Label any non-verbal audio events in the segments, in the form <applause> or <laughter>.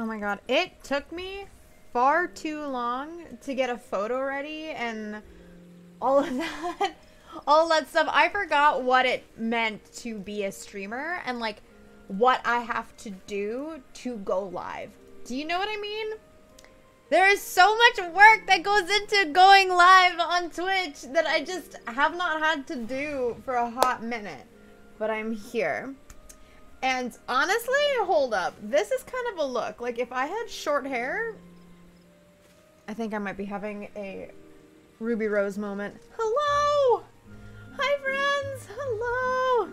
Oh my god. It took me far too long to get a photo ready and all of <laughs> that. All that stuff. I forgot what it meant to be a streamer and like what I have to do to go live. Do you know what I mean? There is so much work that goes into going live on Twitch that I just have not had to do for a hot minute. But I'm here. And honestly, hold up. This is kind of a look. Like if I had short hair, I think I might be having a Ruby Rose moment. Hello! Hi friends! Hello!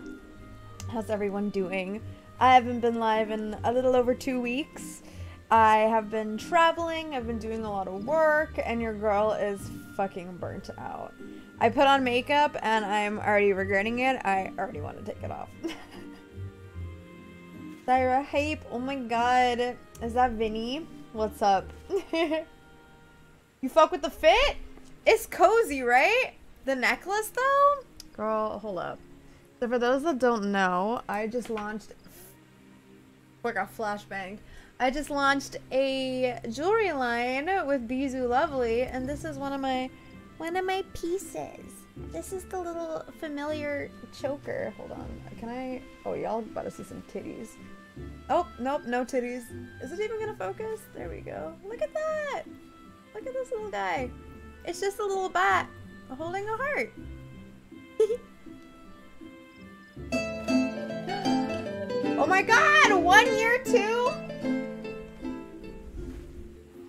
How's everyone doing? I haven't been live in a little over two weeks. I have been traveling, I've been doing a lot of work, and your girl is fucking burnt out. I put on makeup and I'm already regretting it. I already want to take it off. <laughs> Thyra Hype, oh my god. Is that Vinny? What's up? <laughs> you fuck with the fit? It's cozy, right? The necklace though? Girl, hold up. So for those that don't know, I just launched like a flashbang. I just launched a jewelry line with Bijou Lovely, and this is one of my one of my pieces. This is the little familiar choker. Hold on. Can I? Oh, y'all about to see some titties. Oh, nope, no titties. Is it even gonna focus? There we go. Look at that! Look at this little guy. It's just a little bat holding a heart. <laughs> oh my god! One year too?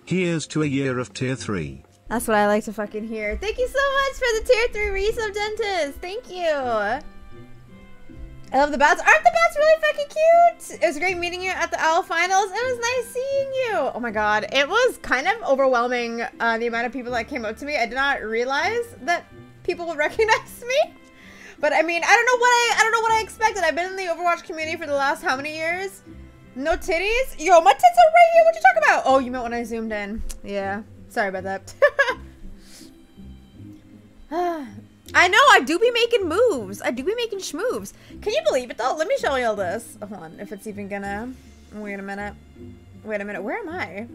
Here's to a year of tier 3. That's what I like to fucking hear. Thank you so much for the tier 3 resub dentist. Thank you. I love the bats. Aren't the bats really fucking cute? It was great meeting you at the OWL finals. It was nice seeing you. Oh my god. It was kind of overwhelming uh, the amount of people that came up to me. I did not realize that people would <laughs> recognize me. But I mean, I don't know what I I don't know what I expected. I've been in the Overwatch community for the last how many years? No titties? Yo, my tits are right here. What you talking about? Oh, you meant when I zoomed in. Yeah. Sorry about that. <laughs> <sighs> I know, I do be making moves. I do be making schmoves. Can you believe it though? Let me show you all this. Hold on, if it's even gonna... Wait a minute. Wait a minute, where am I?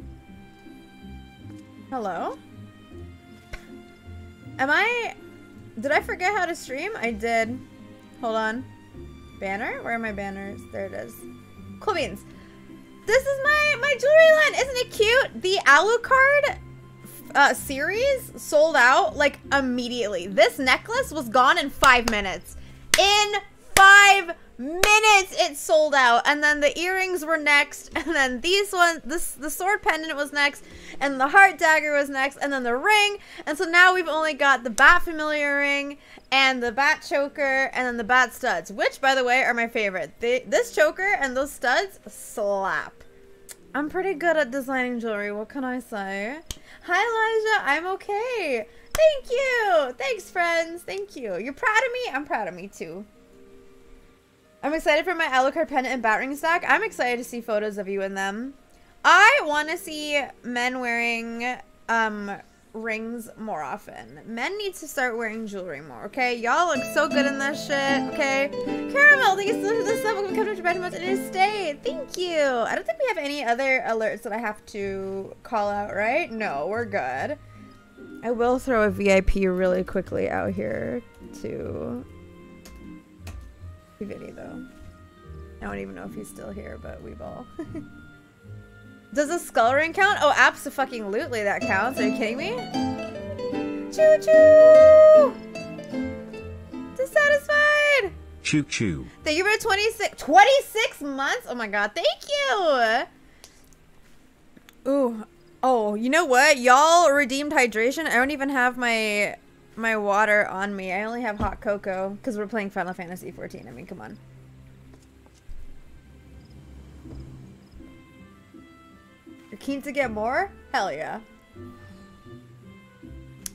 Hello? Am I... Did I forget how to stream? I did. Hold on. Banner? Where are my banners? There it is. Cool beans. This is my, my jewelry line. Isn't it cute? The Alucard uh, series sold out like immediately. This necklace was gone in five minutes. In five minutes it sold out. And then the earrings were next <laughs> and then these ones this the sword pendant was next and the heart dagger was next and then the ring. And so now we've only got the bat familiar ring and the bat choker and then the bat studs which by the way are my favorite. This choker and those studs slap. I'm pretty good at designing jewelry what can i say Hi, Elijah. I'm okay. Thank you. Thanks, friends. Thank you. You're proud of me? I'm proud of me, too. I'm excited for my Alucard pendant and bat ring stack. I'm excited to see photos of you in them. I want to see men wearing um rings more often. Men need to start wearing jewelry more, okay? Y'all look so good in this shit, okay? Caramel, thank you so much for the sub. Welcome to Japan in stay. Thank you. I don't think we have any other alerts that I have to call out, right? No, we're good. I will throw a VIP really quickly out here to Vinny though. I don't even know if he's still here, but we ball. <laughs> Does a skull ring count? Oh, absolutely that counts. Are you kidding me? Choo choo! Dissatisfied! Choo choo. Thank you for 26, 26 months? Oh my god, thank you! Ooh. Oh, you know what? Y'all redeemed hydration. I don't even have my my water on me. I only have hot cocoa because we're playing Final Fantasy 14. I mean, come on. You're keen to get more? Hell yeah.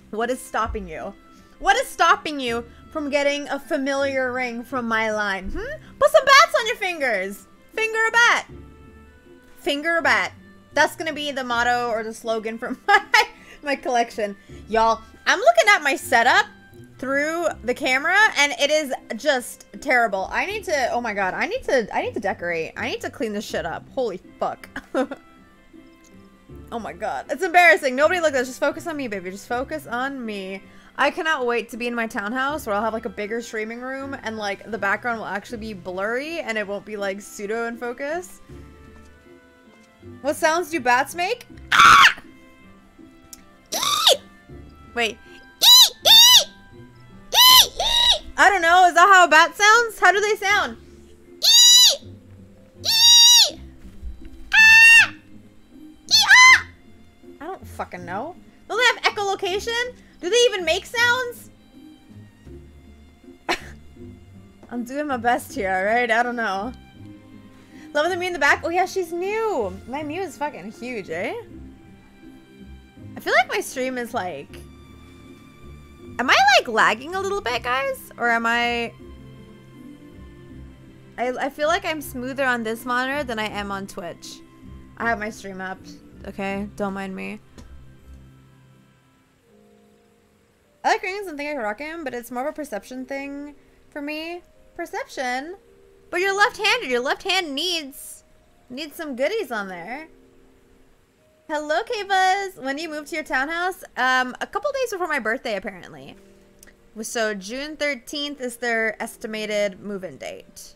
What is stopping you? What is stopping you from getting a familiar ring from my line? Hmm? Put some bats on your fingers. Finger a bat. Finger a bat. That's gonna be the motto or the slogan for <laughs> my my collection. Y'all, I'm looking at my setup through the camera and it is just terrible. I need to oh my god, I need to I need to decorate. I need to clean this shit up. Holy fuck. <laughs> Oh my god. It's embarrassing. Nobody look at this. Just focus on me, baby. Just focus on me. I cannot wait to be in my townhouse where I'll have like a bigger streaming room and like the background will actually be blurry and it won't be like pseudo in focus. What sounds do bats make? Ah! Wait. I don't know. Is that how a bat sounds? How do they sound? I don't fucking know. Don't they have echolocation? Do they even make sounds? <laughs> I'm doing my best here, alright? I don't know. Love the Mew in the back. Oh yeah, she's new. My Mew is fucking huge, eh? I feel like my stream is like... Am I like lagging a little bit, guys? Or am I... I, I feel like I'm smoother on this monitor than I am on Twitch. I have my stream up. Okay, don't mind me. I like rings and think I can rock him, but it's more of a perception thing for me. Perception? But you're left-handed. Your left hand needs needs some goodies on there. Hello, K-Buzz. When do you move to your townhouse? Um, a couple days before my birthday, apparently. So June 13th is their estimated move-in date.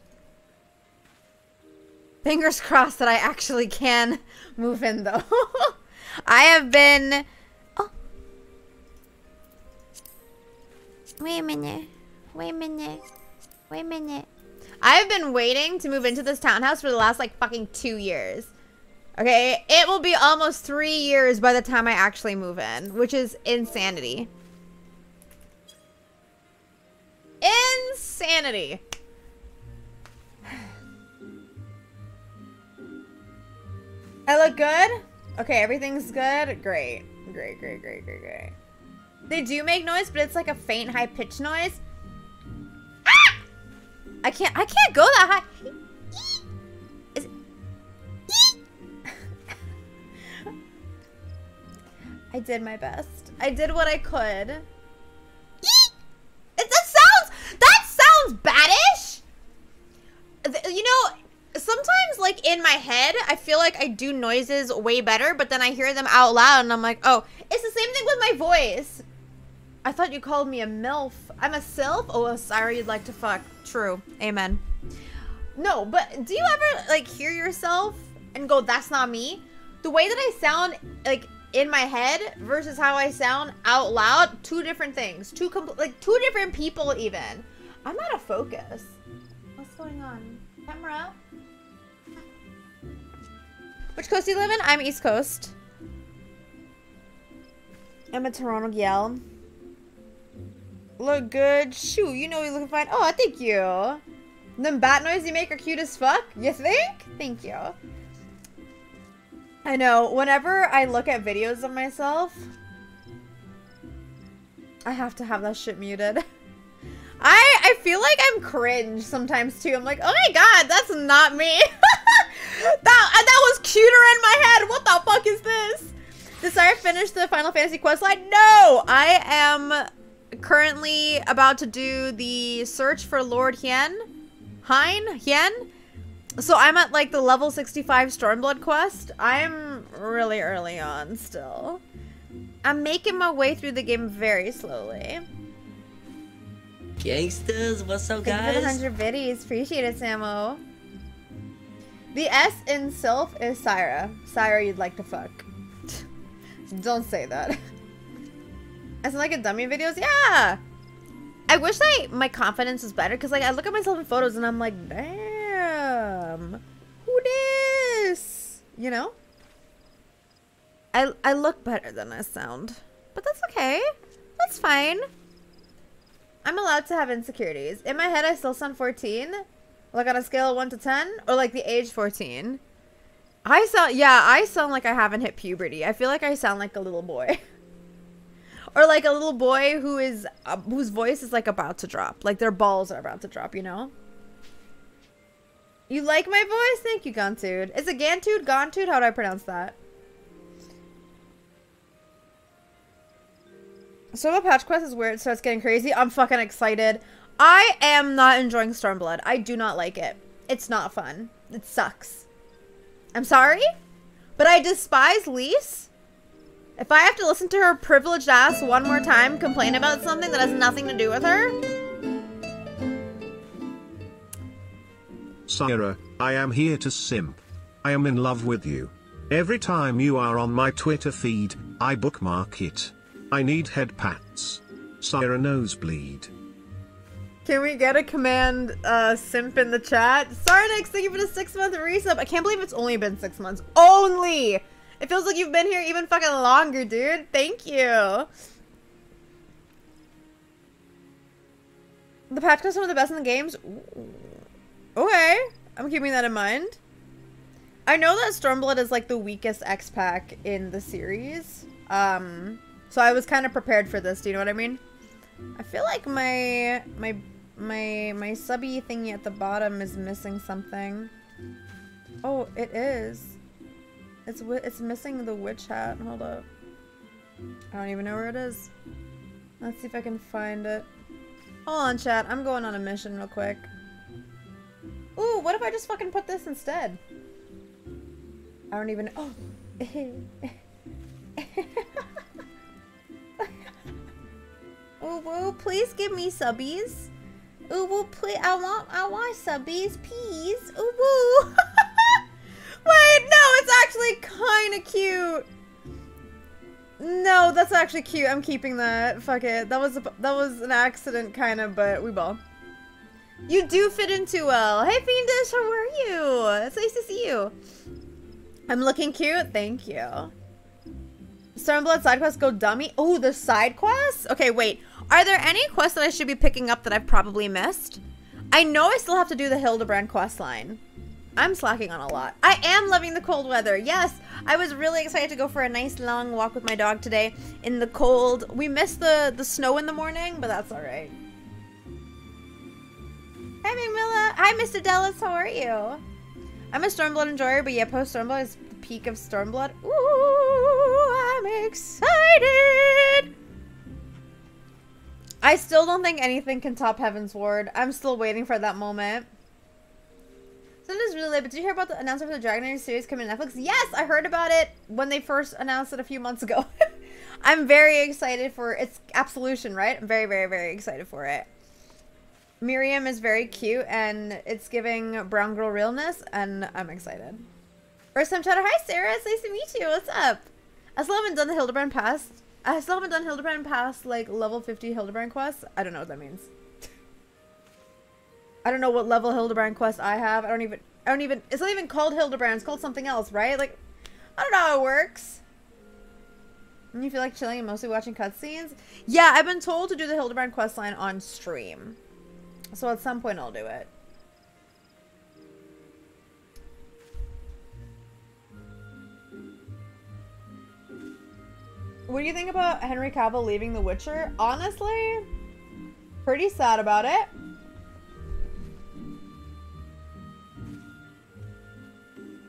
Fingers crossed that I actually can move in, though. <laughs> I have been... Oh. Wait a minute. Wait a minute. Wait a minute. I've been waiting to move into this townhouse for the last, like, fucking two years. Okay? It will be almost three years by the time I actually move in, which is insanity. Insanity. I look good? Okay, everything's good? Great. Great, great, great, great, great. They do make noise, but it's like a faint high pitch noise. Ah! I can't I can't go that high. Is it... I did my best. I did what I could. It, that sounds that sounds baddish. You know, sometimes like in my head i feel like i do noises way better but then i hear them out loud and i'm like oh it's the same thing with my voice. I thought you called me a milf. I'm a sylph? Oh sorry you'd like to fuck. True. Amen. No but do you ever like hear yourself and go that's not me the way that i sound like in my head versus how i sound out loud two different things. Two compl- like two different people even. I'm out of focus. What's going on? Camera which coast do you live in? I'm East Coast. I'm a Toronto gal. Look good. Shoot, you know you're looking fine. Oh, I thank you. Them bat noise you make are cute as fuck. You think? Thank you. I know. Whenever I look at videos of myself, I have to have that shit muted. <laughs> I I feel like I'm cringe sometimes too. I'm like, oh my god, that's not me. <laughs> that uh, that was cuter in my head. What the fuck is this? Desire finish the Final Fantasy quest line? No, I am currently about to do the search for Lord Hien. Hein? Hien? So I'm at like the level 65 Stormblood quest. I'm really early on still. I'm making my way through the game very slowly. Gangsters, what's up, guys? Thank you for the 100 biddies. Appreciate it, Samo. The S in Sylph is Saira. Saira you'd like to fuck. <laughs> Don't say that. <laughs> I sound like a dummy videos? Yeah! I wish I my confidence was better because like I look at myself in photos and I'm like, damn, who this? You know? I I look better than I sound. But that's okay. That's fine. I'm allowed to have insecurities. In my head I still sound 14. Like on a scale of 1 to 10? Or like the age 14? I sound, yeah, I sound like I haven't hit puberty. I feel like I sound like a little boy. <laughs> or like a little boy who is, uh, whose voice is like about to drop. Like their balls are about to drop, you know? You like my voice? Thank you, Gontude. Is it Gantude? Gontude? How do I pronounce that? So a patch quest is where it starts getting crazy. I'm fucking excited. I am not enjoying Stormblood. I do not like it. It's not fun. It sucks. I'm sorry, But I despise Lyse. If I have to listen to her privileged ass one more time complain about something that has nothing to do with her, Saira, I am here to simp. I am in love with you. Every time you are on my Twitter feed, I bookmark it. I need head pats. Saira Nosebleed. Can we get a command uh, simp in the chat? Sarnix, thank you for the six month resub. I can't believe it's only been six months. Only! It feels like you've been here even fucking longer, dude. Thank you. The patch are some of the best in the games. Ooh. Okay. I'm keeping that in mind. I know that Stormblood is like the weakest X pack in the series. Um, so I was kind of prepared for this. Do you know what I mean? I feel like my my my my subby thingy at the bottom is missing something. Oh, it is. It's it's missing the witch hat. Hold up. I don't even know where it is. Let's see if I can find it. Hold on, chat. I'm going on a mission real quick. Ooh, what if I just fucking put this instead? I don't even. Oh. <laughs> Ooh, woo, please give me subbies. Ooh, woo, please, I want, I want subbies, please. Ooh, woo. <laughs> Wait, no, it's actually kind of cute. No, that's actually cute. I'm keeping that. Fuck it. That was a, that was an accident, kind of, but we ball. You do fit in too well. Hey, Fiendish, how are you? It's nice to see you. I'm looking cute. Thank you. Stormblood side quests go dummy. Oh, the side quests? Okay, wait. Are there any quests that I should be picking up that I've probably missed? I know I still have to do the Hildebrand quest line. I'm slacking on a lot. I am loving the cold weather. Yes, I was really excited to go for a nice long walk with my dog today in the cold. We missed the, the snow in the morning, but that's all right. Hi, McMilla. Hi, Mr. Dallas. How are you? I'm a Stormblood enjoyer, but yeah, post Stormblood is the peak of Stormblood. Ooh, I'm excited. I still don't think anything can top Heavensward. I'm still waiting for that moment. So it is really late, but did you hear about the announcement for the Dragon Age series coming to Netflix? Yes, I heard about it when they first announced it a few months ago. <laughs> I'm very excited for its Absolution, right? I'm very, very, very excited for it. Miriam is very cute and it's giving brown girl realness and I'm excited. First time chatter. Hi Sarah, it's nice to meet you. What's up? I still haven't done the Hildebrand past. I still haven't done Hildebrand past like level 50 Hildebrand quests. I don't know what that means. I don't know what level Hildebrand quest I have. I don't even I don't even it's not even called Hildebrand, it's called something else, right? Like I don't know how it works. And you feel like chilling and mostly watching cutscenes? Yeah, I've been told to do the Hildebrand quest line on stream. So at some point I'll do it. What do you think about Henry Cavill leaving The Witcher? Honestly, pretty sad about it.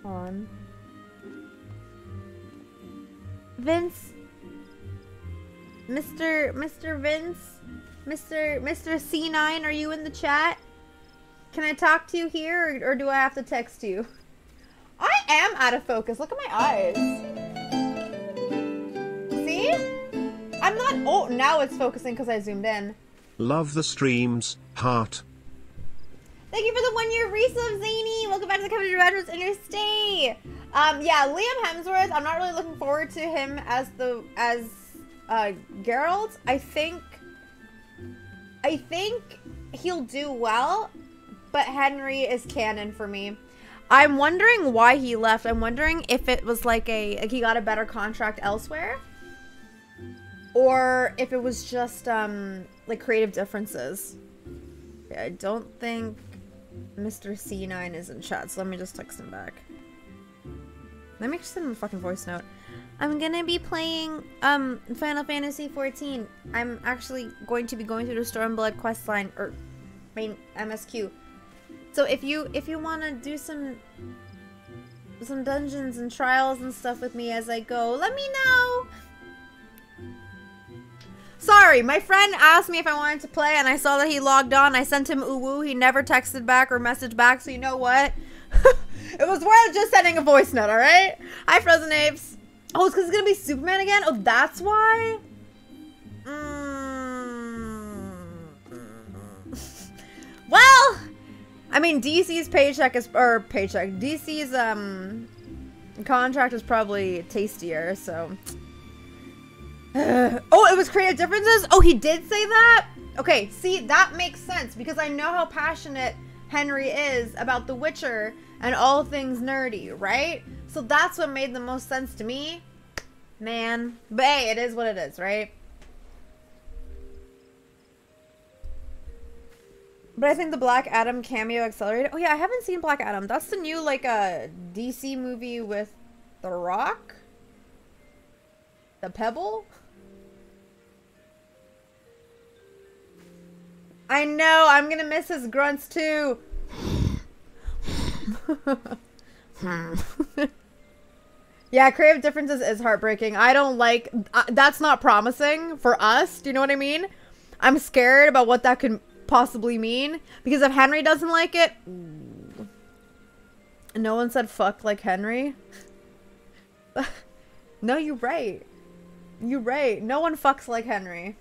On. Vince. Mr. Mr. Vince. Mr. Mr. C9, are you in the chat? Can I talk to you here or, or do I have to text you? I am out of focus. Look at my eyes. See? I'm not. Oh, now it's focusing because I zoomed in. Love the streams, heart. Thank you for the one year resub, Zany. Welcome back to the Comedy Redwoods Interstate. Um, yeah, Liam Hemsworth. I'm not really looking forward to him as the as uh Geralt. I think I think he'll do well, but Henry is canon for me. I'm wondering why he left. I'm wondering if it was like a like he got a better contract elsewhere or if it was just um like creative differences. I don't think Mr. C9 is in chat, so let me just text him back. Let me just send him a fucking voice note. I'm gonna be playing um Final Fantasy 14. I'm actually going to be going through the Stormblood questline or main MSQ. So if you if you want to do some some dungeons and trials and stuff with me as I go, let me know. Sorry, my friend asked me if I wanted to play and I saw that he logged on. I sent him ooh. He never texted back or messaged back, so you know what? <laughs> it was worth just sending a voice note, alright? Hi, Frozen Apes. Oh, it's because it's gonna be Superman again? Oh, that's why? Mm. <laughs> well, I mean, DC's paycheck is, or paycheck, DC's, um, contract is probably tastier, so. <sighs> oh, it was creative differences? Oh, he did say that? Okay, see, that makes sense because I know how passionate Henry is about The Witcher and all things nerdy, right? So that's what made the most sense to me. Man. But hey, it is what it is, right? But I think the Black Adam cameo accelerated. Oh yeah, I haven't seen Black Adam. That's the new like a uh, DC movie with The Rock. The Pebble. I know. I'm gonna miss his grunts too. <laughs> yeah, creative differences is heartbreaking. I don't like. Uh, that's not promising for us. Do you know what I mean? I'm scared about what that could possibly mean because if Henry doesn't like it, no one said fuck like Henry. <laughs> no, you're right. You're right. No one fucks like Henry.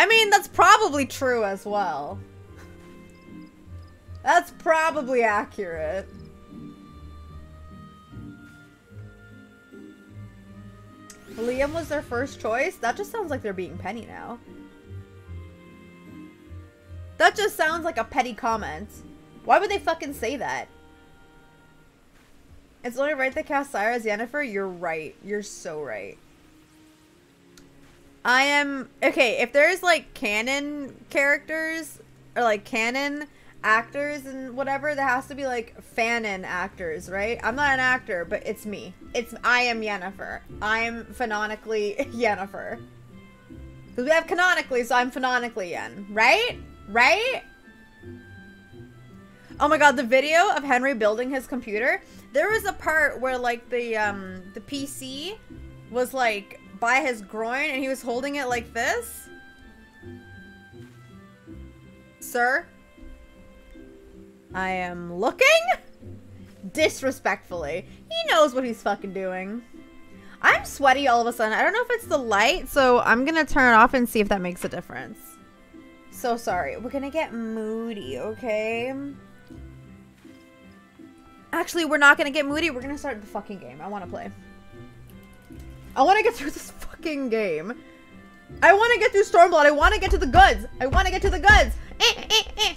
I mean, that's probably true as well. That's probably accurate. Liam was their first choice? That just sounds like they're being petty now. That just sounds like a petty comment. Why would they fucking say that? It's only right they cast Saira as Yennefer? You're right. You're so right. I am... Okay, if there's, like, canon characters, or, like, canon actors and whatever, there has to be, like, fanon actors, right? I'm not an actor, but it's me. It's... I am Yennefer. I'm fanonically <laughs> Yennefer. Because we have canonically, so I'm fanonically Yen. Right? Right? Oh my god, the video of Henry building his computer. There was a part where like the um the PC was like by his groin and he was holding it like this. Sir? I am looking? Disrespectfully. He knows what he's fucking doing. I'm sweaty all of a sudden. I don't know if it's the light, so I'm gonna turn it off and see if that makes a difference. So sorry. We're gonna get moody, okay? Actually, we're not gonna get moody. We're gonna start the fucking game. I want to play. I want to get through this fucking game. I want to get through Stormblood. I want to get to the goods. I want to get to the goods. Eh, eh, eh.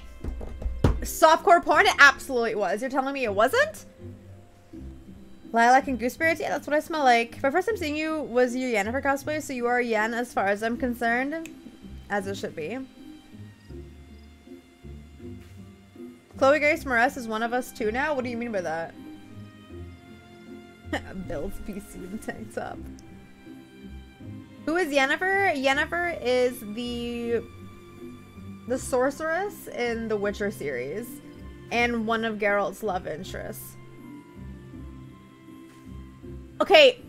Softcore porn? It absolutely was. You're telling me it wasn't? Lilac and gooseberries? Yeah, that's what I smell like. My first time seeing you was your Yennefer cosplay, so you are Yen as far as I'm concerned. As it should be. Chloe Grace Moretz is one of us too now? What do you mean by that? <laughs> Bill's PC and tank top. Who is Yennefer? Yennefer is the the sorceress in the Witcher series and one of Geralt's love interests. Okay,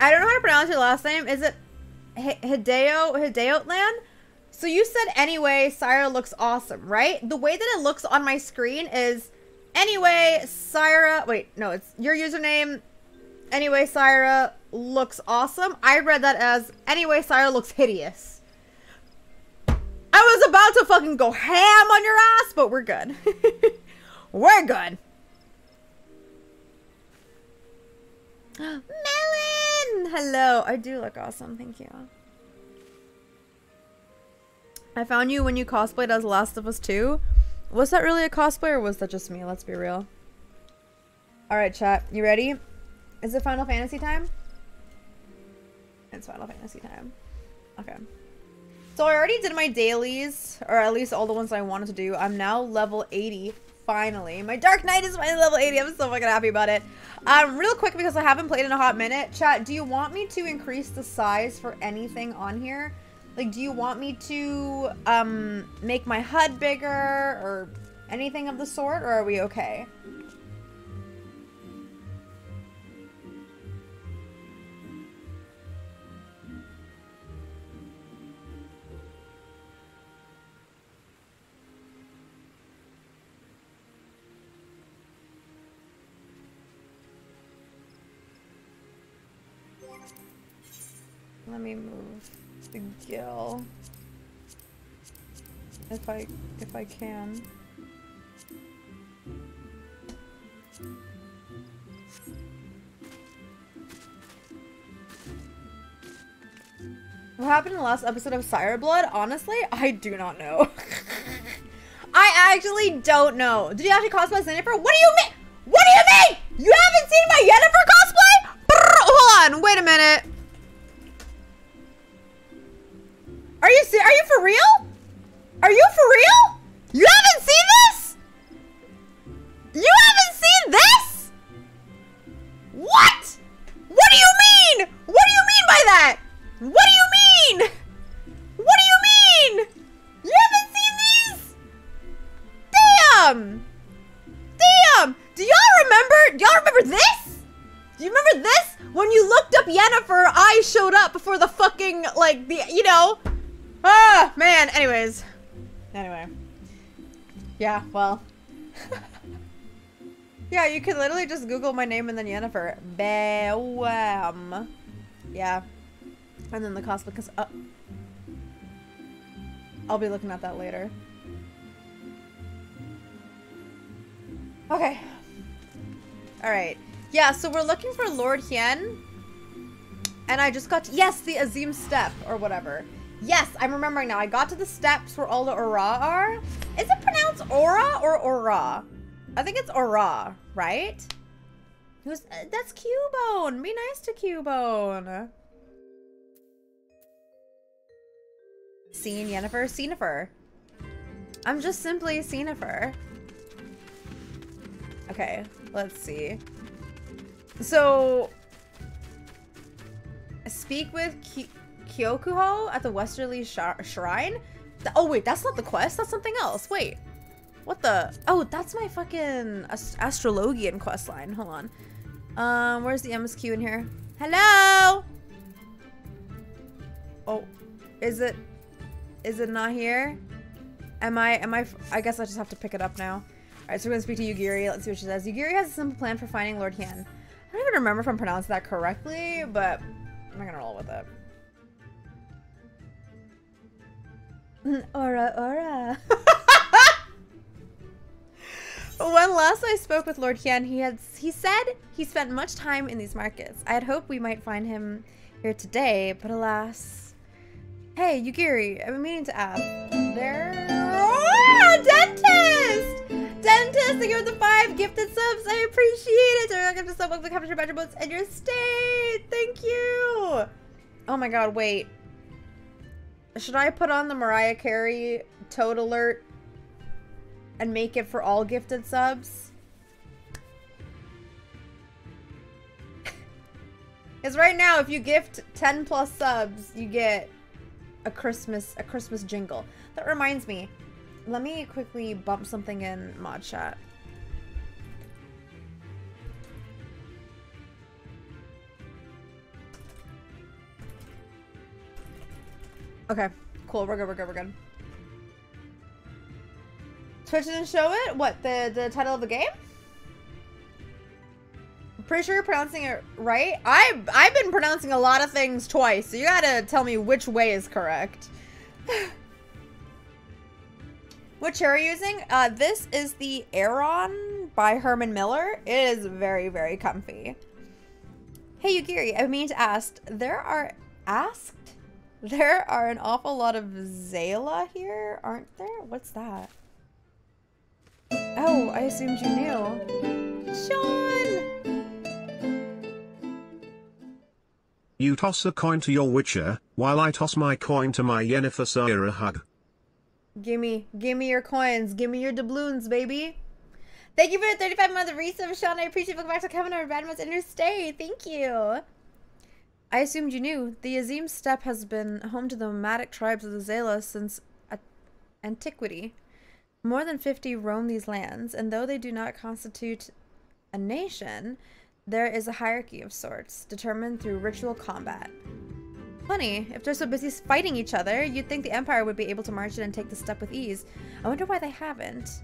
I don't know how to pronounce your last name. Is it Hideo Hideotland? So you said anyway, Saira looks awesome, right? The way that it looks on my screen is anyway, Saira. Wait, no, it's your username. Anyway, Saira looks awesome. I read that as anyway, Sire looks hideous. I was about to fucking go ham on your ass, but we're good. <laughs> we're good. <gasps> Melon! Hello. I do look awesome. Thank you. I found you when you cosplayed as Last of Us 2. Was that really a cosplay or was that just me? Let's be real. Alright, chat. You ready? Is it Final Fantasy time? It's Final Fantasy time. Okay. So I already did my dailies, or at least all the ones I wanted to do. I'm now level 80, finally. My Dark Knight is finally level 80. I'm so fucking happy about it. Um, real quick, because I haven't played in a hot minute. Chat, do you want me to increase the size for anything on here? Like, do you want me to um, make my HUD bigger or anything of the sort, or are we okay? Let me move the gil. If I if I can. What happened in the last episode of Sire Blood? Honestly, I do not know. <laughs> I actually don't know. Did you actually cosplay Yennefer? What do you mean? What do you mean? You haven't seen my Yennefer cosplay? Brr, hold on, wait a minute. Are you are you for real? Are you for real? You haven't seen this? You haven't seen this? What? What do you mean? What do you mean by that? What do you mean? What do you mean? You haven't seen these? Damn! Damn! Do y'all remember? Do y'all remember this? Do you remember this? When you looked up Yennefer, I showed up before the fucking, like, the, you know. Ah, man. Anyways. Anyway. Yeah, well. <laughs> yeah, you can literally just Google my name and then Yennefer. Bam. Yeah. And then the cosplay, because, uh, I'll be looking at that later. Okay. Alright. Yeah, so we're looking for Lord Hien. And I just got to, yes, the Azim Steppe, or whatever. Yes, I'm remembering now. I got to the steps where all the Au Ra are. Is it pronounced Au Ra or Au Ra? I think it's Au Ra, right? Who's, uh, that's Cubone. Be nice to Cubone. Seen Yennefer? Senifer. I'm just simply Senifer. Okay, let's see. So, speak with Ki Kyokuho at the Westerly sh Shrine? Th oh, wait, that's not the quest. That's something else. Wait. What the? Oh, that's my fucking ast Astrologian quest line. Hold on. Um, where's the MSQ in here? Hello? Oh, is it? Is it not here? Am I? Am I? I guess I just have to pick it up now. Alright, so we're gonna speak to Yugiri. Let's see what she says. Yugiri has a simple plan for finding Lord Hien. I don't even remember if I'm pronouncing that correctly, but I'm not gonna roll with it. <laughs> Aura, aura. <laughs> when last I spoke with Lord Hien, he had he said he spent much time in these markets. I had hoped we might find him here today, but alas. Hey, Yugiri, I've been meaning to ask. There. Oh, dentist! Dentist, thank you for the five gifted subs. I appreciate it. So welcome to with the capture boats and your stay. Thank you. Oh my god, wait. Should I put on the Mariah Carey toad alert and make it for all gifted subs? <laughs> Because right now, if you gift 10 plus subs, you get a Christmas a Christmas jingle. That reminds me, let me quickly bump something in mod chat. Okay, cool. We're good. We're good. We're good. Twitch didn't show it. What the the title of the game? pretty sure you're pronouncing it right. I I've been pronouncing a lot of things twice, so you gotta tell me which way is correct. <laughs> What chair are you using? Uh, this is the Aeron by Herman Miller. It is very, very comfy. Hey, Yugiri, I mean to ask, there are asked? There are an awful lot of Xaela here, aren't there? What's that? Oh, I assumed you knew. Sean! You toss a coin to your Witcher, while I toss my coin to my Yennefer Sire hug. Gimme, gimme your coins. Gimme your doubloons, baby. Thank you for the 35 month resub, Sean. I appreciate Welcome back to Kevin or Bad Months Interstate. Thank you. I assumed you knew. The Azim Steppe has been home to the nomadic tribes of the Xaela since antiquity. More than 50 roam these lands, and though they do not constitute a nation, there is a hierarchy of sorts, determined through ritual combat. Funny, if they're so busy fighting each other, you'd think the Empire would be able to march in and take the steppe with ease. I wonder why they haven't.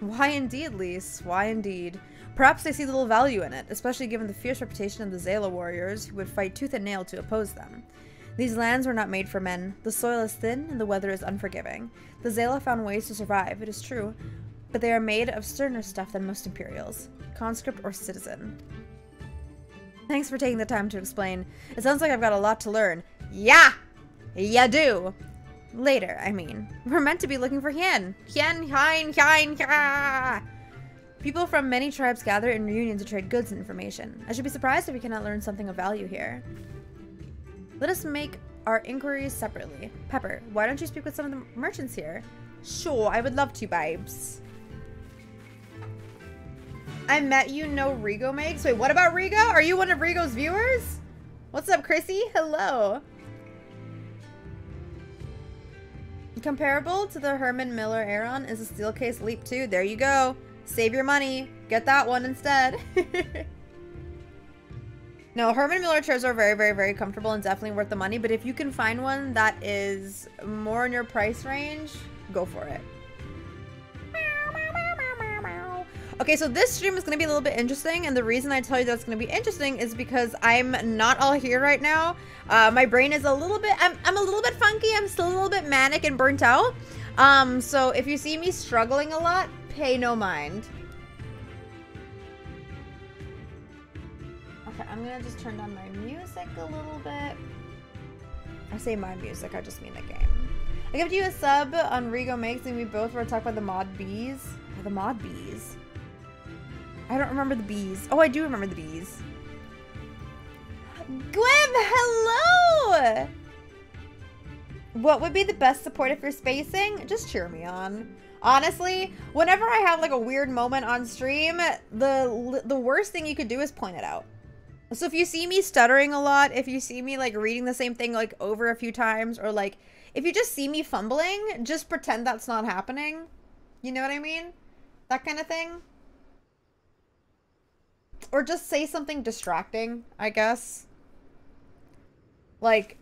Why indeed, Lyse? Why indeed? Perhaps they see little value in it, especially given the fierce reputation of the Xaela warriors who would fight tooth and nail to oppose them. These lands were not made for men. The soil is thin and the weather is unforgiving. The Xaela found ways to survive, it is true, but they are made of sterner stuff than most Imperials. Conscript or citizen. Thanks for taking the time to explain. It sounds like I've got a lot to learn. Yeah! Ya do! Later, I mean. We're meant to be looking for Hien. Hien, Hein, Hein, Hia! People from many tribes gather in reunion to trade goods and information. I should be surprised if we cannot learn something of value here. Let us make our inquiries separately. Pepper, why don't you speak with some of the merchants here? Sure, I would love to, babes. I met you, no Rigo makes. Wait, what about Rigo? Are you one of Rigo's viewers? What's up, Chrissy? Hello. Comparable to the Herman Miller Aeron is a Steelcase Leap 2. There you go. Save your money. Get that one instead. <laughs> no, Herman Miller chairs are very, very, very comfortable and definitely worth the money. But if you can find one that is more in your price range, go for it. Okay, so this stream is going to be a little bit interesting, and the reason I tell you that's going to be interesting is because I'm not all here right now. Uh, my brain is a little bit, I'm, I'm a little bit funky, I'm still a little bit manic and burnt out. Um, so if you see me struggling a lot, pay no mind. Okay, I'm gonna just turn down my music a little bit. I say my music, I just mean the game. I gave you a sub on Rigo Makes and we both were talking about the mod bees. Oh, the mod bees. I don't remember the bees. Oh, I do remember the bees. Gwib, hello! What would be the best support if you're spacing? Just cheer me on. Honestly, whenever I have like a weird moment on stream, the the worst thing you could do is point it out. So if you see me stuttering a lot, if you see me like reading the same thing like over a few times, or like if you just see me fumbling, just pretend that's not happening. You know what I mean? That kind of thing. Or just say something distracting, I guess. Like,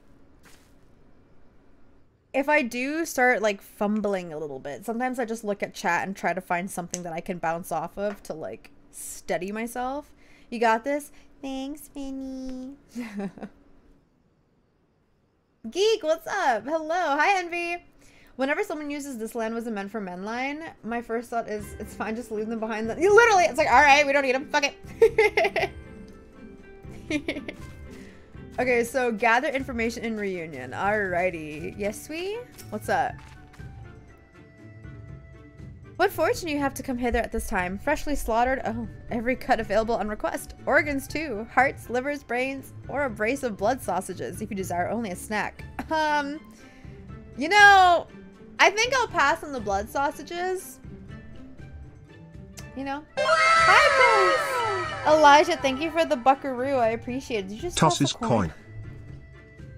if I do start like fumbling a little bit, sometimes I just look at chat and try to find something that I can bounce off of to like steady myself. You got this? Thanks, Vinny. <laughs> Geek, what's up? Hello. Hi, Envy. Whenever someone uses this land was a meant for men line, my first thought is it's fine, just leave them behind. The Literally, it's like, all right, we don't need them. Fuck it. <laughs> Okay, so gather information in reunion. Alrighty. Yes, we? What's up? What fortune you have to come hither at this time. Freshly slaughtered. Oh, every cut available on request. Organs too. Hearts, livers, brains, or a brace of blood sausages if you desire only a snack. Um, you know, I think I'll pass on the blood sausages. You know? Hi, Elijah, thank you for the buckaroo. I appreciate it. You just toss his coin. coin.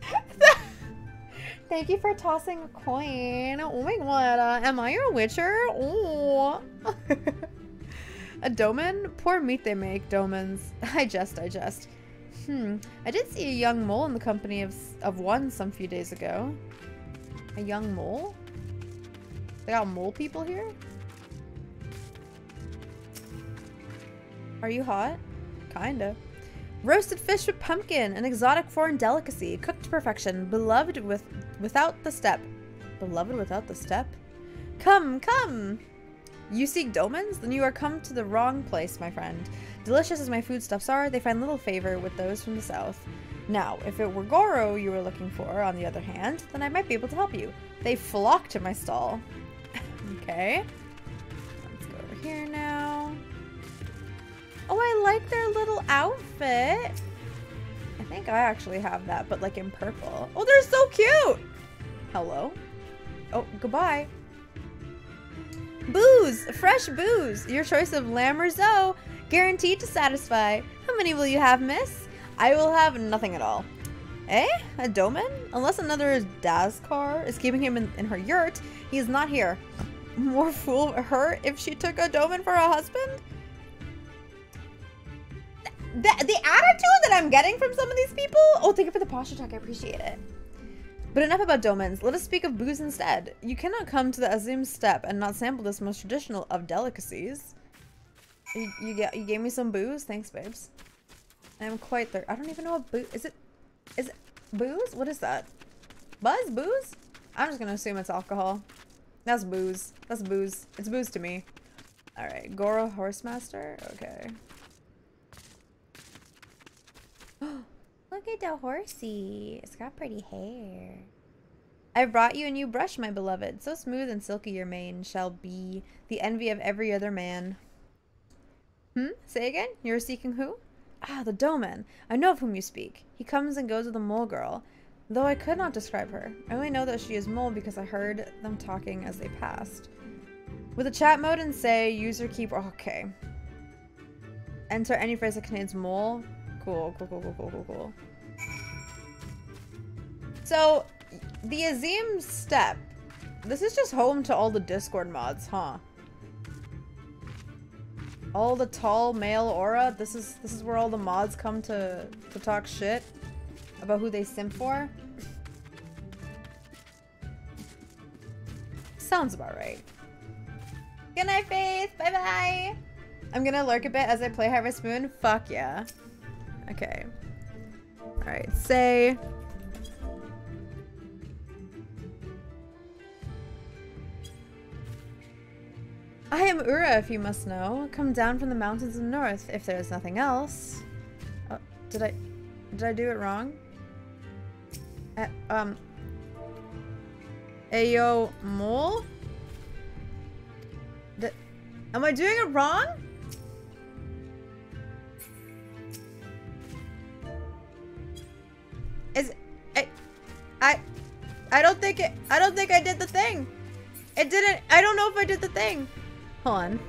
<laughs> thank you for tossing a coin. Oh my god, uh, am I your witcher? Oh. <laughs> a doman? Poor meat they make, domans. <laughs> I jest, I jest. Hmm, I did see a young mole in the company of, of one some few days ago. A young mole? They got mole people here? Are you hot? Kinda. Roasted fish with pumpkin, an exotic foreign delicacy, cooked to perfection, beloved with without the step. Beloved without the step? Come, come! You seek domans? Then you are come to the wrong place, my friend. Delicious as my foodstuffs are, they find little favor with those from the south. Now, if it were Goro you were looking for, on the other hand, then I might be able to help you. They flock to my stall. <laughs> okay. Let's go over here now. Oh, I like their little outfit. I think I actually have that, but like in purple. Oh, they're so cute. Hello. Oh, goodbye. Booze! Fresh booze! Your choice of lamb or zoe. Guaranteed to satisfy. How many will you have, miss? I will have nothing at all. Eh? A doman? Unless another Dazkar is keeping him in, in her yurt, he is not here. More fool her if she took a doman for a husband? The, the attitude that I'm getting from some of these people. Oh, thank you for the posture talk. I appreciate it. But enough about domans. Let us speak of booze instead. You cannot come to the Azim Steppe and not sample this most traditional of delicacies. You, you, you gave me some booze? Thanks, babes. I am quite thirsty. I don't even know what booze... Is it... Is it... Booze? What is that? Buzz? Booze? I'm just gonna assume it's alcohol. That's booze. That's booze. It's booze to me. Alright. Goro Horsemaster? Okay. <gasps> Look at the horsey. It's got pretty hair. I brought you a new brush, my beloved. So smooth and silky your mane shall be the envy of every other man. Hmm? Say again? You're seeking who? Ah, the Doman. I know of whom you speak. He comes and goes with the mole girl. Though I could not describe her. I only know that she is mole because I heard them talking as they passed. With the chat mode and say user keep okay. Enter any phrase that contains mole. Cool, cool, cool, cool, cool, cool, cool. So, the Azim Steppe. This is just home to all the Discord mods, huh? All the tall male Au Ra. This is this is where all the mods come to to talk shit about who they simp for. Sounds about right. Good night, Faith. Bye bye. I'm gonna lurk a bit as I play Harvest Moon. Fuck yeah. Okay. Alright, say. I am Ura, if you must know. Come down from the mountains of north, if there is nothing else. Oh, did I... Did I do it wrong? Uh, um... Ayo mole? Am I doing it wrong? I I don't think it I don't think I did the thing. It didn't I don't know if I did the thing. Hold on.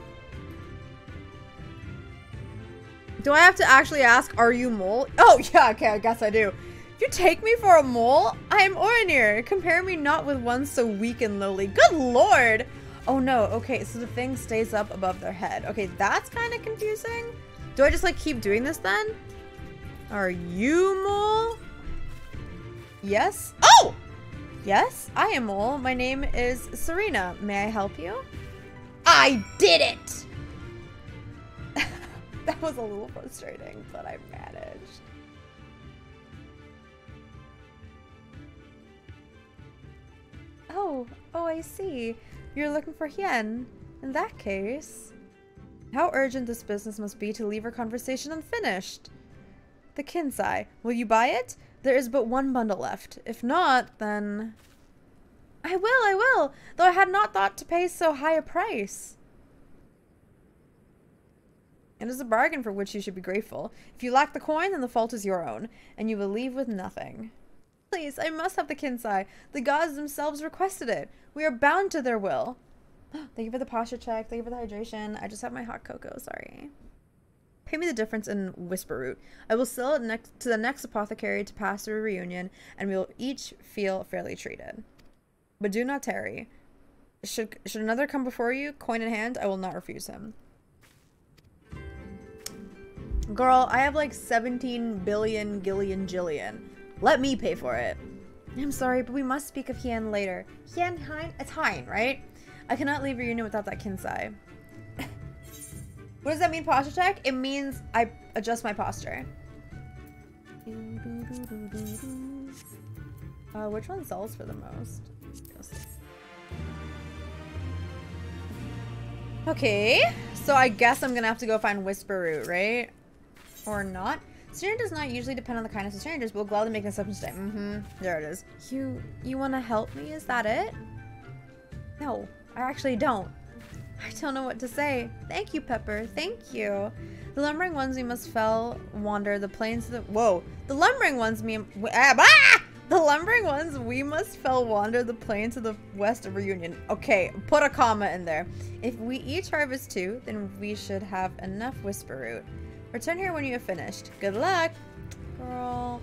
Do I have to actually ask, are you mole? Oh, <laughs> yeah, okay, I guess I do. You take me for a mole? I am Oronir. Compare me not with one so weak and lowly. Good lord! Oh no, okay, so the thing stays up above their head. Okay, that's kind of confusing. Do I just like keep doing this then? Are you mole? Yes? Oh! Yes, I am mole. My name is Cirina. May I help you? I did it! <laughs> that was a little frustrating, but I managed. Oh, oh, I see. You're looking for Hien. In that case... How urgent this business must be to leave our conversation unfinished. The Kinsai. Will you buy it? There is but one bundle left. If not, then... I will, I will, though I had not thought to pay so high a price. It is a bargain for which you should be grateful. If you lack the coin, then the fault is your own, and you will leave with nothing. Please, I must have the Kinsai. The gods themselves requested it. We are bound to their will. <gasps> Thank you for the posture check. Thank you for the hydration. I just have my hot cocoa, sorry. Pay me the difference in Whisper Root. I will sell it next to the next apothecary to pass through a reunion, and we will each feel fairly treated. But do not tarry. Should should another come before you, coin in hand, I will not refuse him. Girl, I have like 17 billion gillion jillion. Let me pay for it. I'm sorry, but we must speak of Hien later. Hien, Hein? It's Hein, right? I cannot leave reunion without that Kinsai. What does that mean, posture check? It means I adjust my posture. Uh, which one sells for the most? Okay, so I guess I'm gonna have to go find Whisper Root, right? Or not? Stranger does not usually depend on the kindness of strangers, but we'll gladly make an exception today. Mm-hmm. There it is. You you wanna help me? Is that it? No, I actually don't. I don't know what to say. Thank you, Pepper. Thank you. The lumbering ones we must fell wander the plains of the whoa. The lumbering ones me ah! The lumbering ones, we must fell wander the plains of the west of reunion. Okay, put a comma in there. If we each harvest two, then we should have enough whisper root. Return here when you have finished. Good luck, girl.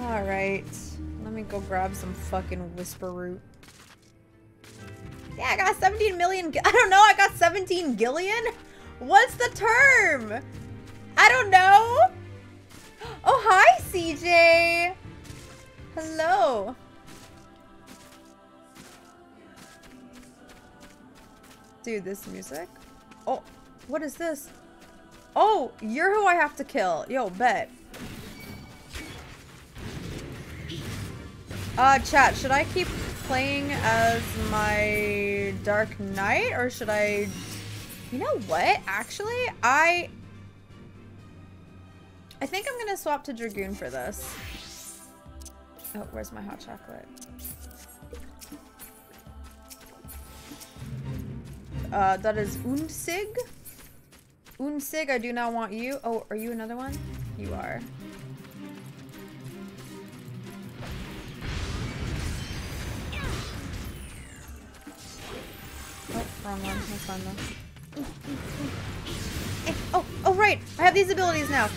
Alright, let me go grab some fucking whisper root. Yeah, I got 17 million. <laughs> I don't know. I got 17 gillion. What's the term? I don't know. <gasps> Oh, hi, CJ. Hello. Dude, this music? Oh, what is this? Oh, you're who I have to kill. Yo, bet. Uh, chat, should I keep playing as my Dark Knight or should I... You know what? Actually, I... I think I'm gonna swap to Dragoon for this. Oh, where's my hot chocolate? Uh, that is Unsig. Unsig, I do not want you. Oh, are you another one? You are. Oh, wrong one. That's fine though. Oh, oh right! I have these abilities now.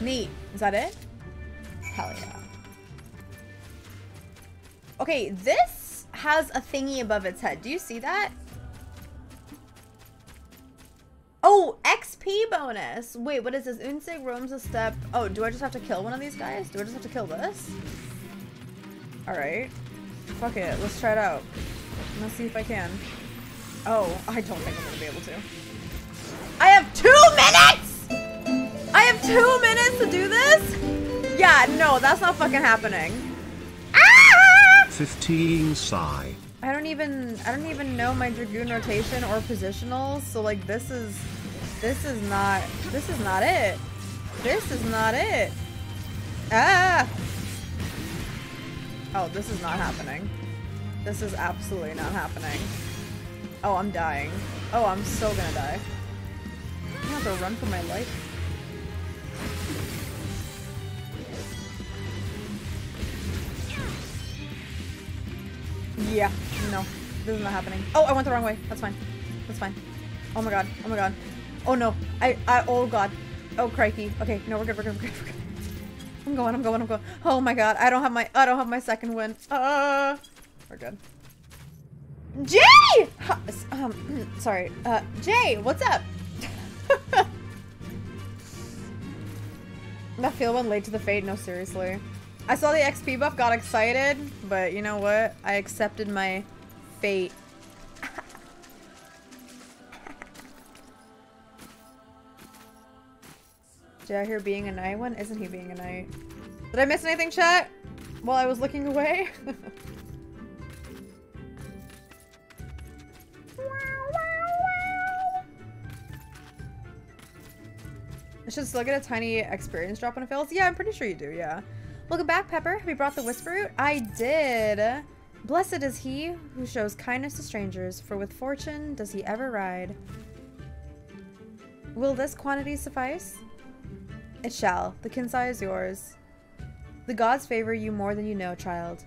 Neat. Is that it? Hell yeah. Okay, this has a thingy above its head. Do you see that? Oh, XP bonus. Wait, what is this? Unsig roams a step. Oh, do I just have to kill one of these guys? Do I just have to kill this? Alright. Fuck it. Let's try it out. Let's see if I can. Oh, I don't think I'm gonna be able to. I have two minutes! I have two minutes to do this? Yeah, no, that's not fucking happening. Ah! 15 psi. I don't even I don't even know my dragoon rotation or positionals, so like this is this is not this is not it. This is not it. Ah! Oh, this is not happening. This is absolutely not happening. Oh, I'm dying. Oh, I'm so gonna die. I have to run for my life. Yeah, no. This is not happening. Oh, I went the wrong way. That's fine. That's fine. Oh my god. Oh my god. Oh no. I, I, oh god. Oh crikey. Okay, no, we're good, we're good, we're good, we're good. I'm going, I'm going, I'm going. Oh my god. I don't have my, I don't have my second win. Uh, we're good. Jay! Huh, um, <clears throat> sorry. Uh, Jay, what's up? <laughs> That feel one late to the fade? No, seriously. I saw the XP buff, got excited, but you know what? I accepted my fate. <laughs> Did I hear being a knight? Isn't he being a knight? Did I miss anything, chat? While I was looking away? <laughs> I should still get a tiny experience drop when it fails. Yeah, I'm pretty sure you do, yeah. Welcome back, Pepper. Have you brought the Whisper Root? I did. Blessed is he who shows kindness to strangers, for with fortune does he ever ride. Will this quantity suffice? It shall. The Kinsai is yours. The gods favor you more than you know, child.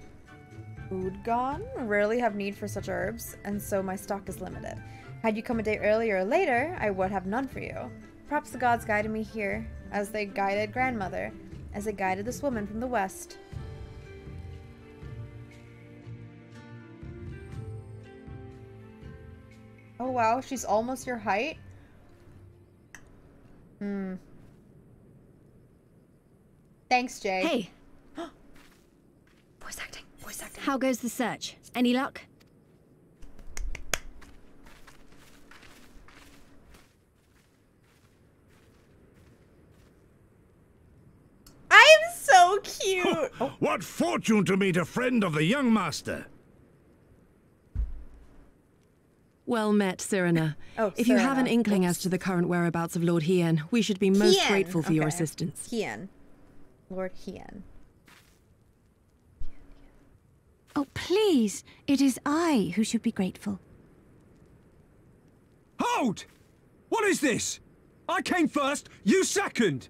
Udgon rarely have need for such herbs, and so my stock is limited. Had you come a day earlier or later, I would have none for you. Perhaps the gods guided me here, as they guided grandmother, as it guided this woman from the west. Oh wow, she's almost your height? Hmm. Thanks, Jay. Hey, <gasps> Voice acting, voice acting. how goes the search? Any luck? I'm so oh, cute! Oh. What fortune to meet a friend of the young master. Well met, Cirina. Oh, if you have an Cirina. inkling as to the current whereabouts of Lord Hien, we should be most Hien. grateful for your assistance. Hien. Lord Hien. Oh, please. It is I who should be grateful. Hold! What is this? I came first, you second!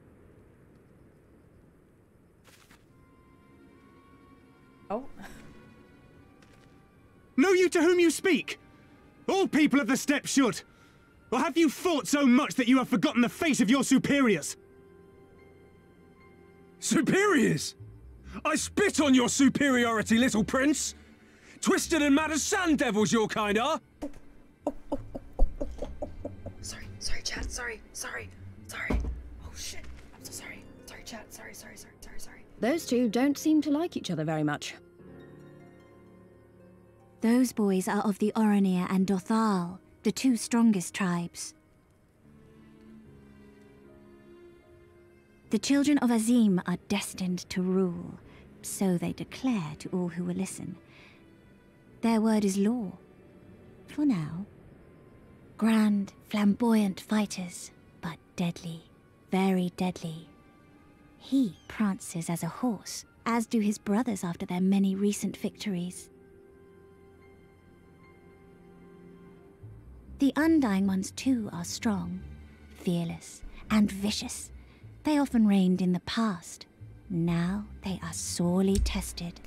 Know you to whom you speak? All people of the steppe should. Or have you fought so much that you have forgotten the face of your superiors? Superiors! I spit on your superiority, little prince! Twisted and mad as sand devils, your kind are! Sorry, sorry, chat. Sorry, sorry, sorry. Oh shit. I'm so sorry. Sorry, chat. Sorry, sorry, sorry, sorry, sorry. Those two don't seem to like each other very much. Those boys are of the Oronir and Dotharl, the two strongest tribes. The children of Azim are destined to rule, so they declare to all who will listen. Their word is law. For now. Grand, flamboyant fighters, but deadly. Very deadly. He prances as a horse, as do his brothers after their many recent victories. The Undying ones, too, are strong, fearless, and vicious. They often reigned in the past. Now they are sorely tested.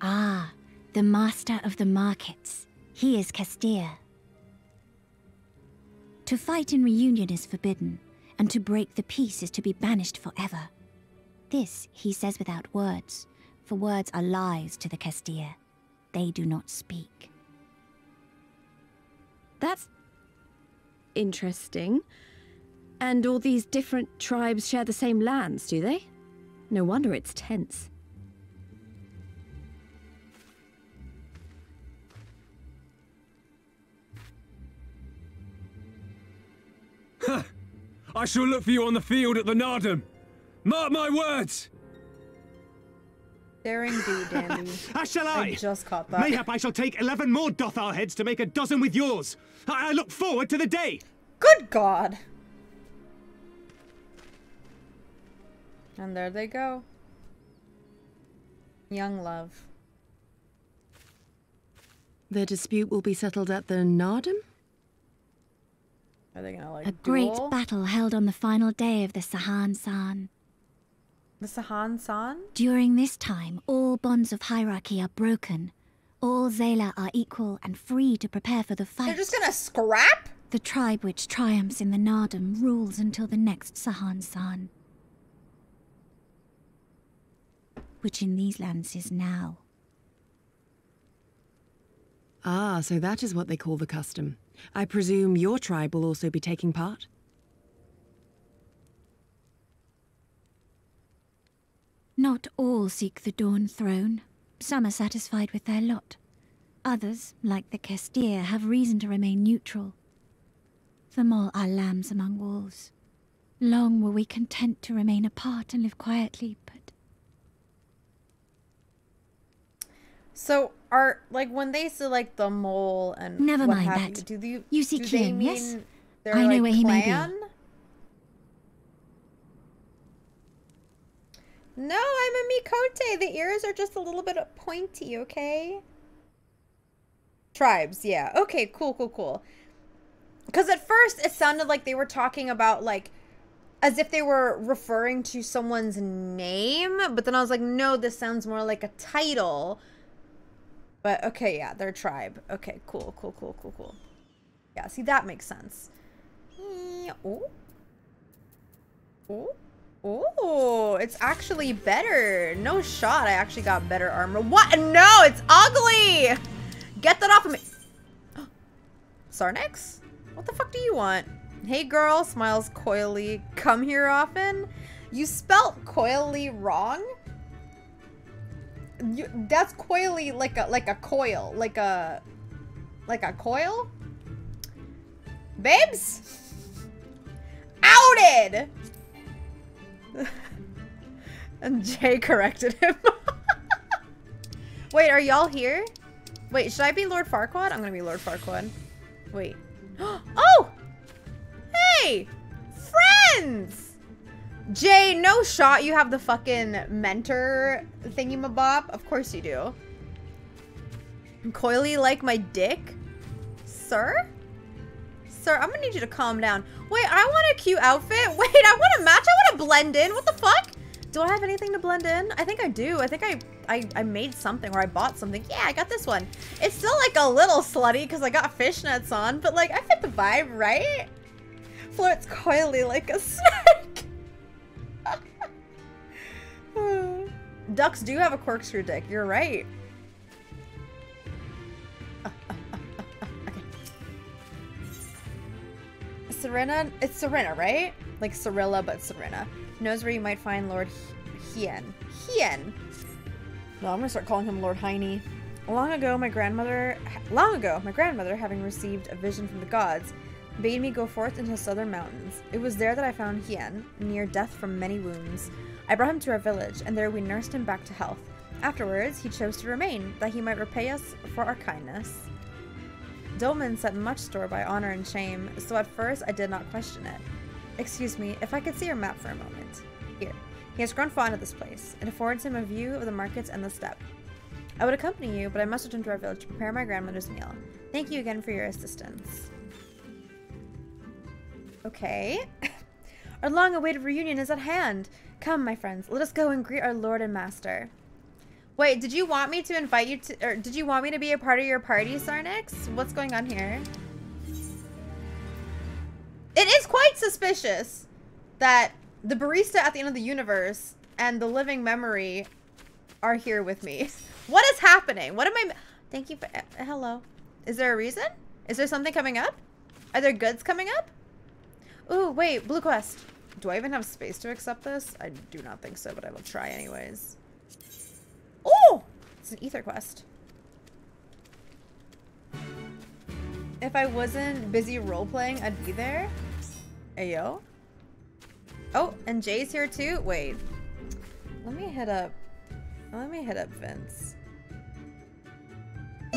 Ah, the master of the markets. He is Castilla. To fight in reunion is forbidden, and to break the peace is to be banished forever. This he says without words, for words are lies to the Castilla. They do not speak. That's interesting. And all these different tribes share the same lands, do they? No wonder it's tense. <laughs> I shall look for you on the field at the Naadam! Mark my words! Daring do, Dandy. As shall I! I just caught that. Mayhap I shall take eleven more Dotharl heads to make a dozen with yours! I, I look forward to the day! Good God. And there they go. Young love. Their dispute will be settled at the Naadam? Are they gonna like A great duel? battle held on the final day of the Sahan San. The Sahan San? During this time, all bonds of hierarchy are broken. All Xaela are equal and free to prepare for the fight. They're just gonna scrap? The tribe which triumphs in the Naadam rules until the next Sahan San. Which in these lands is now. Ah, so that is what they call the custom. I presume your tribe will also be taking part? Not all seek the Dawn Throne. Some are satisfied with their lot. Others, like the Qestir, have reason to remain neutral. Them all are lambs among wolves. Long were we content to remain apart and live quietly, but So are like when they say like the mole and Never mind that. You, do they, You see Kian, yes? I know like where he may be. No, I'm a Miqo'te. The ears are just a little bit pointy, okay? Tribes, yeah. Okay, cool, cool, cool. Because at first it sounded like they were talking about like as if they were referring to someone's name, but then I was like, no, this sounds more like a title. But okay, yeah, their tribe. Okay, cool, cool, cool, cool, cool. Yeah, see, that makes sense. Oh. Oh. Oh, it's actually better. No shot, I actually got better armor. What? No, it's ugly! Get that off of me. <gasps> Sarnex? What the fuck do you want? Hey girl, smiles coyly. Come here often? You spelt coyly wrong? You, that's coily like a like a coil, like a like a coil. Babes, outed. <laughs> and Jay corrected him. <laughs> Wait, are y'all here? Wait, should I be Lord Farquaad? I'm gonna be Lord Farquaad. Wait. <gasps> Oh! Hey! Friends! Jay, no shot you have the fucking mentor thingy-mabop. Of course you do. Coily like my dick? Sir? Sir, I'm gonna need you to calm down. Wait, I want a cute outfit. <laughs> Wait, I want to match. I want to blend in. What the fuck? Do I have anything to blend in? I think I do. I think I, I, I made something or I bought something. Yeah, I got this one. It's still like a little slutty because I got fishnets on, but like I fit the vibe, right? Flirts coyly like a <laughs> snake. Ducks do have a corkscrew dick. You're right. <laughs> Cirina, it's Cirina, right? Like Cirilla, but Cirina. Knows where you might find Lord Hien. Hien! No, I'm gonna start calling him Lord Heine. Long ago, my grandmother, long ago, my grandmother, having received a vision from the gods, bade me go forth into the southern mountains. It was there that I found Hien, near death from many wounds. I brought him to our village, and there we nursed him back to health. Afterwards, he chose to remain, that he might repay us for our kindness. Domans set much store by honor and shame, so at first I did not question it. Excuse me, if I could see your map for a moment. Here. He has grown fond of this place. It affords him a view of the markets and the steppe. I would accompany you, but I must return to our village to prepare my grandmother's meal. Thank you again for your assistance. Okay. <laughs> our long-awaited reunion is at hand. Come, my friends, let us go and greet our lord and master. Wait, did you want me to invite you to, or did you want me to be a part of your party, Sarnix? What's going on here? It is quite suspicious that the barista at the end of the universe and the living memory are here with me. <laughs> What is happening? What am I... Thank you for... Uh, hello. Is there a reason? Is there something coming up? Are there goods coming up? Ooh, wait. Blue quest. Do I even have space to accept this? I do not think so, but I will try anyways. Oh! It's an ether quest. If I wasn't busy role-playing, I'd be there. Ayo. Oh, and Jay's here too? Wait. Let me hit up... Let me hit up Vince. <gasps>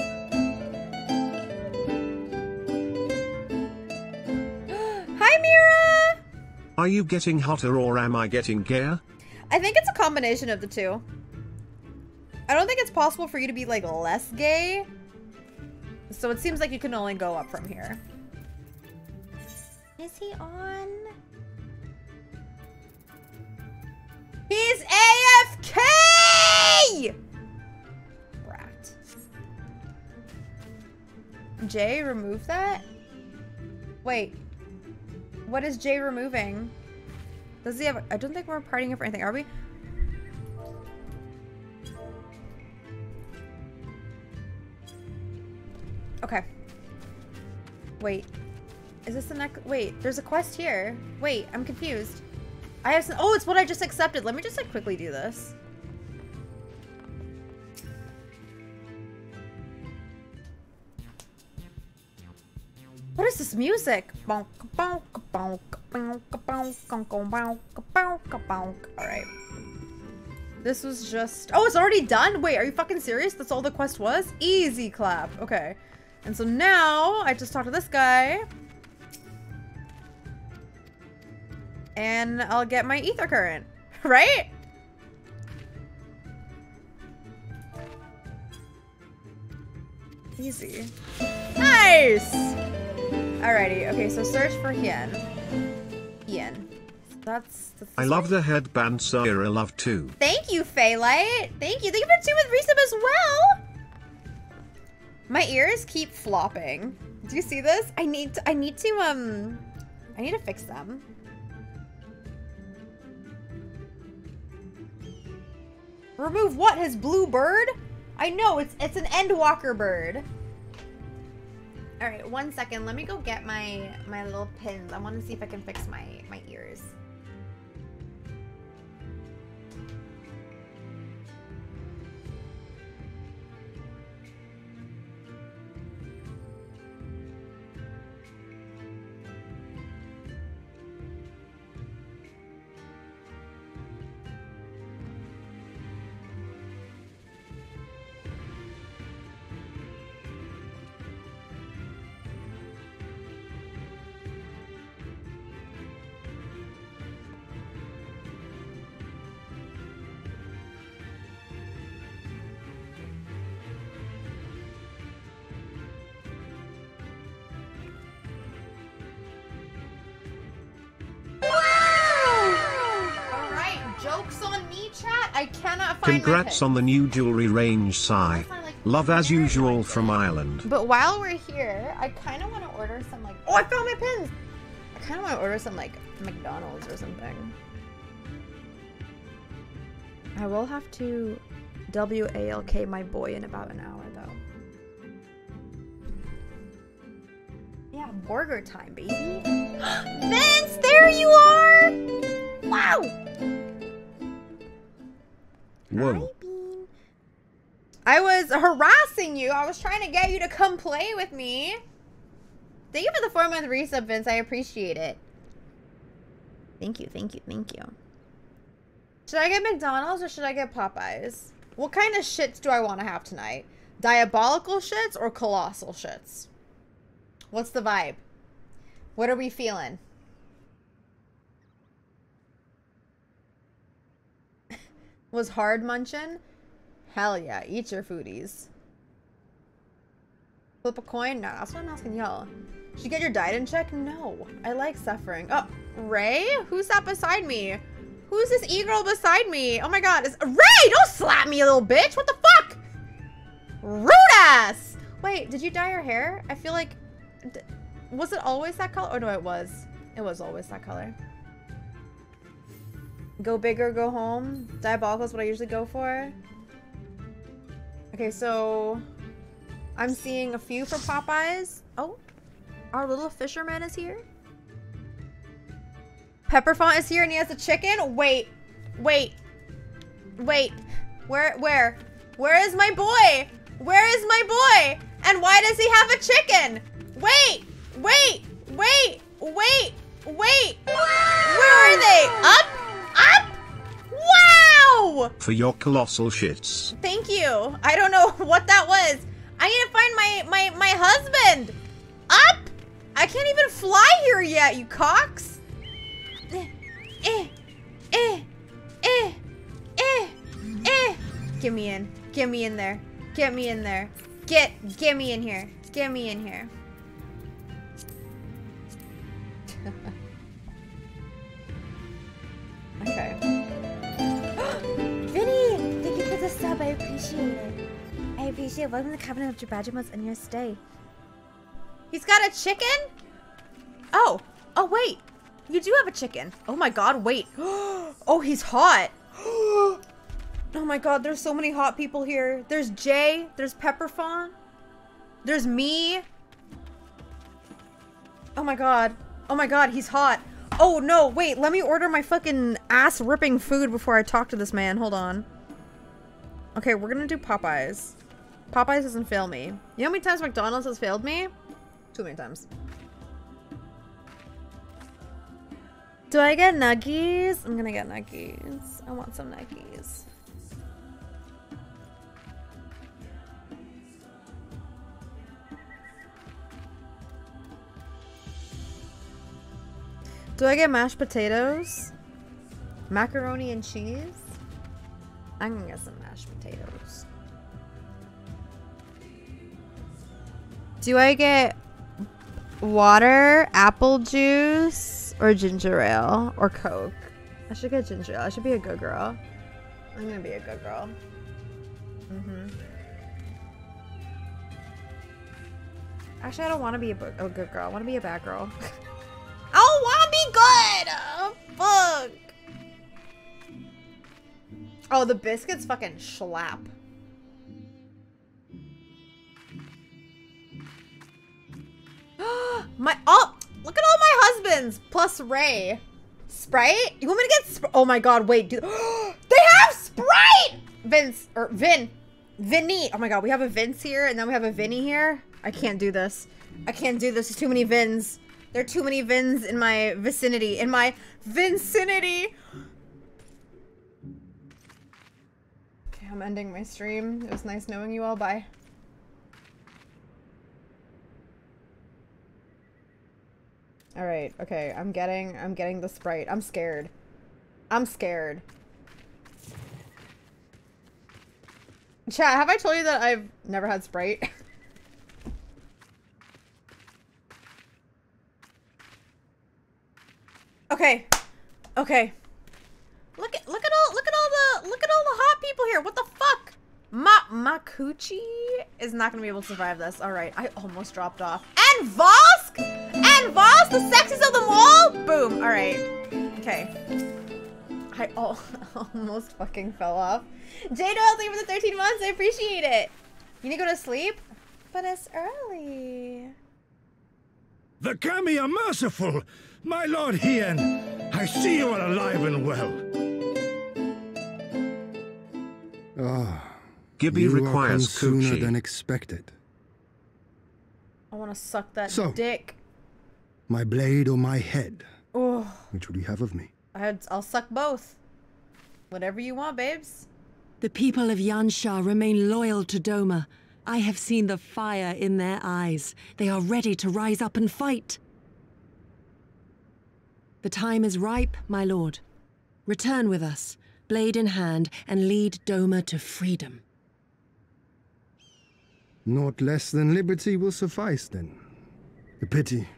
Hi, Mira! Are you getting hotter or am I getting gayer? I think it's a combination of the two. I don't think it's possible for you to be, like, less gay. So it seems like you can only go up from here. Is he on? He's AFK! Brat. Jay, remove that? Wait. What is Jay removing? Does he have... I don't think we're partying for anything, are we? Okay. Wait. Is this the next... Wait, there's a quest here. Wait, I'm confused. I have some... Oh, it's what I just accepted. Let me just, like, quickly do this. What is this music? Alright. This was just... Oh, it's already done? Wait, are you fucking serious? That's all the quest was? Easy clap. Okay. And so now, I just talked to this guy. And I'll get my ether current. <laughs> Right? Easy. Nice! Alrighty, okay, so search for Hien. Hien. That's, that's I love the headband Sierra love too. Thank you, Phalite. Thank you. Thank you for two with resub as well. My ears keep flopping. Do you see this? I need to, I need to, um, I need to fix them. Remove what? His blue bird? I know, it's it's an Endwalker bird. Alright, one second. Let me go get my my little pins. I want to see if I can fix my, my ears. Congrats pins. on the new jewelry range, Sai. Love as usual from Ireland. But while we're here, I kind of want to order some like. Oh, I found my pins. I kind of want to order some like McDonald's or something. I will have to W A L K my boy in about an hour though. Yeah, burger time, baby. <gasps> Vince, there you are! Wow! Whoa. I was harassing you. I was trying to get you to come play with me. Thank you for the four month resub, Vince. I appreciate it. Thank you, thank you, thank you. Should I get McDonald's or should I get Popeyes? What kind of shits do I want to have tonight? Diabolical shits or colossal shits? What's the vibe? What are we feeling? Was hard munchin'? Hell yeah, eat your foodies. Flip a coin? No, that's what I'm asking y'all. Should you get your diet in check? No. I like suffering. Oh, Ray? Who's that beside me? Who's this e-girl beside me? Oh my god, it's Ray! Don't slap me, you little bitch! What the fuck? Rude ass! Wait, did you dye your hair? I feel like... Was it always that color? Oh no, it was. It was always that color. Go big or go home. Diabolical is what I usually go for. Okay, so I'm seeing a few for Popeyes. Oh, our little fisherman is here. Pepperfont is here and he has a chicken. Wait, wait, wait. Where, where, where is my boy? Where is my boy? And why does he have a chicken? Wait, wait, wait, wait, wait. Where are they? Up, up. Wow. For your colossal shits. Thank you. I don't know <laughs> what that was. I need to find my my my husband. Up. I can't even fly here yet, you cocks. Eh, eh, eh, eh, eh, eh. Get me in. Get me in there. Get me in there. Get get me in here. Get me in here. I appreciate it. Welcome to the Covenant of Jabajimas and your stay. He's got a chicken? Oh. Oh, wait. You do have a chicken. Oh my god, wait. <gasps> Oh, he's hot. <gasps> Oh my god, there's so many hot people here. There's Jay. There's Pepperfawn. There's me. Oh my god. Oh my god, he's hot. Oh no, wait, let me order my fucking ass ripping food before I talk to this man. Hold on. Okay, we're gonna do Popeyes. Popeyes doesn't fail me. You know how many times McDonald's has failed me? Too many times. Do I get nuggies? I'm gonna get nuggies. I want some nuggies. Do I get mashed potatoes? Macaroni and cheese? I'm gonna get some potatoes. Do I get water, apple juice, or ginger ale, or Coke? I should get ginger ale. I should be a good girl. I'm gonna be a good girl. Mm-hmm. Actually, I don't want to be a, a good girl. I want to be a bad girl. <laughs> I don't want to be good. Fuck. Oh, the biscuits fucking slap. <gasps> my oh, look at all my husbands plus Ray. Sprite? You want me to get? Oh my god, wait, dude. <gasps> they have Sprite! Vince, or Vin. Vinny. Oh my god, we have a Vince here and then we have a Vinny here. I can't do this. I can't do this. There's too many Vins. There are too many Vins in my vicinity. In my vicinity. I'm ending my stream. It was nice knowing you all. Bye. All right. Okay. I'm getting. I'm getting the sprite. I'm scared. I'm scared. Chat. Have I told you that I've never had sprite? <laughs> okay. Okay. Look at look at all look at all the look at all the hot people here. What the fuck? Ma Makuchi is not gonna be able to survive this. All right, I almost dropped off. And Vosk, and Vosk, the sexiest of them all. Boom. All right. Okay. I al <laughs> almost fucking fell off. Jado, thank you for the 13 months. I appreciate it. You need to go to sleep, but it's early. The Kami are merciful! My lord Hien, I see you are alive and well. Ah, Gibby you are come requires sooner coochie. than expected. I want to suck that So. dick. My blade or my head? Oh, Which would you have of me? I'd, I'll suck both. Whatever you want, babes. The people of Yanxia remain loyal to Doma. I have seen the fire in their eyes. They are ready to rise up and fight. The time is ripe, my lord. Return with us, blade in hand, and lead Doma to freedom. Naught less than liberty will suffice, then. A pity.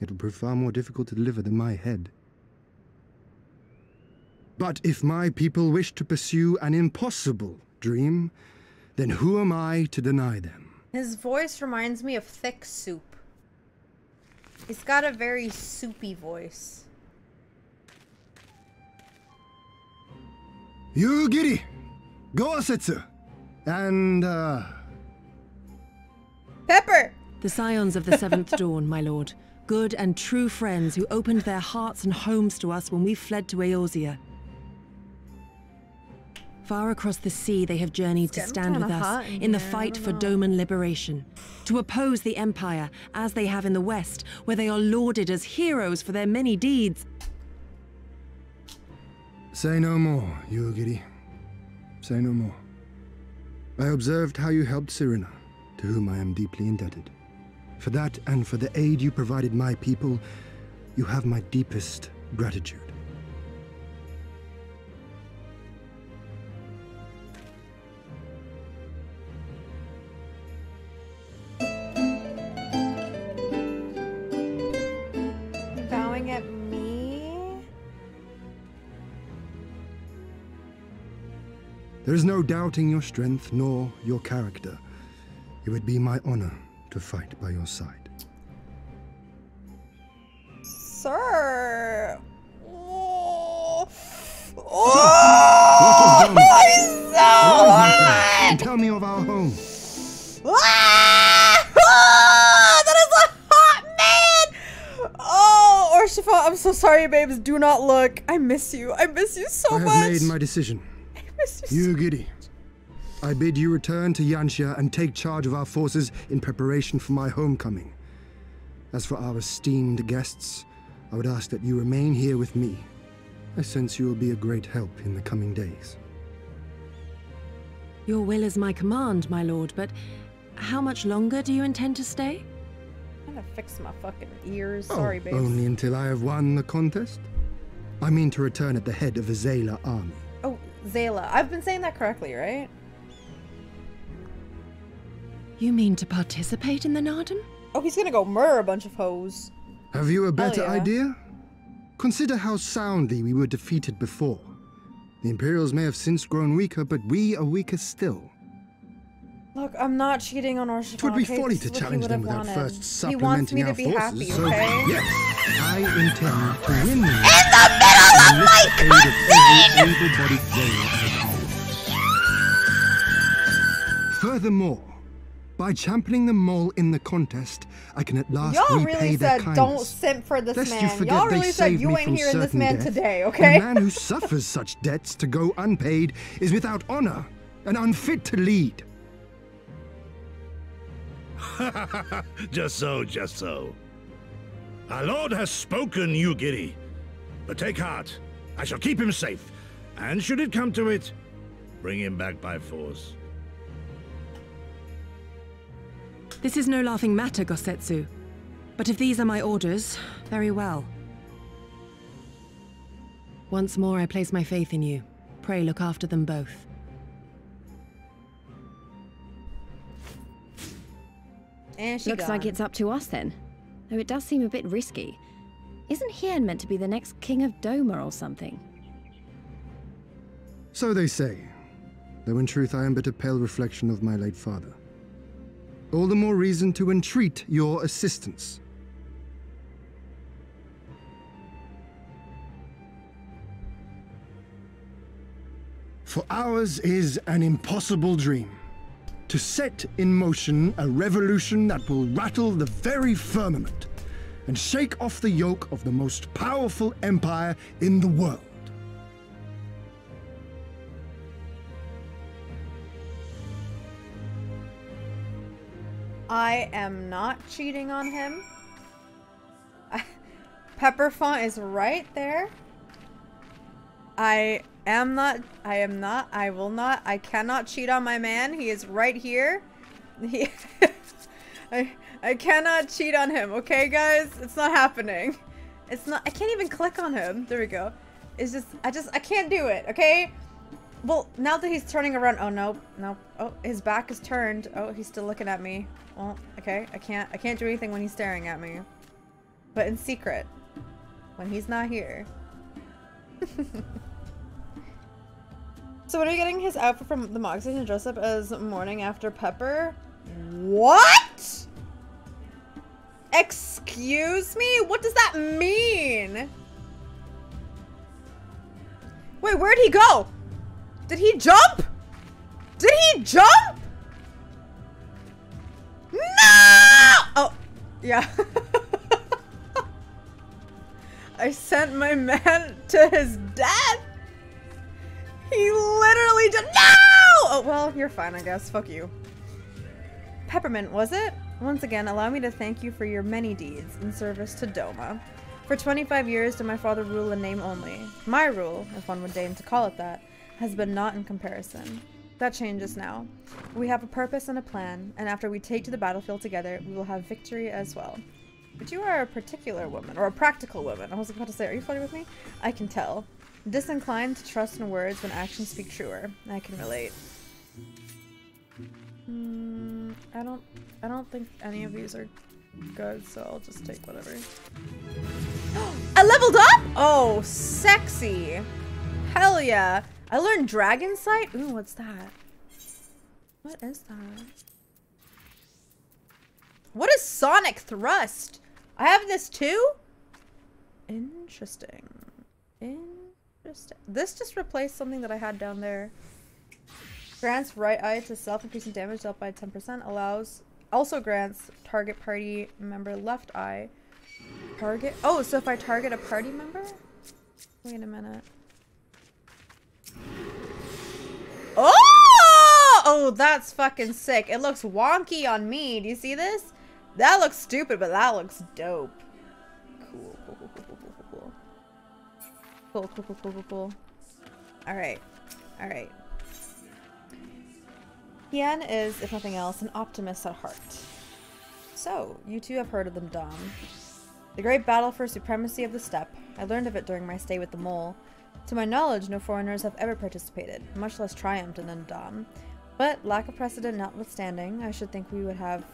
It will prove far more difficult to deliver than my head. But if my people wish to pursue an impossible dream, then who am I to deny them? His voice reminds me of thick soup. He's got a very soupy voice. Yugiri! Go Setsu! And, uh, Pepper! The scions of the Seventh <laughs> Dawn, my lord. Good and true friends who opened their hearts and homes to us when we fled to Eorzea. Far across the sea, they have journeyed to stand with us in in the fight for. Doman liberation, to oppose the Empire, as they have in the West, where they are lauded as heroes for their many deeds. Say no more, Yugiri. Say no more. I observed how you helped Cirina, to whom I am deeply indebted. For that and for the aid you provided my people, you have my deepest gratitude. There is no doubting your strength nor your character. It would be my honor to fight by your side. Sir! Oh, oh so Arise, my friend, hot! and <laughs> tell me of our home. Ah! Ah! That is a hot man! Oh, Orshifa, I'm so sorry, babes. Do not look. I miss you. I miss you so I have much. made my decision. I miss Yugiri. I bid you return to Yanxia and take charge of our forces in preparation for my homecoming. As for our esteemed guests, I would ask that you remain here with me. I sense you will be a great help in the coming days. Your will is my command, my lord, but how much longer do you intend to stay? I'm gonna fix my fucking ears. Oh, Sorry, babes. Only until I have won the contest? I mean to return at the head of a Xaela army. Xaela. I've been saying that correctly, right? You mean to participate in the Naadam? Oh, he's gonna go murder a bunch of hoes. Have you a better yeah. idea? Consider how soundly we were defeated before. The Imperials may have since grown weaker, but we are weaker still. Look, I'm not cheating on Orshifa. It would be okay? folly to is what he challenge would them have without wanted. first He wants supplementing me our to be forces. happy, so, okay? yes, I intend to win the In the middle of my cutscene! able-bodied Xaela I can. Furthermore, by championing the Mol in the contest, I can at last Y'all repay really said kindness. don't simp for this Lest you man. forget Y'all they really said saved you me ain't from hearing this certain man death. today, okay? A man who suffers such debts to go unpaid is without honor and unfit to lead. <laughs> just so, just so. Our lord has spoken, Yugiri. But take heart. I shall keep him safe. And should it come to it, bring him back by force. This is no laughing matter, Gosetsu. But if these are my orders, very well. Once more, I place my faith in you. Pray look after them both. And she Looks like it's up to us then. Though it does seem a bit risky. Isn't Hien meant to be the next king of Doma or something? So they say. though in truth I am but a pale reflection of my late father. All the more reason to entreat your assistance. For ours is an impossible dream. To set in motion a revolution that will rattle the very firmament and shake off the yoke of the most powerful empire in the world. I am not cheating on him. <laughs> Pepperfont is right there. I am not, I am not, I will not, I cannot cheat on my man. He is right here. He, <laughs> I, I cannot cheat on him, okay guys? It's not happening. It's not, I can't even click on him. There we go. It's just, I just, I can't do it, okay? Well, now that he's turning around, oh no, no, oh, his back is turned. Oh, he's still looking at me. Well, okay, I can't, I can't do anything when he's staring at me. But in secret, when he's not here. <laughs> so when are you getting his outfit from the Moxie and dress up as morning after Pepper? What? Excuse me? What does that mean? Wait, where'd he go? Did he jump? Did he jump? No! Oh, yeah. <laughs> I sent my man to his death. He literally just no. Oh well, you're fine, I guess. Fuck you. Peppermint, was it? Once again, allow me to thank you for your many deeds in service to Doma. For 25 years did my father rule in name only. My rule, if one would deign to call it that, has been not in comparison. That changes now. We have a purpose and a plan, and after we take to the battlefield together, we will have victory as well. But you are a particular woman, or a practical woman. I was about to say, are you flirting with me? I can tell. Disinclined to trust in words when actions speak truer. I can relate. Mm, I don't, I don't think any of these are good, so I'll just take whatever. <gasps> I leveled up! Oh, sexy. Hell yeah. I learned Dragon Sight? Ooh, what's that? What is that? What is Sonic Thrust? I have this too? Interesting. Interesting. This just replaced something that I had down there. Grants right eye to self-increasing damage dealt by 10%. Allows also grants target party member left eye. Target? Oh, so if I target a party member? Wait a minute. Oh! Oh, that's fucking sick. It looks wonky on me. Do you see this? That looks stupid, but that looks dope. Cool, cool. Cool, cool, cool, cool, cool, cool. Alright. Alright. Hien is, if nothing else, an optimist at heart. So, you two have heard of the Dom. The great battle for supremacy of the steppe. I learned of it during my stay with the Mol. To my knowledge, no foreigners have ever participated, much less triumphed in the Dom. But lack of precedent notwithstanding, I should think we would have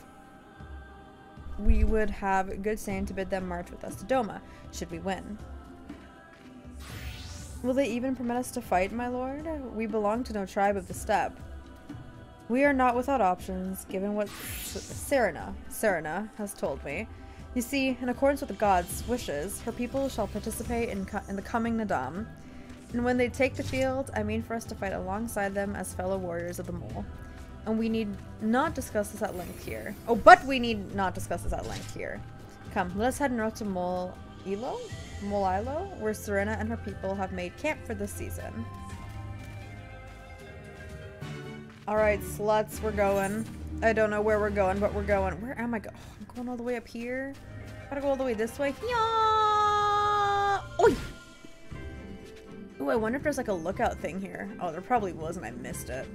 we would have good saying to bid them march with us to Doma, should we win. Will they even permit us to fight, my lord? We belong to no tribe of the steppe. We are not without options, given what Cirina, Cirina has told me. You see, in accordance with the gods' wishes, her people shall participate in, in the coming Naadam. And when they take the field, I mean for us to fight alongside them as fellow warriors of the Mol. And we need not discuss this at length here. Oh, but we need not discuss this at length here. Come, let us head north to Mol Ilo? Mol Iloh, where Cirina and her people have made camp for this season. Alright, sluts, we're going. I don't know where we're going, but we're going. Where am I going? Oh, I'm going all the way up here. Gotta go all the way this way. Yeah! Oi! Ooh, I wonder if there's like a lookout thing here. Oh, there probably was and I missed it.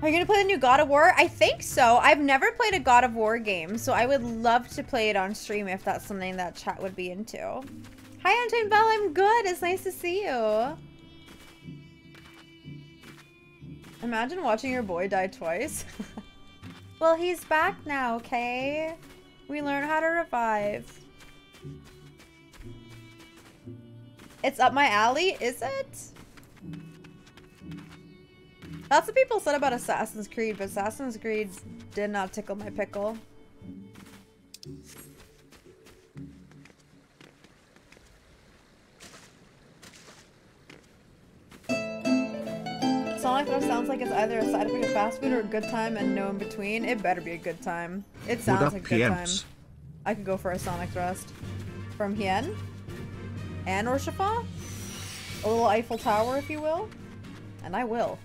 Are you gonna play the new God of War? I think so. I've never played a God of War game, so I would love to play it on stream if that's something that chat would be into. Hi, Antoine Bell. I'm good. It's nice to see you. Imagine watching your boy die twice. <laughs> Well, he's back now, okay? We learn how to revive. It's up my alley, is it? That's what people said about Assassin's Creed, but Assassin's Creed did not tickle my pickle. Sonic Thrust sounds like it's either a side effect of fast food or a good time and no in between. It better be a good time. It sounds up, like a good time. I could go for a Sonic Thrust. From Hien? And Urshifa? A little Eiffel Tower, if you will. And I will.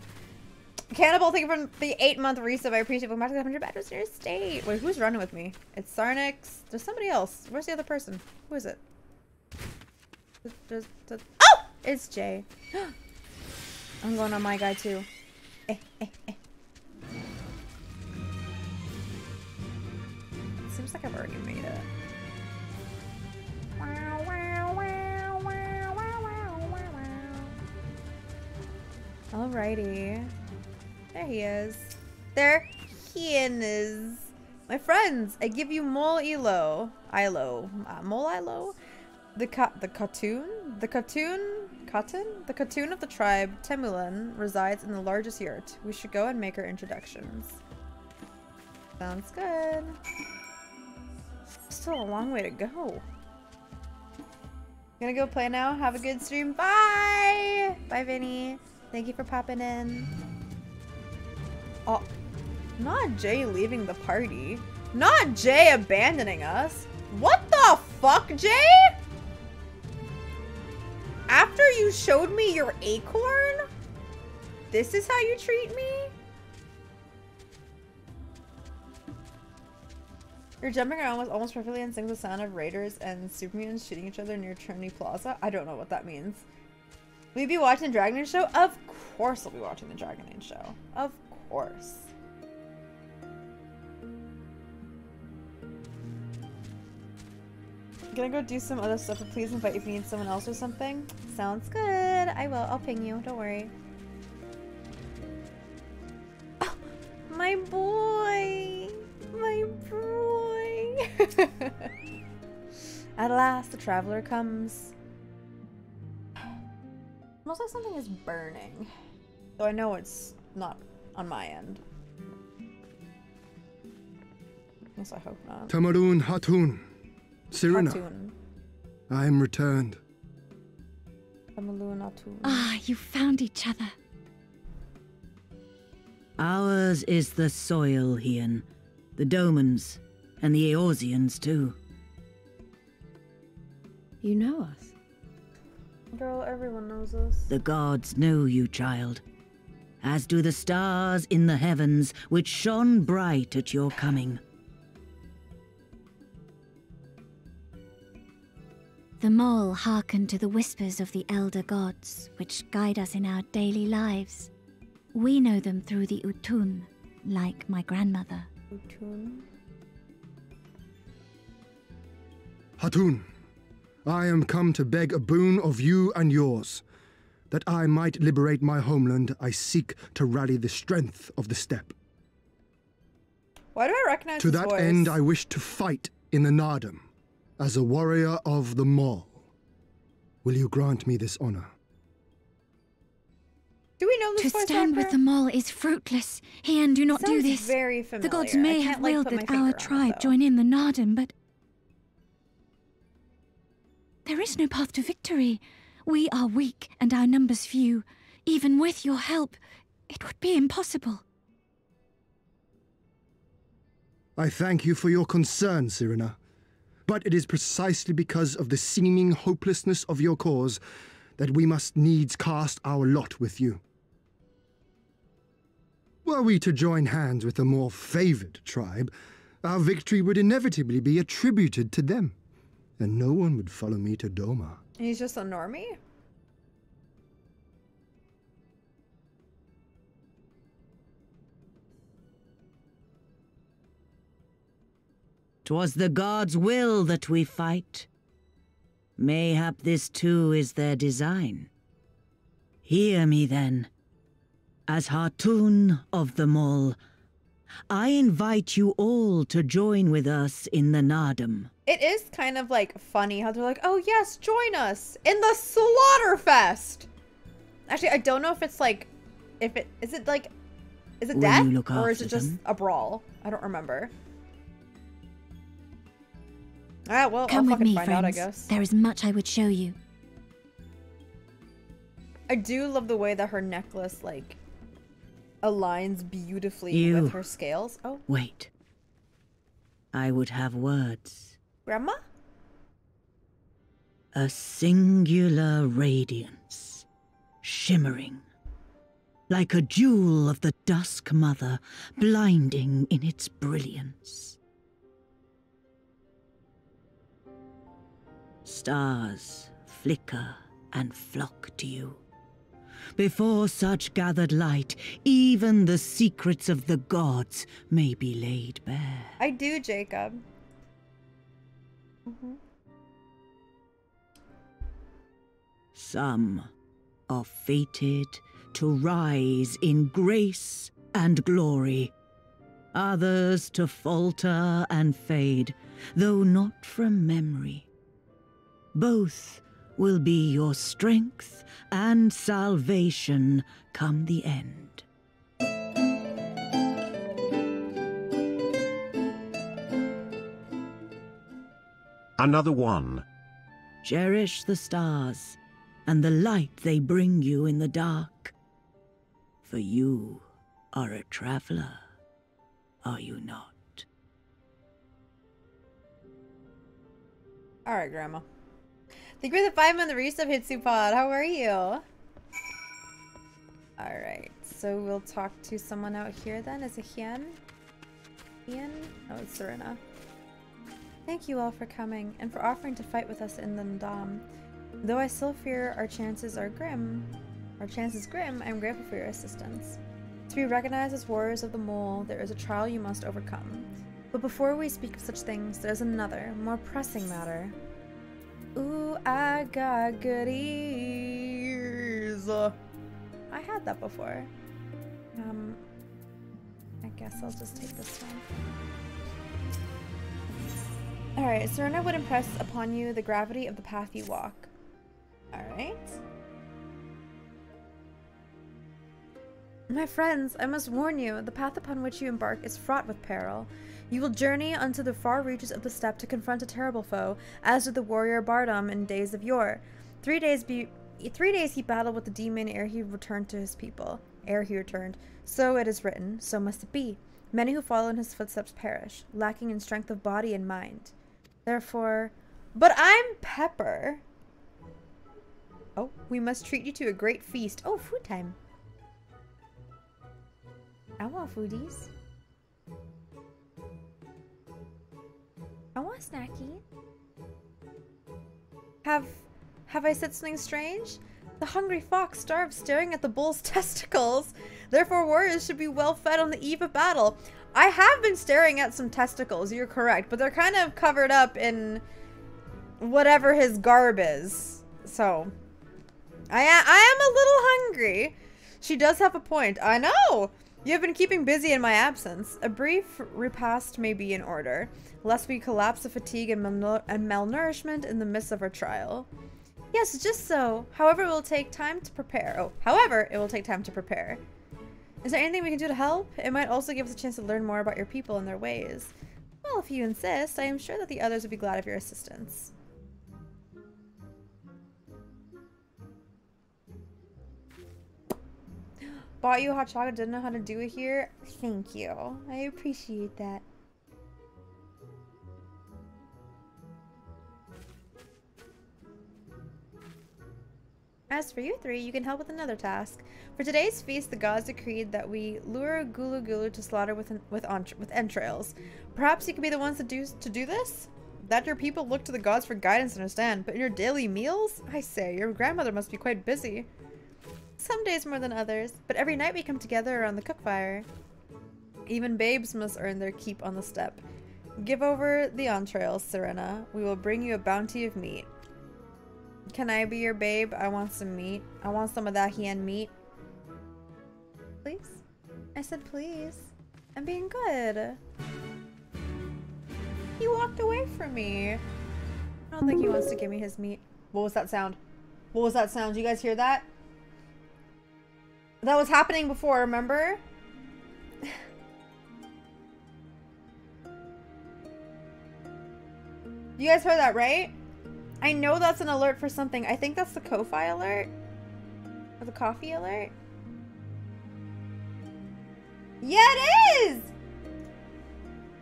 Cannibal, thank you for the eight month resub. I appreciate it. Welcome back to the 100 Badgers in state. Wait, who's running with me? It's Sarnix. There's somebody else. Where's the other person? Who is it? There's- there's- Oh! It's Jay. <gasps> I'm going on my guy too. Eh, eh, eh. Seems like I've already made it. Alrighty. There he is. There he is. My friends, I give you Mol Iloh. Ilo. Uh, Ilo? The ca the cartoon? The? Cotton? The cartoon of the tribe, Temulan, resides in the largest yurt. We should go and make our introductions. Sounds good. Still a long way to go. Gonna go play now. Have a good stream. Bye! Bye, Vinny. Thank you for popping in. Oh, not Jay leaving the party. Not Jay abandoning us. What the fuck, Jay? After you showed me your acorn? This is how you treat me? You're jumping around with almost perfectly in sync with the sound of raiders and super mutants shooting each other near Trinity Plaza. I don't know what that means. You be watching the Dragon Age show? Of course we'll be watching the Dragon Age show. Of course. Gonna go do some other stuff, but please invite if you need someone else or something. Sounds good. I will. I'll ping you. Don't worry. Oh, my boy. My boy. <laughs> At last, the traveler comes. Almost like something is burning. Though I know it's not on my end. Yes, I hope not. Tamarun Hatun. Cirina, Hatun. I am returned. Tamalun Hatun. Ah, you found each other. Ours is the soil, Hien. The Domans. And the Eorzeans, too. You know us. Girl, everyone knows us. The gods know you, child. As do the stars in the heavens, which shone bright at your coming. The Mol hearkened to the whispers of the elder gods, which guide us in our daily lives. We know them through the Utun, like my grandmother. Utun. Hatun, I am come to beg a boon of you and yours. That I might liberate my homeland, I seek to rally the strength of the steppe. Why do I recognize To his that voice? end, I wish to fight in the Naadam as a warrior of the Mol. Will you grant me this honor? Do we know this To voice stand with the Mol is fruitless. Hien, do not do Sounds this. very The gods familiar. I may have can't, like, willed put my that finger on our tribe though. join in the Naadam, but there is no path to victory. We are weak and our numbers few. Even with your help, it would be impossible. I thank you for your concern, Cirina. But it is precisely because of the seeming hopelessness of your cause that we must needs cast our lot with you. Were we to join hands with a more favored tribe, our victory would inevitably be attributed to them, and no one would follow me to Doma. He's just a normie? Twas the gods' will that we fight. Mayhap this too is their design. Hear me then. As Hartoon of the Mol, I invite you all to join with us in the Naadam. It is kind of like funny how they're like, oh yes, join us in the Slaughterfest. Actually, I don't know if it's like, if it is it like, is it Will death look or is it just them? a brawl? I don't remember. Ah, well, Come I'll with me, find friends. out, I guess. There is much I would show you. I do love the way that her necklace like aligns beautifully You. with her scales. Oh, Wait. I would have words. grandma? A singular radiance, shimmering, like a jewel of the Dusk Mother, blinding in its brilliance. Stars flicker and flock to you. Before such gathered light, even the secrets of the gods may be laid bare. I do, Jacob. Mhm. Some are fated to rise in grace and glory, others to falter and fade, though not from memory. Both will be your strength and salvation come the end. Another one. Cherish the stars and the light they bring you in the dark. For you are a traveler, are you not? All right, Grandma. Thank you for the five month resub, Hitsupod. How are you? All right, so we'll talk to someone out here then. Is it Hien? Ian? Oh, it's Cirina. Thank you all for coming and for offering to fight with us in the Naadam. Though I still fear our chances are grim, our chances grim, I am grateful for your assistance. To be recognized as warriors of the Mol, there is a trial you must overcome. But before we speak of such things, there's another, more pressing matter. Ooh, I got good ears. I had that before. Um, I guess I'll just take this one. Alright, Cirina would impress upon you the gravity of the path you walk. Alright. My friends, I must warn you, the path upon which you embark is fraught with peril. You will journey unto the far reaches of the steppe to confront a terrible foe, as did the warrior Bardam in days of yore. Three days be three days he battled with the demon ere he returned to his people. Ere he returned. So it is written, so must it be. Many who follow in his footsteps perish, lacking in strength of body and mind. Therefore But I'm Pepper. Oh, we must treat you to a great feast. Oh, food time. I want foodies. I want snacky. Have have I said something strange? The hungry fox starves staring at the bull's <laughs> testicles. Therefore, warriors should be well fed on the eve of battle. I have been staring at some testicles, you're correct, but they're kind of covered up in whatever his garb is. So, I am, I am a little hungry. She does have a point. I know! You have been keeping busy in my absence. A brief repast may be in order, lest we collapse of fatigue and, malnu- and malnourishment in the midst of our trial. Yes, just so. However, it will take time to prepare. Oh, however, it will take time to prepare. Is there anything we can do to help? It might also give us a chance to learn more about your people and their ways. Well, if you insist, I am sure that the others would be glad of your assistance. Bought you hot chocolate, didn't know how to do it here. Thank you. I appreciate that. As for you three, you can help with another task. For today's feast, the gods decreed that we lure Gulu Gulu to slaughter with with, with entrails. Perhaps you could be the ones to do to do this. That your people look to the gods for guidance, understand. But in your daily meals, I say, your grandmother must be quite busy. Some days more than others, but every night we come together around the cook fire. Even babes must earn their keep on the steppe. Give over the entrails, Cirina. We will bring you a bounty of meat. Can I be your babe? I want some meat. I want some of that hen meat. Please? I said please. I'm being good. He walked away from me. I don't think he wants to give me his meat. What was that sound? What was that sound? You guys hear that? That was happening before, remember? <sighs> you guys heard that, right? I know that's an alert for something. I think that's the Ko-Fi alert. Or the coffee alert. Yeah, it is!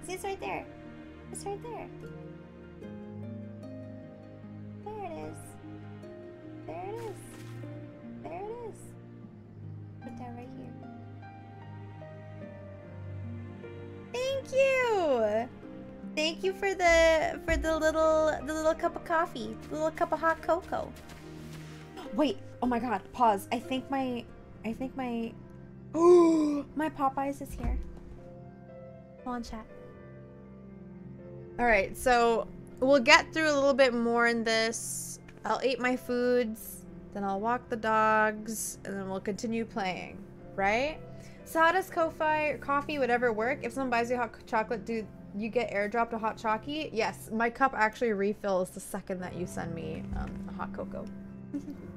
See, it's right there. It's right there. There it is. There it is. Thank you! Thank you for the for the little the little cup of coffee, the little cup of hot cocoa. Wait, oh my god, pause. I think my I think my Oh <gasps> my Popeyes is here. Come on chat. Alright, so we'll get through a little bit more in this. I'll eat my foods, then I'll walk the dogs, and then we'll continue playing, right? So how does Ko-Fi, coffee, whatever work? If someone buys you hot chocolate, do you get airdropped a hot chalky? Yes, my cup actually refills the second that you send me um, a hot cocoa. <laughs>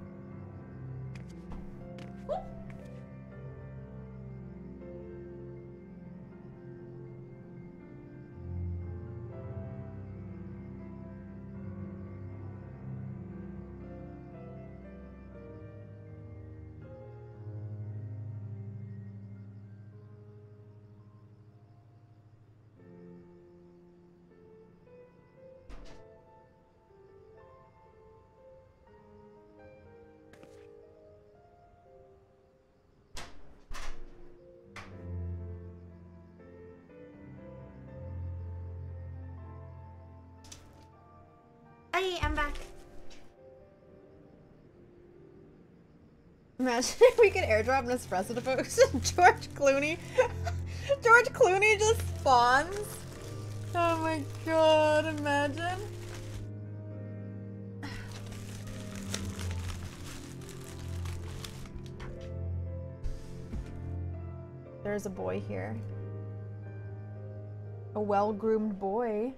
Hey, I'm back. Imagine if we could airdrop Nespresso to folks <laughs> George Clooney. <laughs> George Clooney just spawns. Oh my god, imagine. <sighs> There's a boy here. A well-groomed boy.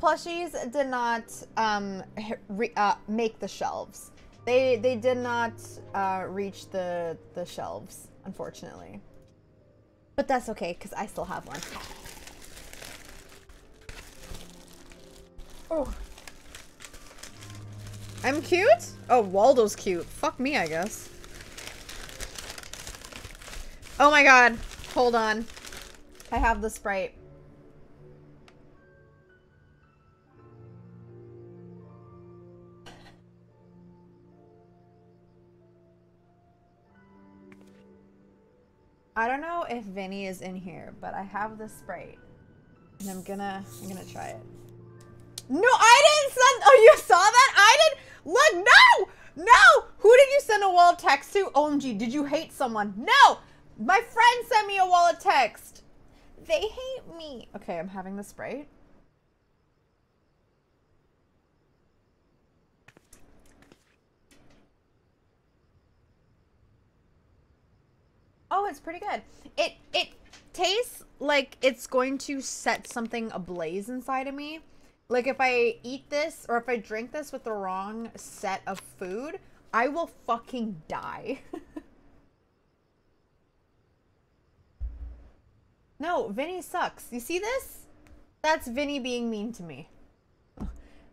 Plushies did not um, re- uh, make the shelves. They they did not uh, reach the the shelves, unfortunately. But that's okay because I still have one. Oh. I'm cute? Oh, Waldo's cute. Fuck me, I guess. Oh my god. Hold on. I have the Sprite. I don't know if Vinny is in here, but I have the Sprite. And I'm gonna, I'm gonna try it. No, I didn't send, oh, you saw that? I didn't, look, no, no. Who did you send a wall of text to? OMG, did you hate someone? No, my friend sent me a wall of text. They hate me. Okay, I'm having the Sprite. It's pretty good. It it tastes like it's going to set something ablaze inside of me. Like if I eat this or if I drink this with the wrong set of food, I will fucking die. <laughs> no, Vinny sucks. You see this? That's Vinny being mean to me.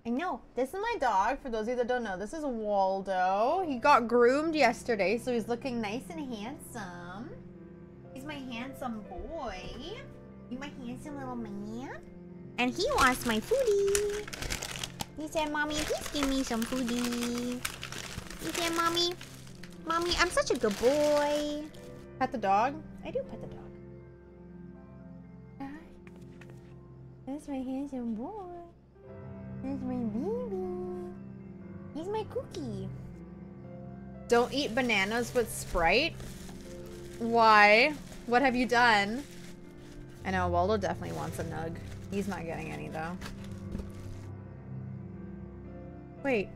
I know. This is my dog. For those of you that don't know, this is Waldo. He got groomed yesterday, so he's looking nice and handsome. My handsome boy. He's my handsome little man. And he wants my foodie. He said, Mommy, please give me some foodie. He said, Mommy, Mommy, I'm such a good boy. Pet the dog? I do pet the dog. Uh-huh. That's my handsome boy. That's my baby. He's my cookie. Don't eat bananas with Sprite? Why? What have you done? I know, Waldo definitely wants a nug. He's not getting any, though. Wait.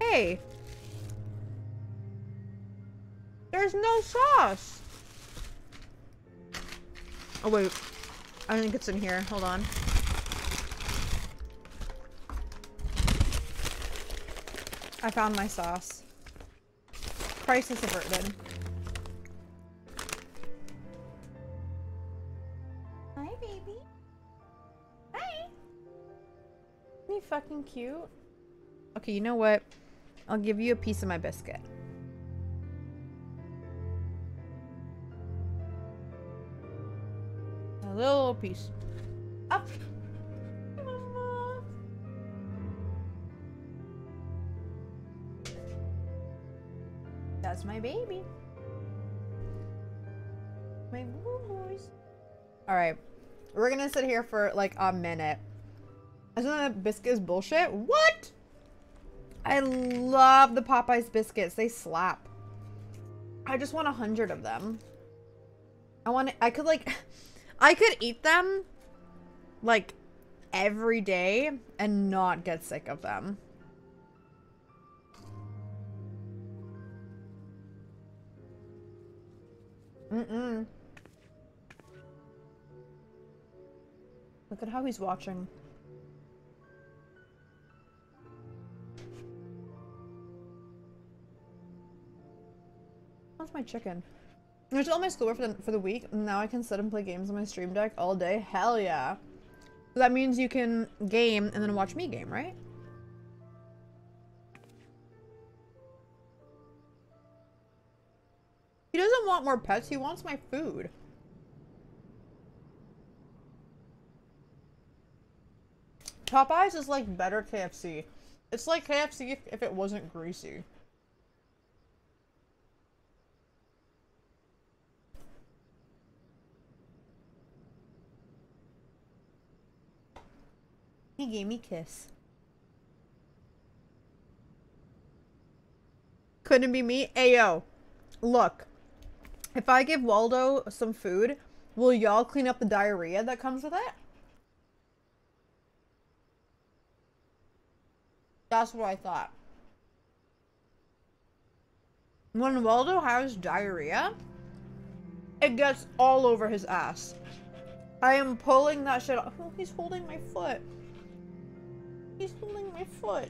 Hey! There's no sauce. Oh wait, I think it's in here. Hold on. I found my sauce. Crisis averted. Fucking cute? Okay, you know what? I'll give you a piece of my biscuit. A little piece. Up. That's my baby. My boo. Alright. We're gonna sit here for like a minute. Isn't that biscuits bullshit? What? I love the Popeyes biscuits. They slap. I just want a hundred of them. I want I could like <laughs> I could eat them like every day and not get sick of them. Mm-mm. Look at how he's watching. That's my chicken. I did all my schoolwork for the, for the week, and now I can sit and play games on my stream deck all day. Hell yeah. That means you can game and then watch me game, right? He doesn't want more pets, he wants my food. Popeyes is like better KFC. It's like KFC if, if it wasn't greasy. He gave me kiss. Couldn't be me. Ayo. Look. If I give Waldo some food, will y'all clean up the diarrhea that comes with it? That's what I thought. When Waldo has diarrhea, it gets all over his ass. I am pulling that shit off. Oh, he's holding my foot. He's holding my foot.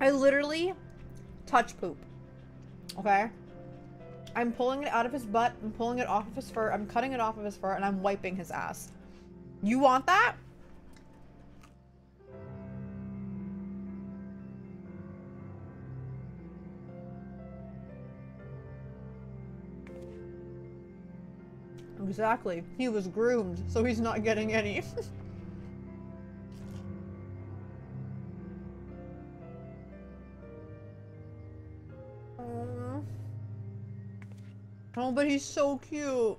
I literally touch poop. Okay? I'm pulling it out of his butt. I'm pulling it off of his fur. I'm cutting it off of his fur and I'm wiping his ass. You want that? Exactly. He was groomed, so he's not getting any. <laughs> oh, but he's so cute.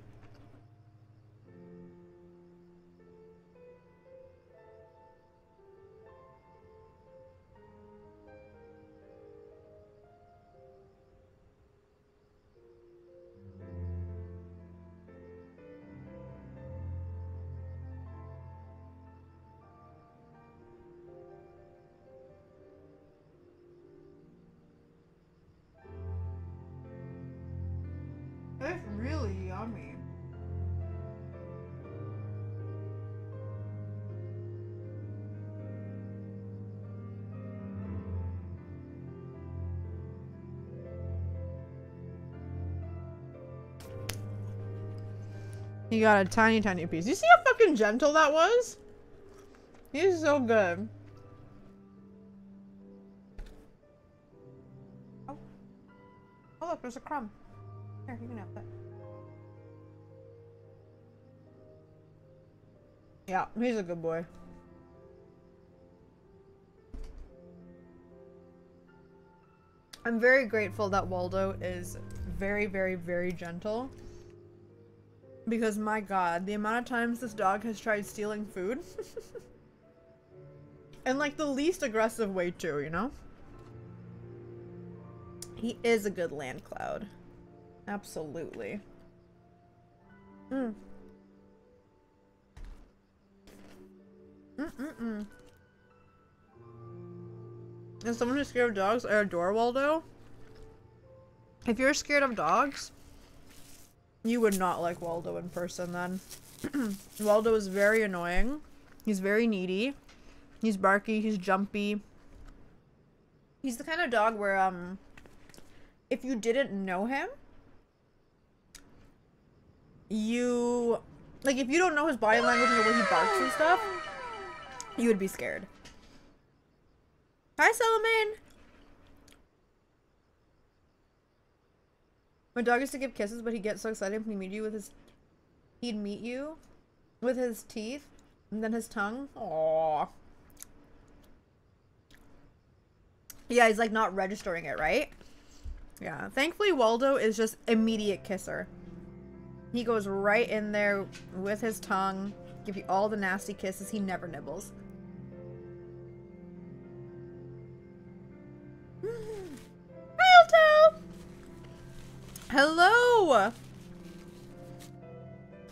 He got a tiny, tiny piece. You see how fucking gentle that was? He's so good. Oh. Oh, look, there's a crumb. Here, you can have that. Yeah, he's a good boy. I'm very grateful that Waldo is very, very, very gentle. Because my god, the amount of times this dog has tried stealing food. <laughs> and like the least aggressive way too, you know? He is a good land cloud. Absolutely. Mm. Mm-mm-mm. As someone who's scared of dogs, I adore Waldo. If you're scared of dogs, you would not like Waldo in person then. <clears throat> Waldo is very annoying. He's very needy. He's barky, he's jumpy. He's the kind of dog where um if you didn't know him, you like if you don't know his body language and the way he barks and stuff, you would be scared. Hi, Salamane. My dog used to give kisses, but he gets so excited when he meet you with his he'd meet you with his teeth and then his tongue. Aww. Yeah, he's like not registering it, right? Yeah. Thankfully, Waldo is just immediate kisser. He goes right in there with his tongue, give you all the nasty kisses. He never nibbles. Hello!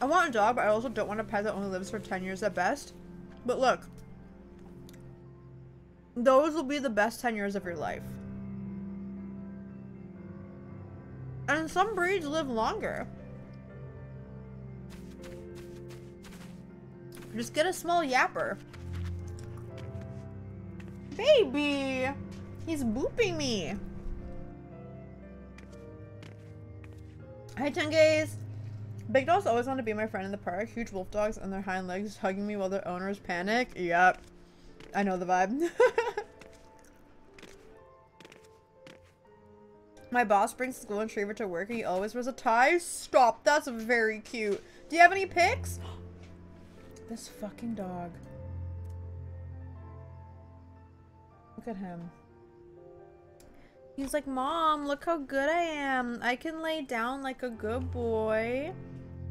I want a dog, but I also don't want a pet that only lives for 10 years at best. But look. Those will be the best 10 years of your life. And some breeds live longer. Just get a small yapper. Baby! He's booping me. Hi, Tengays. Big dogs always want to be my friend in the park. Huge wolf dogs on their hind legs hugging me while their owners panic. Yep. I know the vibe. <laughs> my boss brings the golden retriever to work and he always wears a tie. Stop. That's very cute. Do you have any pics? <gasps> this fucking dog. Look at him. He's like, Mom, look how good I am. I can lay down like a good boy.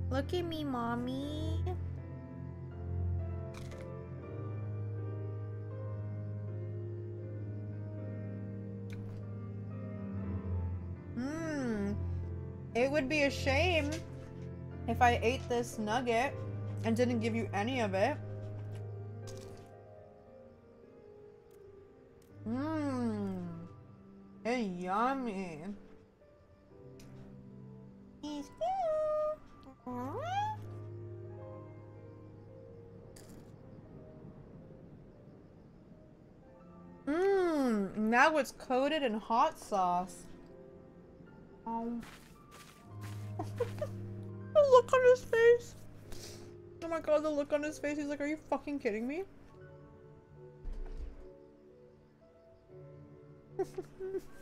Look at me, Mommy. Hmm. It would be a shame if I ate this nugget and didn't give you any of it. Yummy. Mmm. Now it's coated in hot sauce. Um. <laughs> the look on his face. Oh my god, the look on his face. He's like, are you fucking kidding me? <laughs>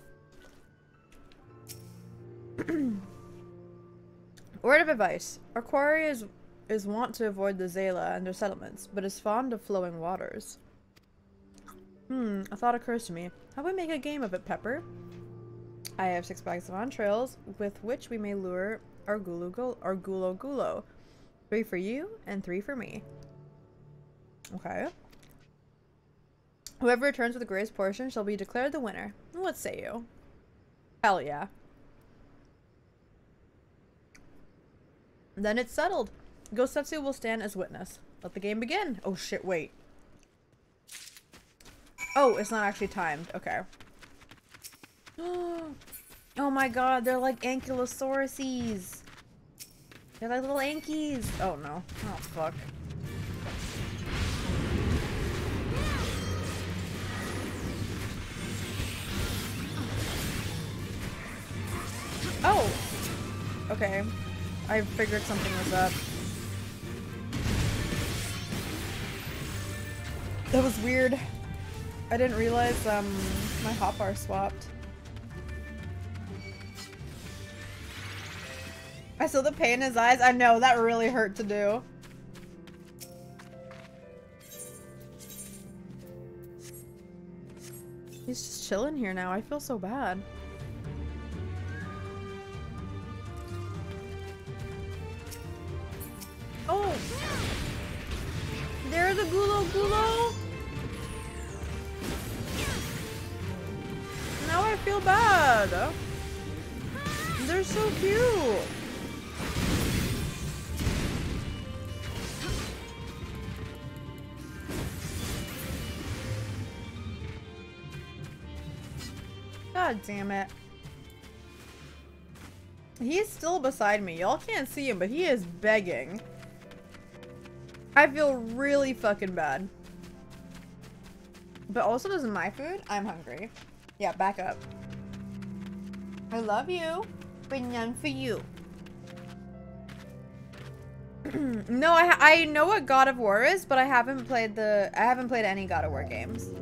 <clears throat> Word of advice. Our quarry is is wont to avoid the Xaela and their settlements, but is fond of flowing waters. Hmm, a thought occurs to me. How about we make a game of it, Pepper? I have six bags of entrails, with which we may lure our gulo, our gulo gulo. Three for you, and three for me. Okay. Whoever returns with the greatest portion shall be declared the winner. What say you? Hell yeah. Then it's settled. Gosetsu will stand as witness. Let the game begin. Oh shit, wait. Oh, it's not actually timed. Okay. <gasps> Oh my god, they're like ankylosauruses. They're like little ankies. Oh no. Oh fuck. Oh! Okay. I figured something was up. That was weird. I didn't realize um my hotbar swapped. I saw the pain in his eyes. I know, that really hurt to do. He's just chilling here now. I feel so bad. There's a Gulo Gulo! Now I feel bad! They're so cute! God damn it. He's still beside me. Y'all can't see him, but he is begging. I feel really fucking bad. But also, this is my food. I'm hungry. Yeah, back up. I love you, but none for you. <clears throat> no, I I know what God of War is, but I haven't played the I haven't played any God of War games.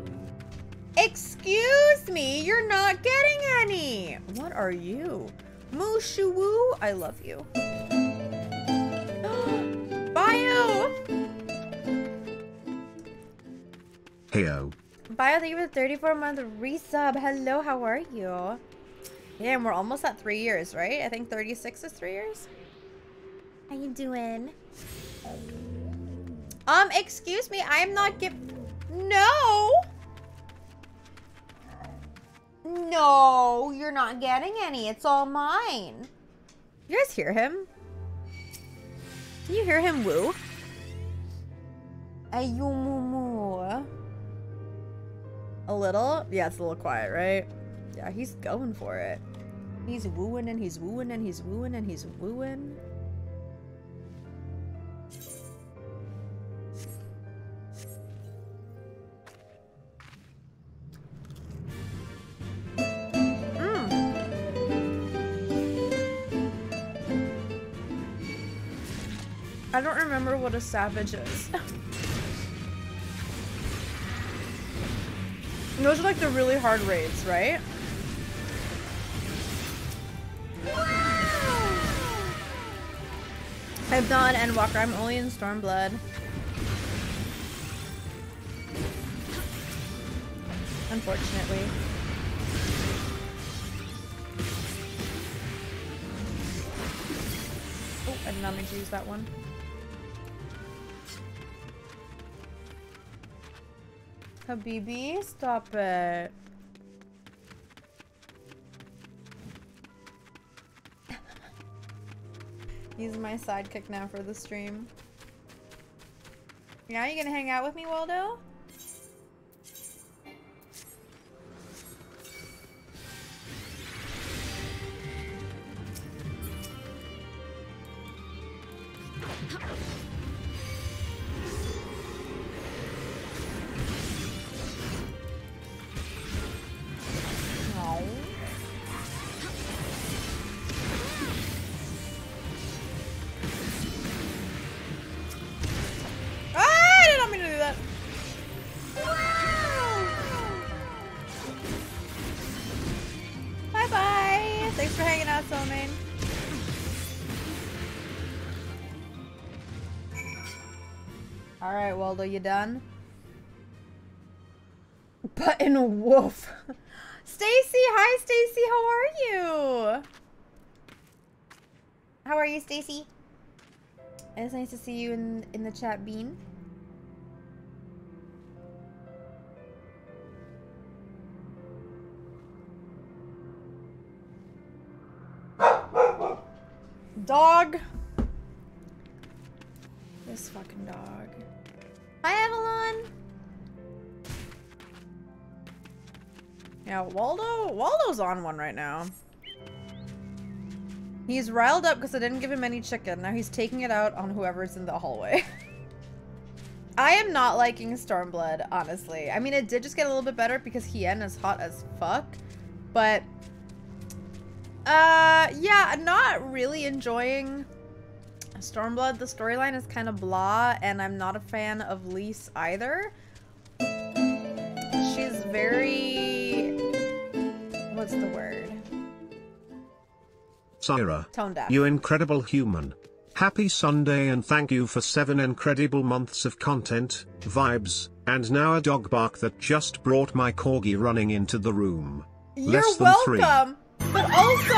Excuse me, you're not getting any. What are you? Mushu Woo, I love you. <gasps> Bio! Heyo. Bio, thank you for the 34 month resub. Hello, how are you? Yeah, and we're almost at three years, right? I think 36 is three years. How you doing? Um, excuse me, I am not give- No! No, you're not getting any. It's all mine. You guys hear him? Can you hear him woo? Ayumumu. A little? Yeah, it's a little quiet, right? Yeah, he's going for it. He's wooing and he's wooing and he's wooing and he's wooing. Hmm. I don't remember what a savage is. <laughs> Those are like the really hard raids, right? I'm not Endwalker, I'm only in Stormblood. Unfortunately. Oh, I did not mean to use that one. Habibi, stop it. <laughs> He's my sidekick now for the stream. Now you gonna hang out with me, Waldo? <laughs> All right, Waldo, you done? Button woof. <laughs> Stacy, hi Stacy, how are you? How are you, Stacy? It's nice to see you in in the chat, Bean. Dog. This fucking dog. Hi, Evelyn. Yeah, Waldo. Waldo's on one right now. He's riled up because I didn't give him any chicken. Now he's taking it out on whoever's in the hallway. <laughs> I am not liking Stormblood, honestly. I mean, it did just get a little bit better because Hien is hot as fuck. But, uh, yeah, not really enjoying Stormblood. The storyline is kind of blah, and I'm not a fan of Lyse either. She's very... What's the word? Saira. You incredible human. Happy Sunday and thank you for seven incredible months of content, vibes, and now a dog bark that just brought my corgi running into the room. You're Less than three. welcome. But also...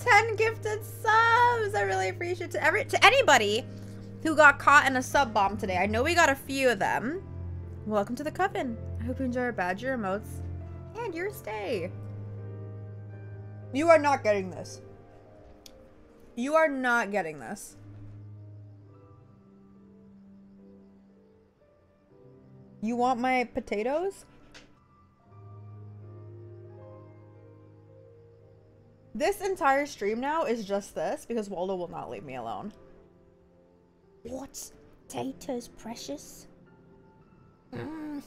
10 gifted subs. I really appreciate. To every to anybody who got caught in a sub bomb today. I know we got a few of them. Welcome to the coven. I hope you enjoy our badger emotes and your stay. You are not getting this. You are not getting this. You want my potatoes? This entire stream now is just this because Waldo will not leave me alone. What? Potatoes, precious? Mm.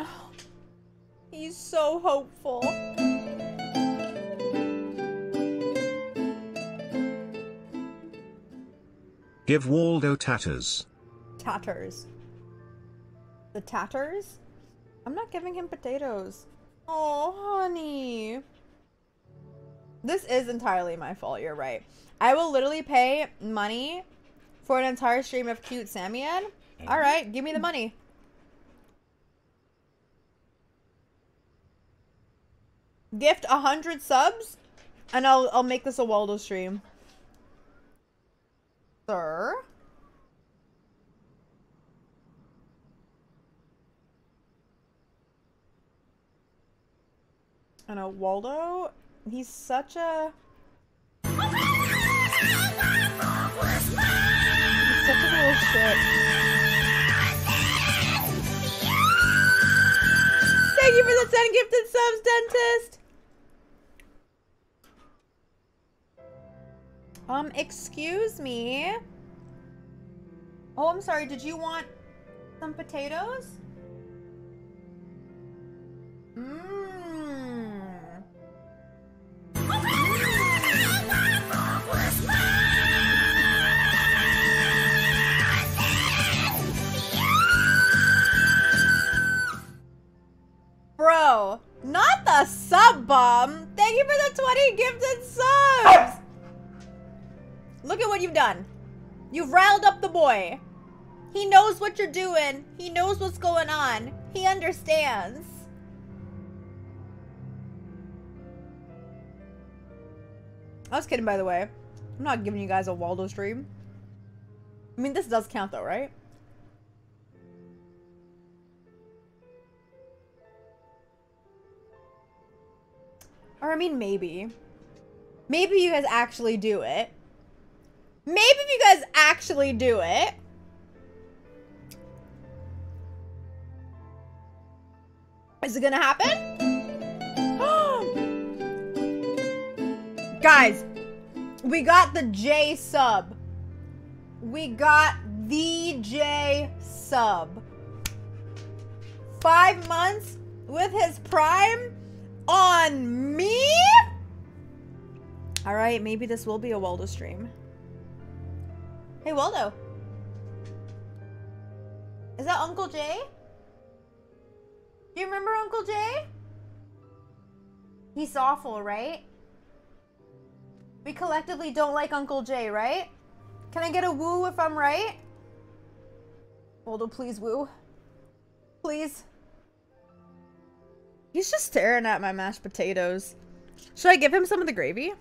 <sighs> He's so hopeful. Give Waldo tatters. Tatters. The tatters? I'm not giving him potatoes. Oh, honey. This is entirely my fault, you're right. I will literally pay money for an entire stream of cute Samian. Alright, give me the money. Gift a hundred subs, and I'll I'll make this a Waldo stream. Sir? I know Waldo. He's such a. He's such a little shit. Thank you for the 10 gifted subs, dentist. Um, excuse me. Oh, I'm sorry. Did you want some potatoes? Mmm. Bro, not the sub bomb. Thank you for the 20 gifted subs. Look at what you've done. You've riled up the boy. He knows what you're doing. He knows what's going on. He understands. I was kidding, by the way. I'm not giving you guys a Waldo stream. I mean, this does count, though, right? Or, I mean, maybe. Maybe you guys actually do it. Maybe if you guys actually do it. Is it gonna happen? <gasps> Guys, we got the J sub. We got the J sub. Five months with his prime on me? Alright, maybe this will be a Waldo stream. Hey, Waldo. Is that Uncle Jay? You remember Uncle Jay? He's awful, right? We collectively don't like Uncle Jay, right? Can I get a woo if I'm right? Waldo, please woo. Please. He's just staring at my mashed potatoes. Should I give him some of the gravy?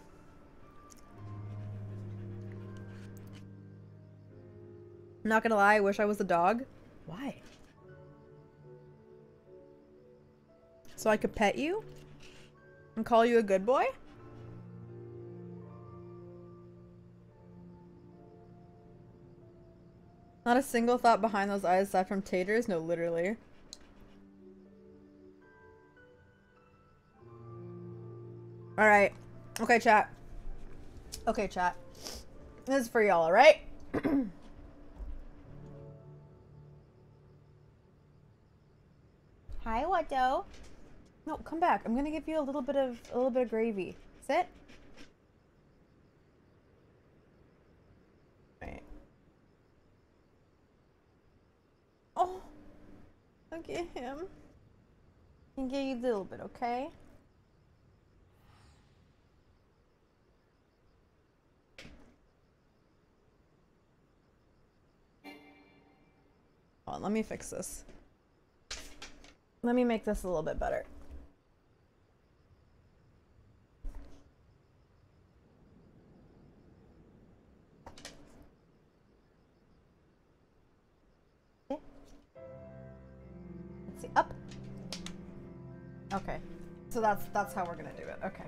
I'm not gonna lie, I wish I was a dog. Why? So I could pet you? And call you a good boy? Not a single thought behind those eyes aside from taters? No, literally. Alright. Okay, chat. Okay, chat. This is for y'all, alright? <clears throat> Hi, Watto. No, come back. I'm gonna give you a little bit of a little bit of gravy. Sit. Right. Oh, look at him. Can give you a little bit, okay? Hold on, let me fix this. Let me make this a little bit better. Okay. Let's see. Up. Okay. So that's that's how we're gonna do it. Okay.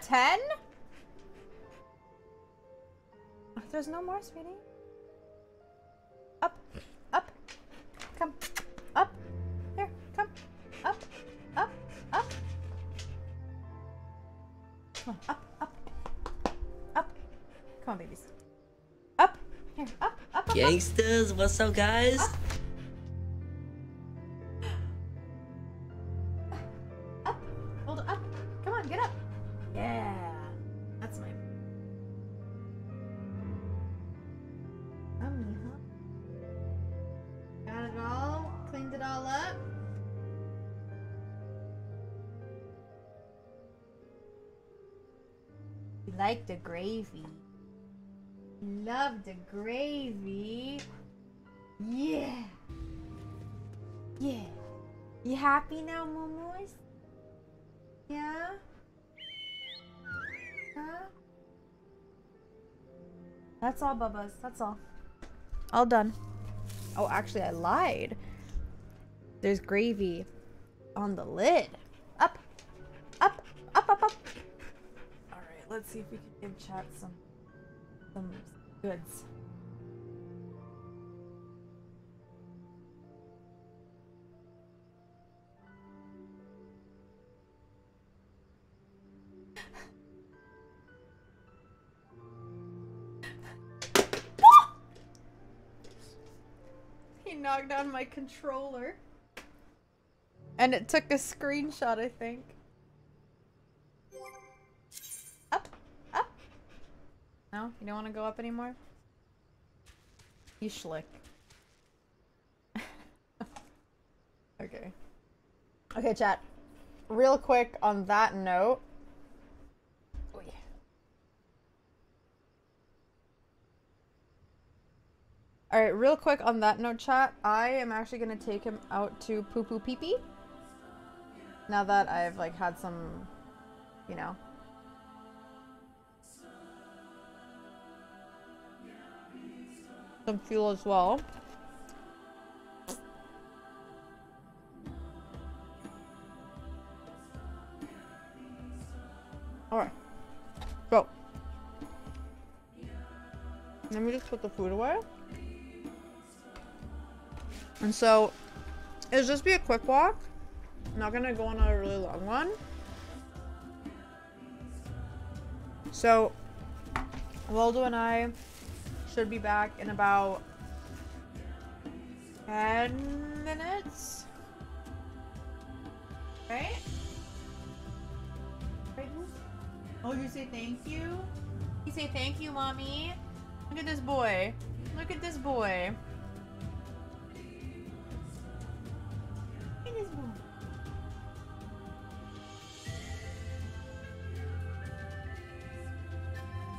Of ten? Oh, There's no more, sweetie. Up, up, come, up, here, come, up, up, up. Come on, up, up, up. Come on, babies. Up, here, up, up, up. up. Gangsters, what's up, guys? Hold gravy. Yeah. Yeah. You happy now, Momos? Yeah? Huh? That's all, Bubba's. That's all. All done. Oh, actually, I lied. There's gravy on the lid. Up, up, up, up, up. All right, let's see if we can give chat some some goods. Knocked down my controller. And it took a screenshot, I think. Up, up. No, you don't want to go up anymore? You schlick. <laughs> okay. Okay, chat. Real quick on that note. Alright, real quick on that note, chat. I am actually gonna take him out to poo poo pee pee. Now that I've like had some, you know. Some fuel as well. Alright. Go. Let me just put the food away. And so, it'll just be a quick walk. I'm not gonna go on a really long one. So, Waldo and I should be back in about 10 minutes. Right? Oh, you say thank you? You say thank you, mommy. Look at this boy. Look at this boy.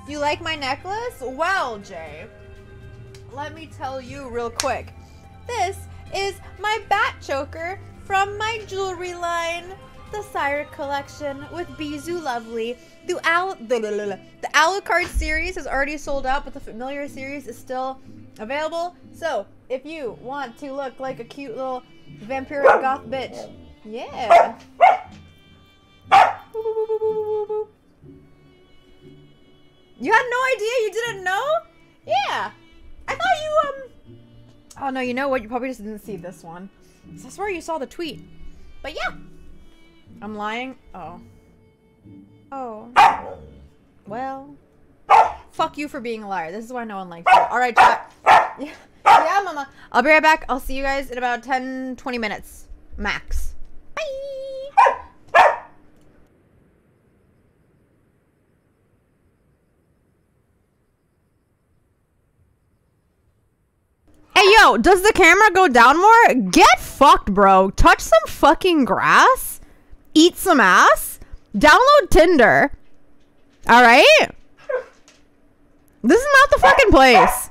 You like my necklace? Well, Jay, let me tell you real quick. This is my bat choker from my jewelry line, the Sire collection with Bijou Lovely. The Al the, the, the Alucard series has already sold out, but the Familiar series is still available. So, if you want to look like a cute little vampiric goth bitch, yeah. You had no idea? You didn't know? Yeah. I thought you, um... Oh, no, you know what? You probably just didn't see this one. I swear you saw the tweet. But yeah. I'm lying. Oh. Oh. Well. Fuck you for being a liar. This is why no one likes you. Alright, chat. Yeah. Yeah, mama. I'll be right back. I'll see you guys in about 10, 20 minutes. Max. Bye. Hey yo, does the camera go down more? Get fucked, bro. Touch some fucking grass. Eat some ass. Download Tinder. Alright? This is not the fucking place.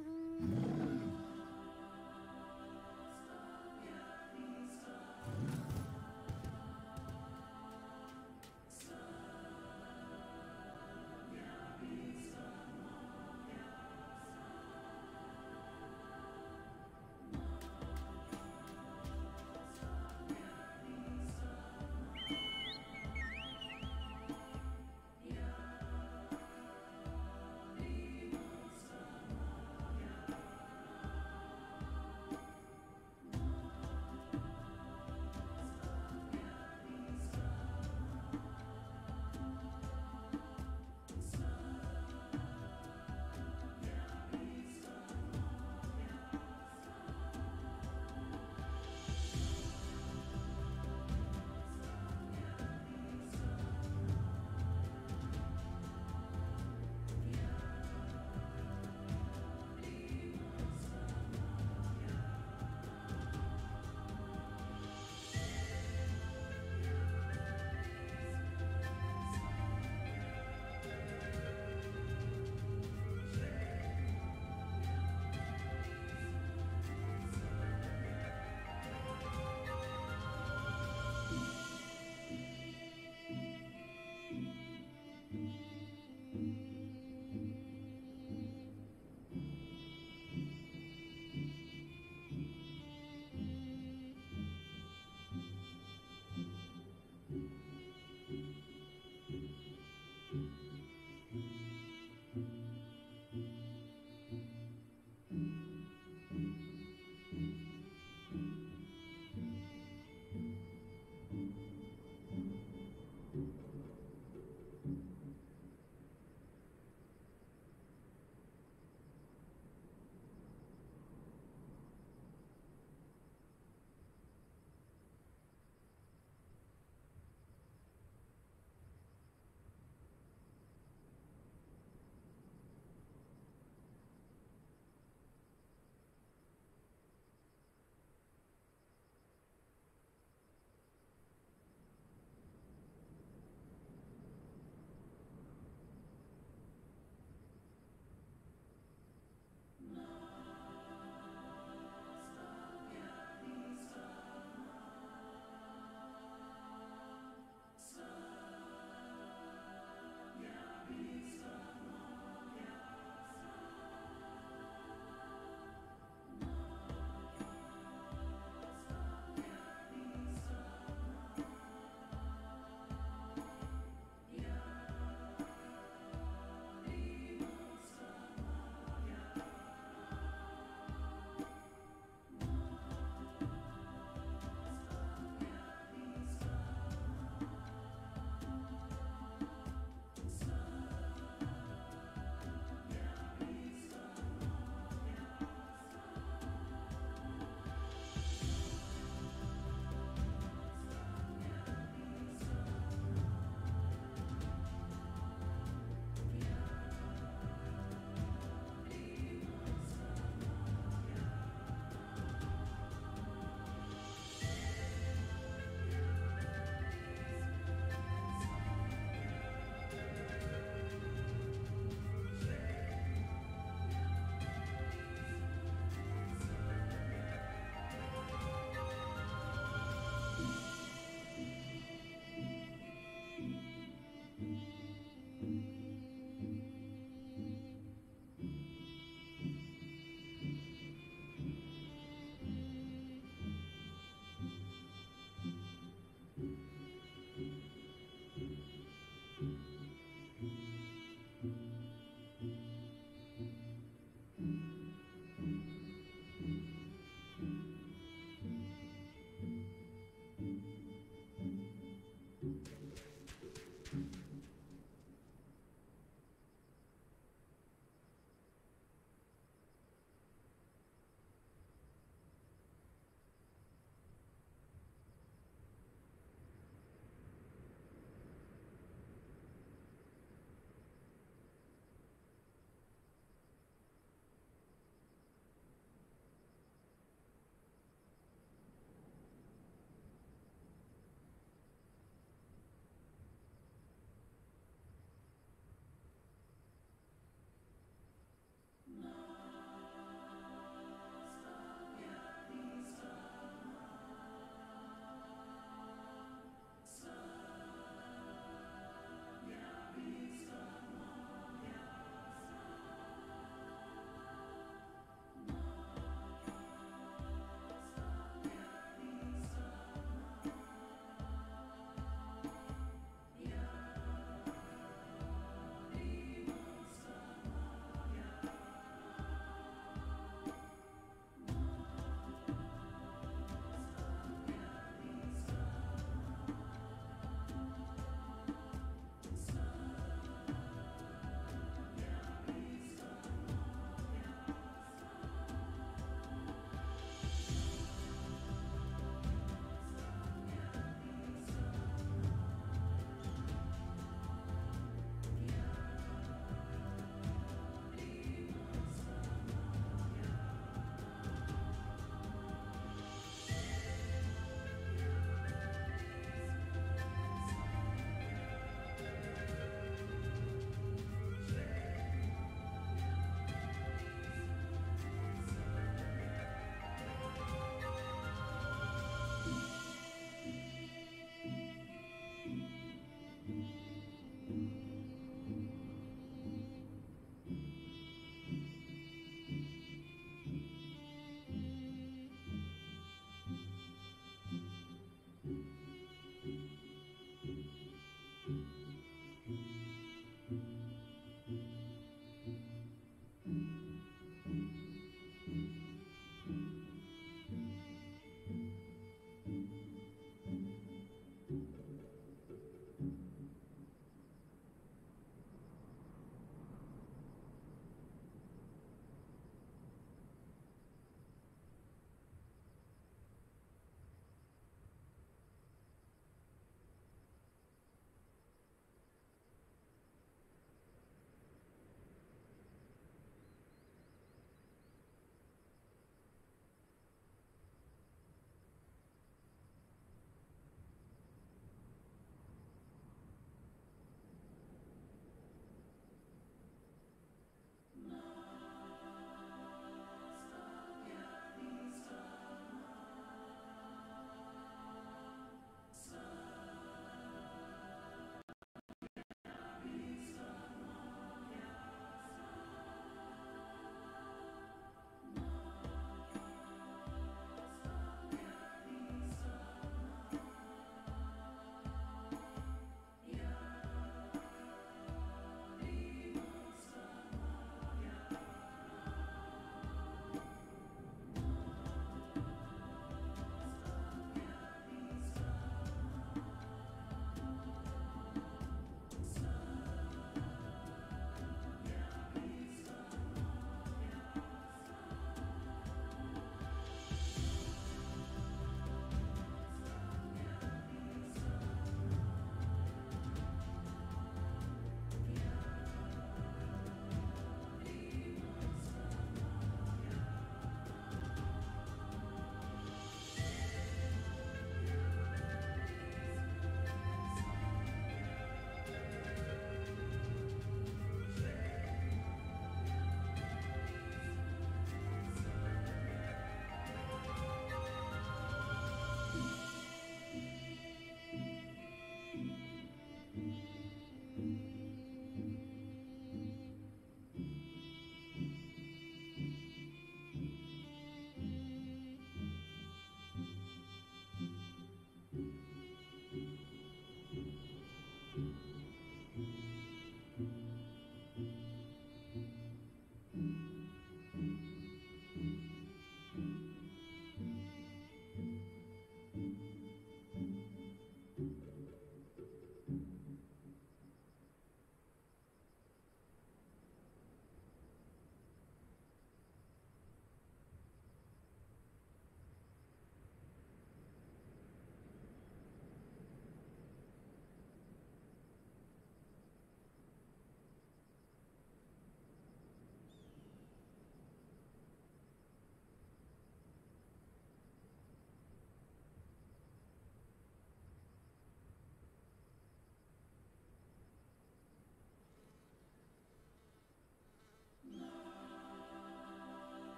Mm-hmm.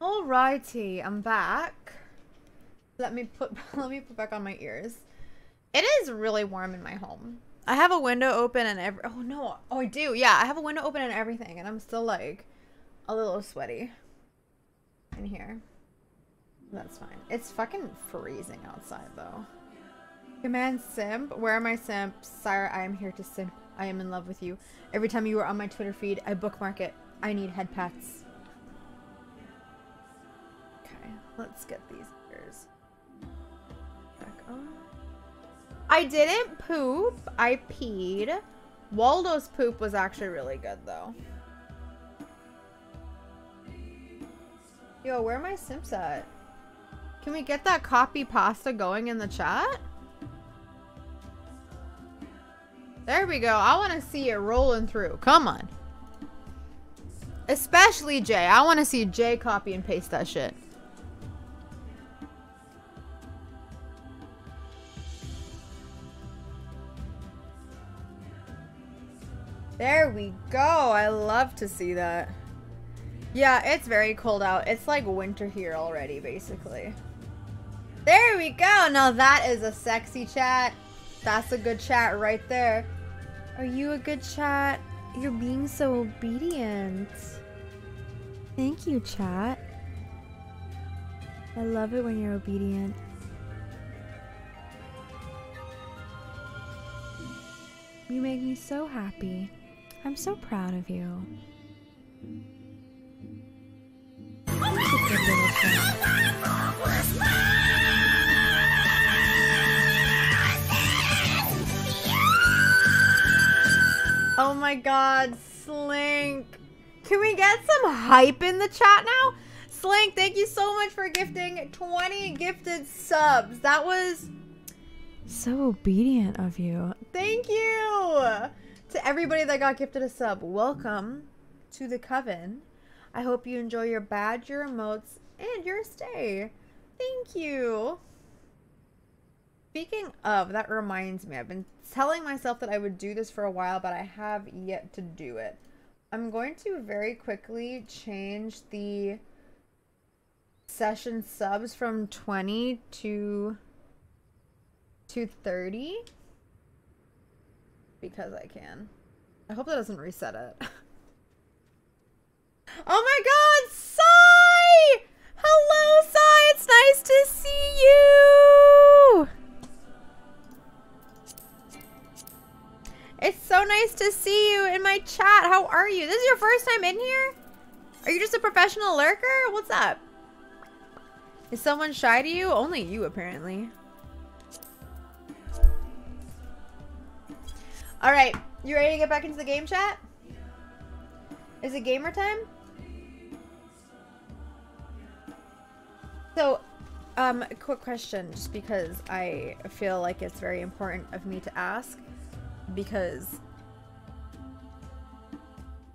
Alrighty, I'm back. Let me put <laughs> let me put back on my ears. It is really warm in my home. I have a window open and every oh no oh I do yeah I have a window open and everything and I'm still like a little sweaty in here. That's fine. It's fucking freezing outside though. Command simp. Where are my simps? Sire, I am here to simp. I am in love with you. Every time you are on my Twitter feed, I bookmark it. I need head pats. Let's get these ears back on. I didn't poop. I peed. Waldo's poop was actually really good though. Yo, where are my simps at? Can we get that copy pasta going in the chat? There we go. I want to see it rolling through. Come on. Especially Jay. I want to see Jay copy and paste that shit. There we go. I love to see that. Yeah, it's very cold out. It's like winter here already, basically. There we go. Now that is a sexy chat. That's a good chat right there. Are you a good chat? You're being so obedient. Thank you, chat. I love it when you're obedient. You make me so happy. I'm so proud of you. Oh my god, Slink. Can we get some hype in the chat now? Slink, thank you so much for gifting 20 gifted subs. That was so obedient of you. Thank you to everybody that got gifted a sub. Welcome to the coven. I hope you enjoy your badge, your emotes, and your stay. Thank you. Speaking of, that reminds me, I've been telling myself that I would do this for a while, but I have yet to do it. I'm going to very quickly change the session subs from 20 to to 30 because I can. I hope that doesn't reset it. <laughs> oh my god, Sai! Hello, Sai! It's nice to see you! It's so nice to see you in my chat. How are you? This is your first time in here? Are you just a professional lurker? What's up? Is someone shy to you? Only you, apparently. Alright, you ready to get back into the game chat? Is it gamer time? So, um, quick question, just because I feel like it's very important of me to ask because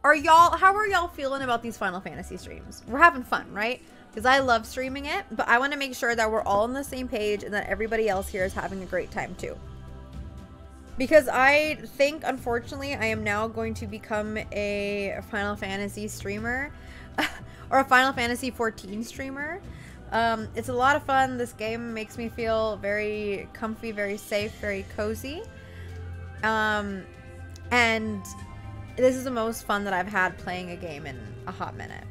are y'all how are y'all feeling about these Final Fantasy streams? We're having fun, right? Because I love streaming it, but I want to make sure that we're all on the same page and that everybody else here is having a great time too. Because I think, unfortunately, I am now going to become a Final Fantasy streamer <laughs> or a Final Fantasy 14 streamer. Um, it's a lot of fun. This game makes me feel very comfy, very safe, very cozy. Um, and this is the most fun that I've had playing a game in a hot minute.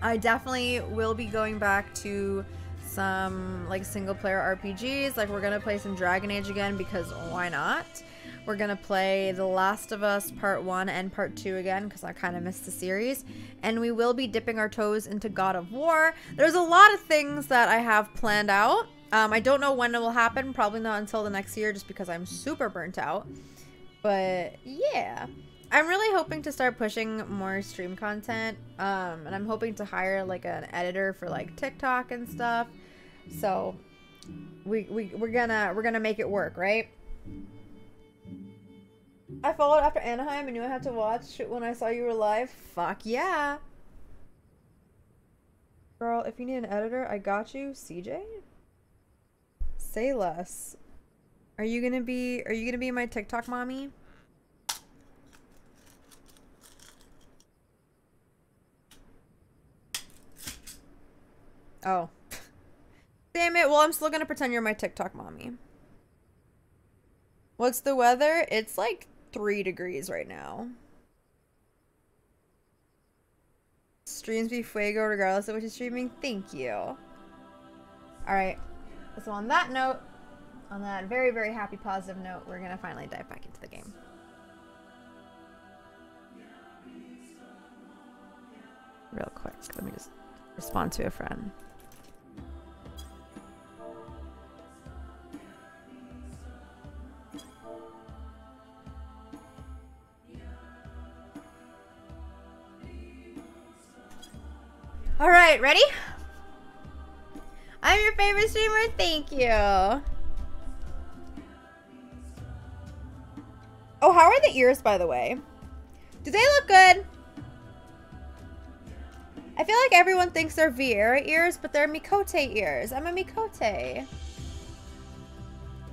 I definitely will be going back to some like single player RPGs. Like we're gonna play some Dragon Age again because why not? We're gonna play The Last of Us Part 1 and Part 2 again because I kind of missed the series. And we will be dipping our toes into God of War. There's a lot of things that I have planned out. Um, I don't know when it will happen. Probably not until the next year just because I'm super burnt out. But yeah. I'm really hoping to start pushing more stream content. Um, and I'm hoping to hire like an editor for like TikTok and stuff. So we, we, we're gonna we're gonna make it work, right? I followed after Anaheim and knew I had to watch when I saw you were live. Fuck yeah. Girl, if you need an editor, I got you. CJ? Say less. Are you gonna be are you gonna be my TikTok mommy? Oh. Damn it. Well, I'm still gonna pretend you're my TikTok mommy. What's the weather? It's like three degrees right now. Streams be fuego regardless of what you're streaming. Thank you. Alright. So on that note, on that very, very happy positive note, we're gonna finally dive back into the game. Real quick. Let me just respond to a friend. All right, ready? I'm your favorite streamer. Thank you. Oh, how are the ears, by the way? Do they look good? I feel like everyone thinks they're Viera ears, but they're Miqo'te ears. I'm a Miqo'te.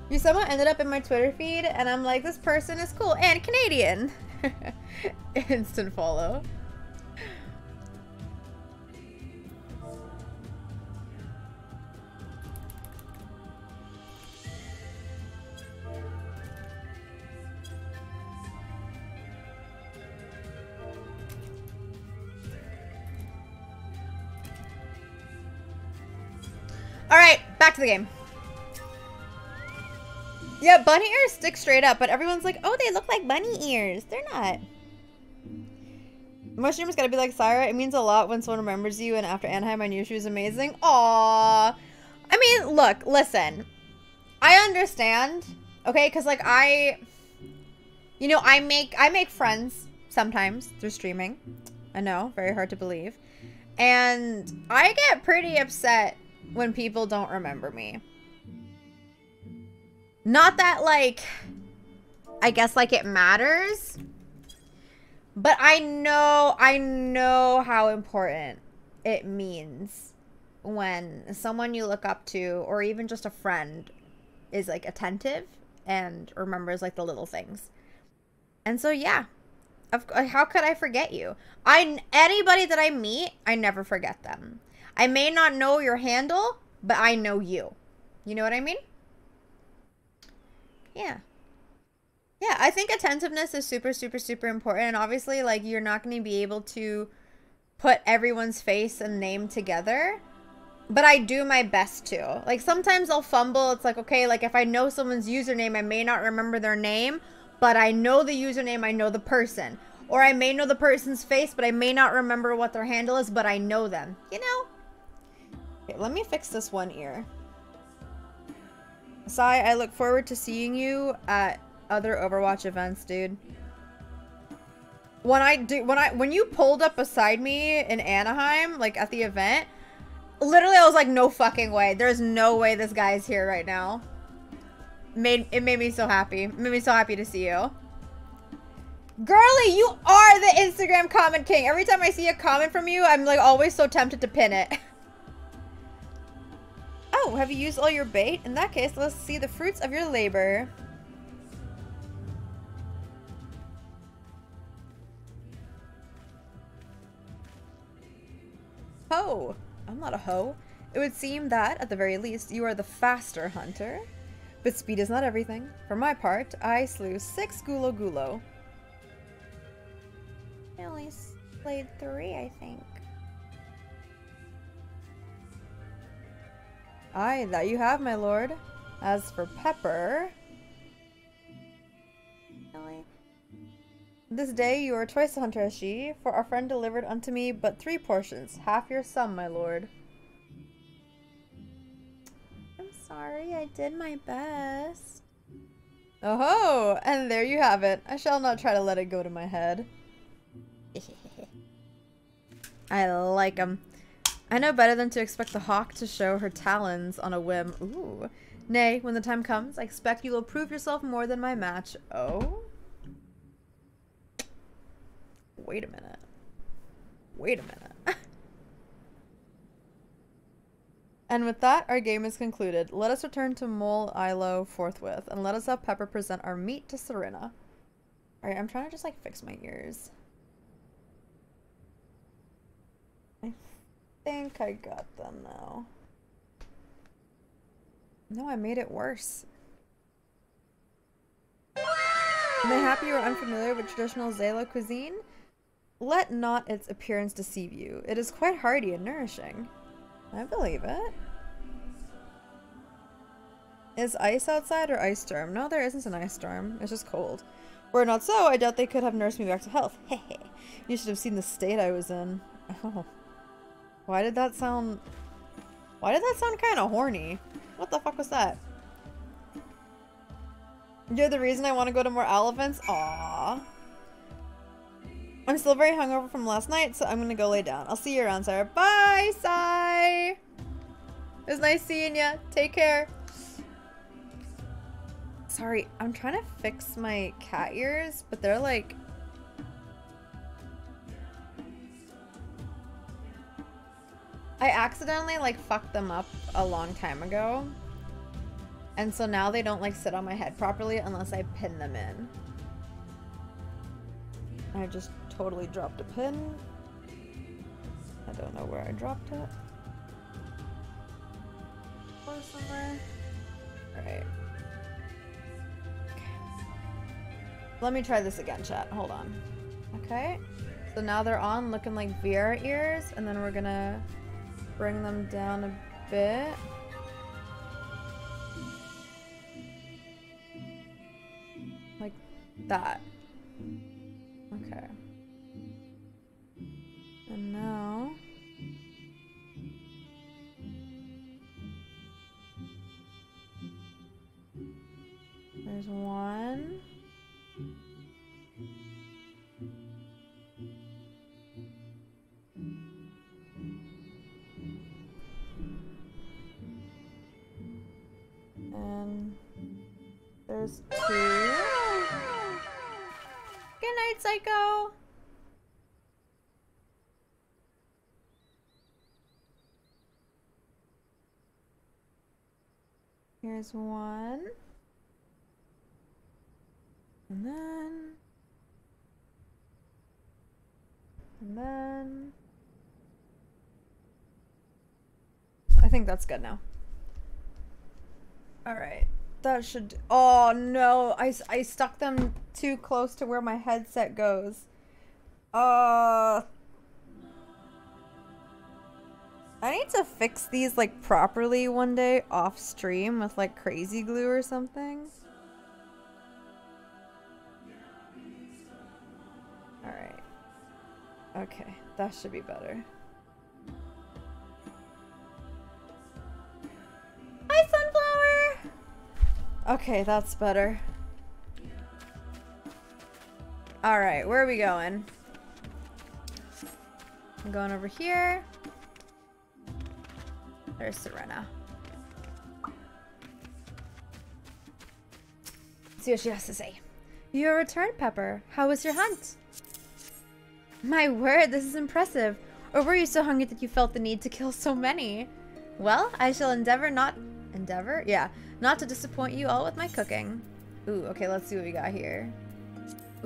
You someone ended up in my Twitter feed, and I'm like, this person is cool and Canadian. <laughs> Instant follow. Alright, back to the game. Yeah, bunny ears stick straight up, but everyone's like, oh, they look like bunny ears. They're not. Mushroom's gotta be like Saira. It means a lot when someone remembers you, and after Anaheim, I knew she was amazing. Aww. I mean, look, listen. I understand, okay? Because, like, I... You know, I make I make friends sometimes through streaming. I know, very hard to believe. And I get pretty upset when people don't remember me. Not that, like, I guess, like, it matters. But I know, I know how important it means when someone you look up to, or even just a friend, is, like, attentive and remembers, like, the little things. And so, yeah. Of, uh, how could I forget you? I anybody that I meet, I never forget them. I may not know your handle, but I know you. You know what I mean? Yeah. Yeah, I think attentiveness is super, super, super important. And obviously, like, you're not going to be able to put everyone's face and name together. But I do my best to. Like, sometimes I'll fumble. It's like, okay, like, if I know someone's username, I may not remember their name. But I know the username, I know the person. Or I may know the person's face, but I may not remember what their handle is, but I know them. You know? Okay, let me fix this one ear. Sai, I look forward to seeing you at other Overwatch events, dude. When I do, when I, when you pulled up beside me in Anaheim, like at the event, literally I was like, no fucking way. There's no way this guy's here right now. Made, it made me so happy. It made me so happy to see you. Girly, you are the Instagram comment king. Every time I see a comment from you, I'm like always so tempted to pin it. <laughs> Oh, have you used all your bait? In that case, let's see the fruits of your labor. Ho! I'm not a hoe. It would seem that, at the very least, you are the faster hunter. But speed is not everything. For my part, I slew six Gulo Gulo. I only slayed three, I think. Aye, that you have, my lord. As for Pepper... This day you are twice a hunter as she, for our friend delivered unto me but three portions, half your sum, my lord. I'm sorry, I did my best. Oh ho! And there you have it. I shall not try to let it go to my head. <laughs> I like them. I know better than to expect the hawk to show her talons on a whim. Ooh. Nay, when the time comes, I expect you will prove yourself more than my match. Oh? Wait a minute. Wait a minute. <laughs> and with that, our game is concluded. Let us return to Mol Iloh forthwith, and let us have Pepper present our meat to Cirina. Alright, I'm trying to just like fix my ears. Think I got them now. No, I made it worse. Mayhap you are unfamiliar with traditional Xaela cuisine? Let not its appearance deceive you. It is quite hearty and nourishing. I believe it. Is ice outside or ice storm? No, there isn't an ice storm. It's just cold. Were it not so, I doubt they could have nursed me back to health. <laughs> Hehe. you should have seen the state I was in. Oh. Why did that sound... Why did that sound kind of horny? What the fuck was that? You're the reason I want to go to more elephants? Aww. I'm still very hungover from last night, so I'm gonna go lay down. I'll see you around, Saira. Bye, Sai! It was nice seeing you. Take care. Sorry, I'm trying to fix my cat ears, but they're like... I accidentally like fucked them up a long time ago. And so now they don't like sit on my head properly unless I pin them in. I just totally dropped a pin. I don't know where I dropped it. Or somewhere. Alright. Okay. Let me try this again, chat. Hold on. Okay. So now they're on looking like Viera ears, and then we're gonna bring them down a bit. Like that. Okay. And now... There's one. And there's two. Good night, Psycho. Here's one. And then... And then... I think that's good now. Alright. That should... Oh, no. I, I stuck them too close to where my headset goes. Uh... I need to fix these, like, properly one day off stream with, like, crazy glue or something. Alright. Okay, that should be better. Hi, Sunflower! Okay, that's better. Alright, where are we going? I'm going over here. There's Cirina. See what she has to say. You returned, Pepper. How was your hunt? My word, this is impressive. Or were you so hungry that you felt the need to kill so many? Well, I shall endeavor not... Endeavor? Yeah. Not to disappoint you all with my cooking. Ooh, okay, let's see what we got here.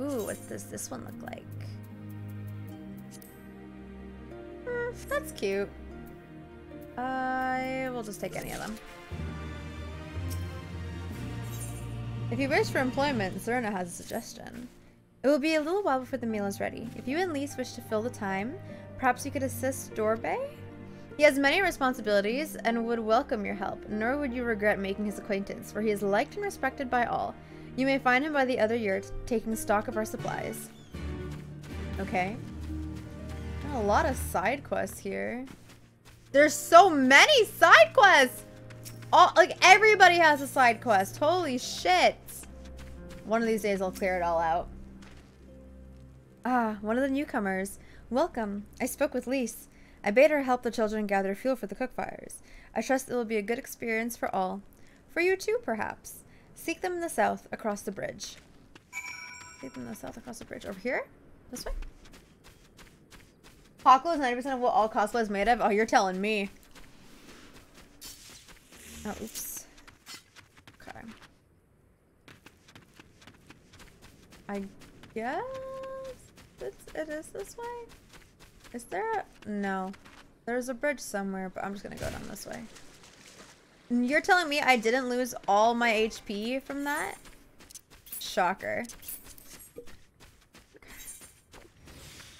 Ooh, what does this one look like? Hmm, that's cute. I will just take any of them. If you wish for employment, Zerna has a suggestion. It will be a little while before the meal is ready. If you and Lyse wish to fill the time, perhaps you could assist Dorbe? He has many responsibilities and would welcome your help, nor would you regret making his acquaintance, for he is liked and respected by all. You may find him by the other yurt, taking stock of our supplies. Okay. Got a lot of side quests here. There's so many side quests! All, like, everybody has a side quest. Holy shit. One of these days I'll clear it all out. Ah, one of the newcomers. Welcome. I spoke with Lyse. I bade her help the children gather fuel for the cook fires. I trust it will be a good experience for all. For you too, perhaps. Seek them in the south, across the bridge. Seek them in the south, across the bridge. Over here? This way? Paklo is 90% of what all cosplay is made of? Oh, you're telling me. Oh, oops. Okay. I guess it is this way? Is there a... No. There's a bridge somewhere, but I'm just gonna go down this way. You're telling me I didn't lose all my HP from that? Shocker.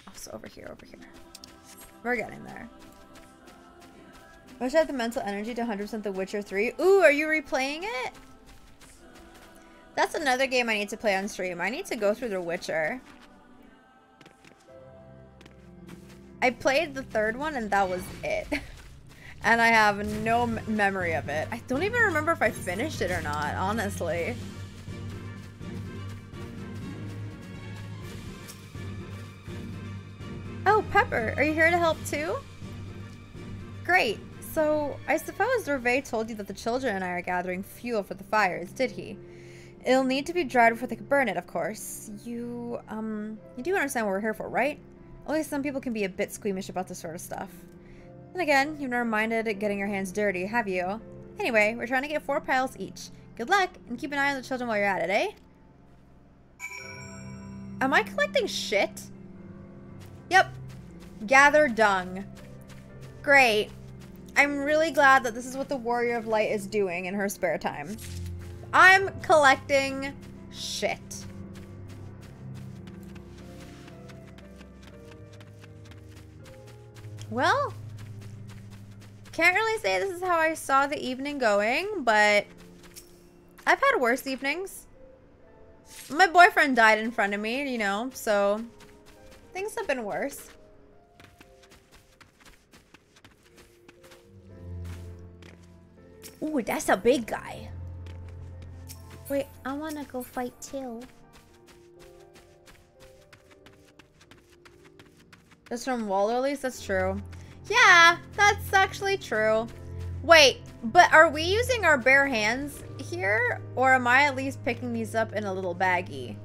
Also over here, over here. We're getting there. I wish I had the mental energy to 100% The Witcher 3. Ooh, are you replaying it? That's another game I need to play on stream. I need to go through The Witcher. I played the third one and that was it. <laughs> and I have no memory of it. I don't even remember if I finished it or not, honestly. Oh, Pepper, are you here to help too? Great. So, I suppose Dorvey told you that the children and I are gathering fuel for the fires, did he? It'll need to be dried before they can burn it, of course. You, um, you do understand what we're here for, right? Only some people can be a bit squeamish about this sort of stuff. And again, you've never minded getting your hands dirty, have you? Anyway, we're trying to get four piles each. Good luck, and keep an eye on the children while you're at it, eh? Am I collecting shit? Yep. Gather dung. Great. I'm really glad that this is what the Warrior of Light is doing in her spare time. I'm collecting shit. Well, can't really say this is how I saw the evening going, but I've had worse evenings. My boyfriend died in front of me, you know, so things have been worse. Ooh, that's a big guy. Wait, I want to go fight too. That's from Wallerly's? That's true. Yeah, that's actually true. Wait, but are we using our bare hands here? Or am I at least picking these up in a little baggie?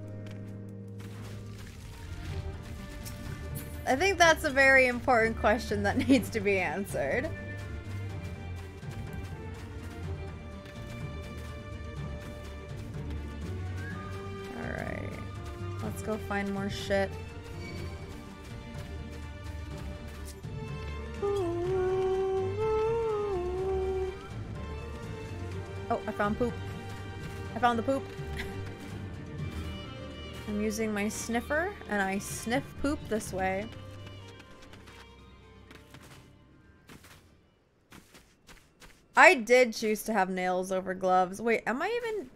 I think that's a very important question that <laughs> needs to be answered. Alright. Let's go find more shit. Found poop. I found the poop. I'm using my sniffer, and I sniff poop this way. I did choose to have nails over gloves. Wait, am I even...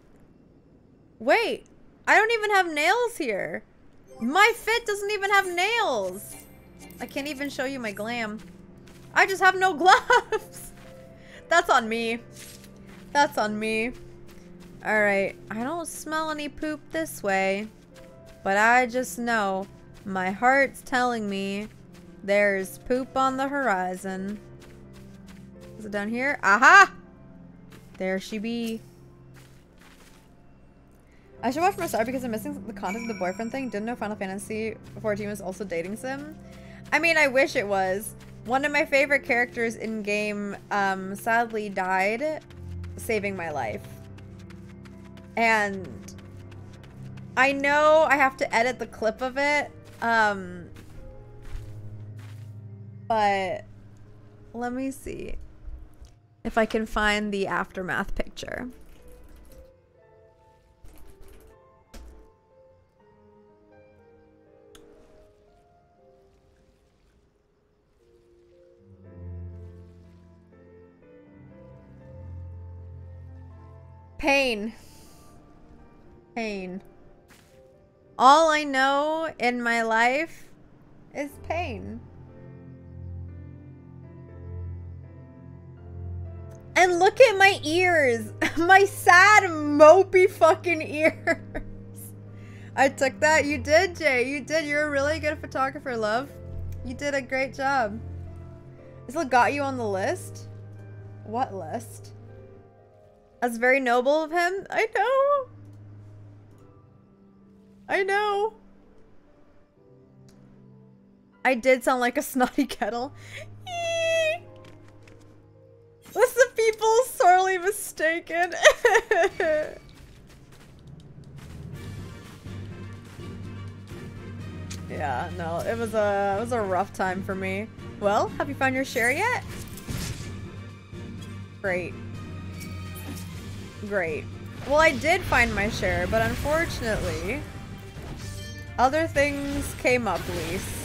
Wait, I don't even have nails here. My fit doesn't even have nails. I can't even show you my glam. I just have no <laughs> gloves. That's on me. That's on me. Alright, I don't smell any poop this way. But I just know my heart's telling me there's poop on the horizon. Is it down here? Aha! There she be. I should watch more Star because I'm missing the content of the boyfriend thing. Didn't know Final Fantasy 14 was also dating sim. I mean, I wish it was. One of my favorite characters in game um, sadly died saving my life. And I know I have to edit the clip of it. Um, but let me see if I can find the aftermath picture. Pain. Pain. All I know in my life is pain. And look at my ears. <laughs> my sad, mopey fucking <laughs> ears. I took that. You did, Jay. You did. You're a really good photographer, love. You did a great job. This what got you on the list? What list? That's very noble of him. I know. I know. I did sound like a snotty <laughs> kettle. Was the people sorely mistaken? <laughs> Yeah, no, it was a it was a rough time for me. Well, have you found your share yet? Great. Great. Well, I did find my share, but unfortunately, other things came up, Lyse.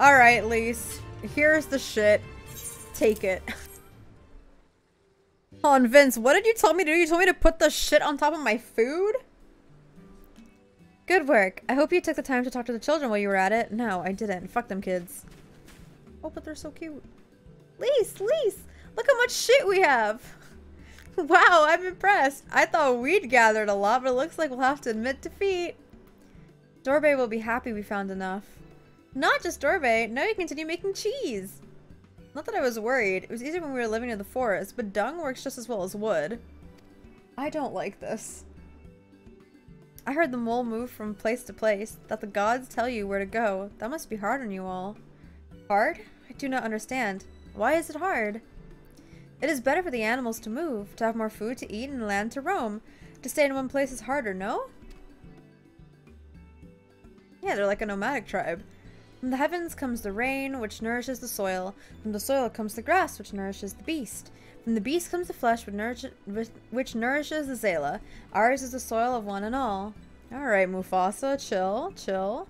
Alright, Lyse. Here's the shit. Take it. <laughs> And Vince, what did you tell me to do? You told me to put the shit on top of my food? Good work. I hope you took the time to talk to the children while you were at it. No, I didn't. Fuck them kids. Oh, but they're so cute. Lyse, Lyse, look how much shit we have. <laughs> Wow, I'm impressed. I thought we'd gathered a lot, but it looks like we'll have to admit defeat. Dorbe will be happy we found enough. Not just Dorbe, now you continue making cheese. Not that I was worried. It was easier when we were living in the forest, but dung works just as well as wood. I don't like this. I heard the Mol move from place to place, that the gods tell you where to go. That must be hard on you all. Hard? I do not understand. Why is it hard? It is better for the animals to move, to have more food to eat and land to roam. To stay in one place is harder, no? Yeah, they're like a nomadic tribe. From the heavens comes the rain, which nourishes the soil. From the soil comes the grass, which nourishes the beast. From the beast comes the flesh, which, nourish which nourishes the Xaela. Ours is the soil of one and all. Alright, Mufasa, chill, chill.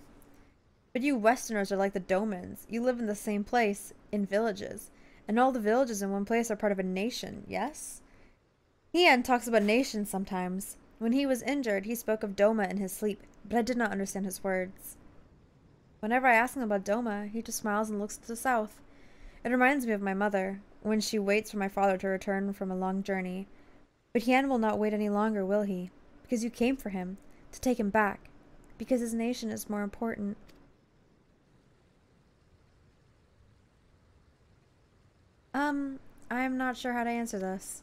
But you Westerners are like the Domans. You live in the same place, in villages. And all the villages in one place are part of a nation, yes? Hien talks about nations sometimes. When he was injured, he spoke of Doma in his sleep, but I did not understand his words. Whenever I ask him about Doma, he just smiles and looks to the south. It reminds me of my mother, when she waits for my father to return from a long journey. But Hien will not wait any longer, will he? Because you came for him, to take him back. Because his nation is more important. Um, I'm not sure how to answer this.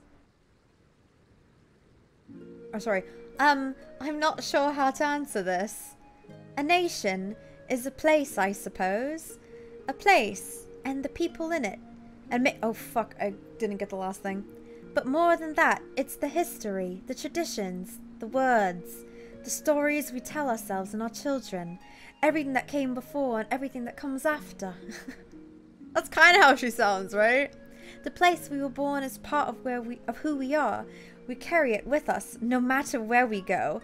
Oh, sorry. Um, I'm not sure how to answer this. A nation is a place, I suppose. A place, and the people in it. And oh fuck, I didn't get the last thing. But more than that, it's the history, the traditions, the words, the stories we tell ourselves and our children, everything that came before and everything that comes after. <laughs> That's kind of how she sounds, right? The place we were born is part of where we of who we are. We carry it with us no matter where we go.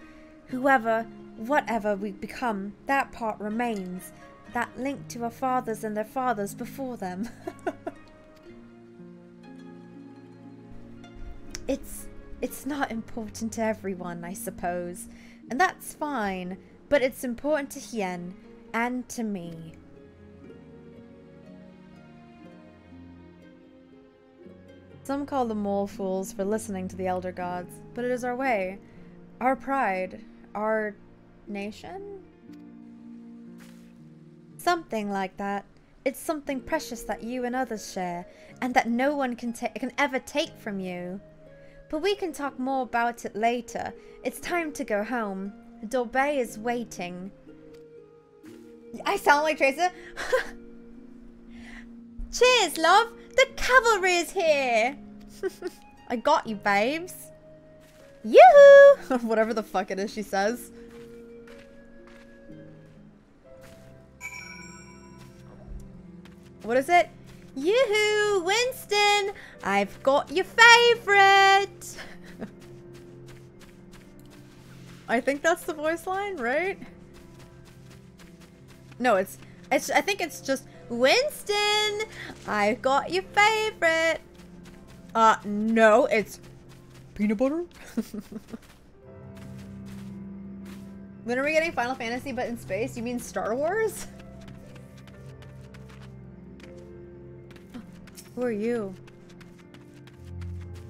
Whoever, whatever we become, that part remains. That link to our fathers and their fathers before them. <laughs> it's it's not important to everyone, I suppose. And that's fine. But it's important to Hien and to me. Some call the Mol fools for listening to the elder gods, but it is our way, our pride, our nation? Something like that. It's something precious that you and others share, and that no one can, can ever take from you. But we can talk more about it later. It's time to go home. Dorbe is waiting. I sound like Tracer? <laughs> Cheers, love! The cavalry is here! <laughs> I got you, babes. Yoo-hoo! <laughs> Whatever the fuck it is she says. What is it? Yoo-hoo! Winston! I've got your favorite! <laughs> I think that's the voice line, right? No, it's, it's, I think it's just, Winston! I've got your favorite! Uh, no, it's peanut butter? when are we getting Final Fantasy but in space? You mean Star Wars? <laughs> Who are you?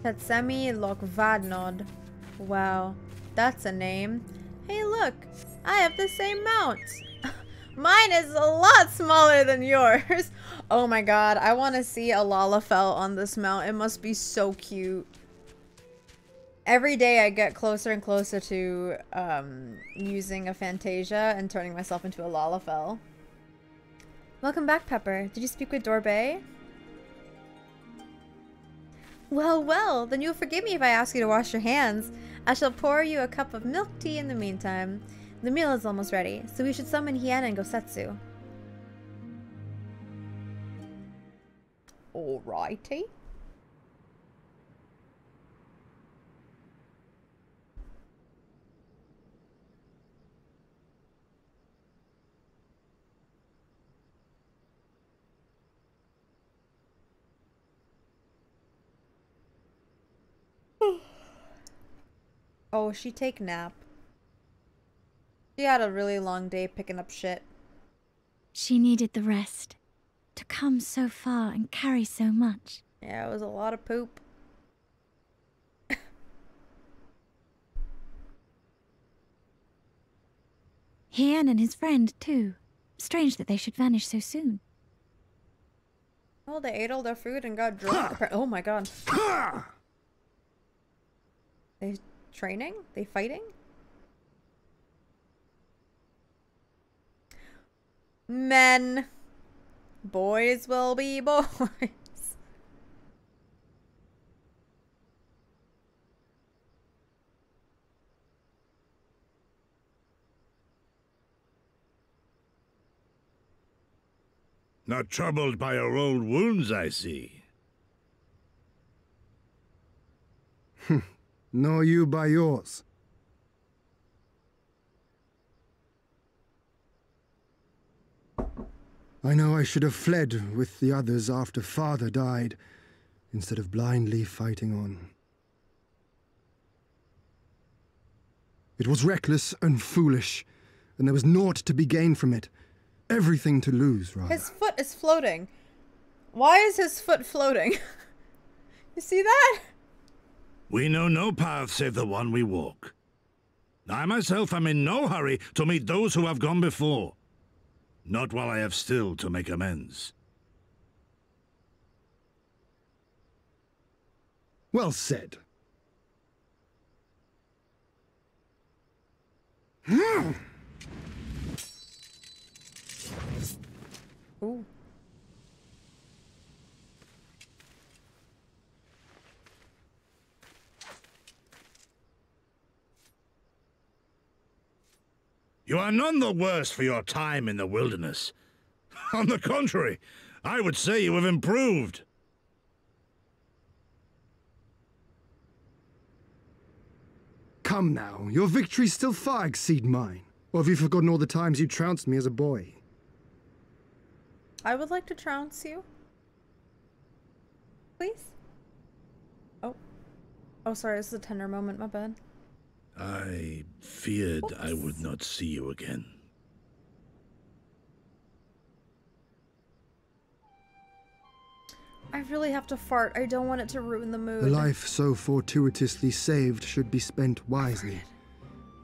Tatsemi Lokvadnod. Wow, that's a name. Hey look, I have the same mount. <laughs> Mine is a lot smaller than yours. <laughs> Oh my god, I want to see a Lalafell on this mount. It must be so cute. Every day I get closer and closer to um, using a Fantasia and turning myself into a Lalafell. Welcome back, Pepper. Did you speak with Dorbay? Well, well, then you'll forgive me if I ask you to wash your hands. I shall pour you a cup of milk tea in the meantime. The meal is almost ready, so we should summon Hiena and Gosetsu. Alrighty. Oh, she take nap. She had a really long day picking up shit. She needed the rest. To come so far and carry so much. Yeah, it was a lot of poop. <laughs> Hien and his friend, too. Strange that they should vanish so soon. Well, they ate all their food and got drunk. appar- oh my god. They training? They fighting? Men. Boys will be <laughs> boys. Not troubled by your old wounds, I see. <laughs> Nor you by yours. I know I should have fled with the others after father died, instead of blindly fighting on. It was reckless and foolish, and there was naught to be gained from it. Everything to lose, rather. His foot is floating. Why is his foot floating? <laughs> you see that? We know no path save the one we walk. I myself am in no hurry to meet those who have gone before. Not while I have still to make amends. Well said. Hmm. Ooh. You are none the worse for your time in the wilderness. <laughs> On the contrary, I would say you have improved. Come now, your victories still far exceed mine. Or have you forgotten all the times you trounced me as a boy? I would like to trounce you. Please? Oh. Oh, sorry, this is a tender moment, my bad. I feared I would not see you again. I really have to fart. I don't want it to ruin the mood. The life so fortuitously saved should be spent wisely.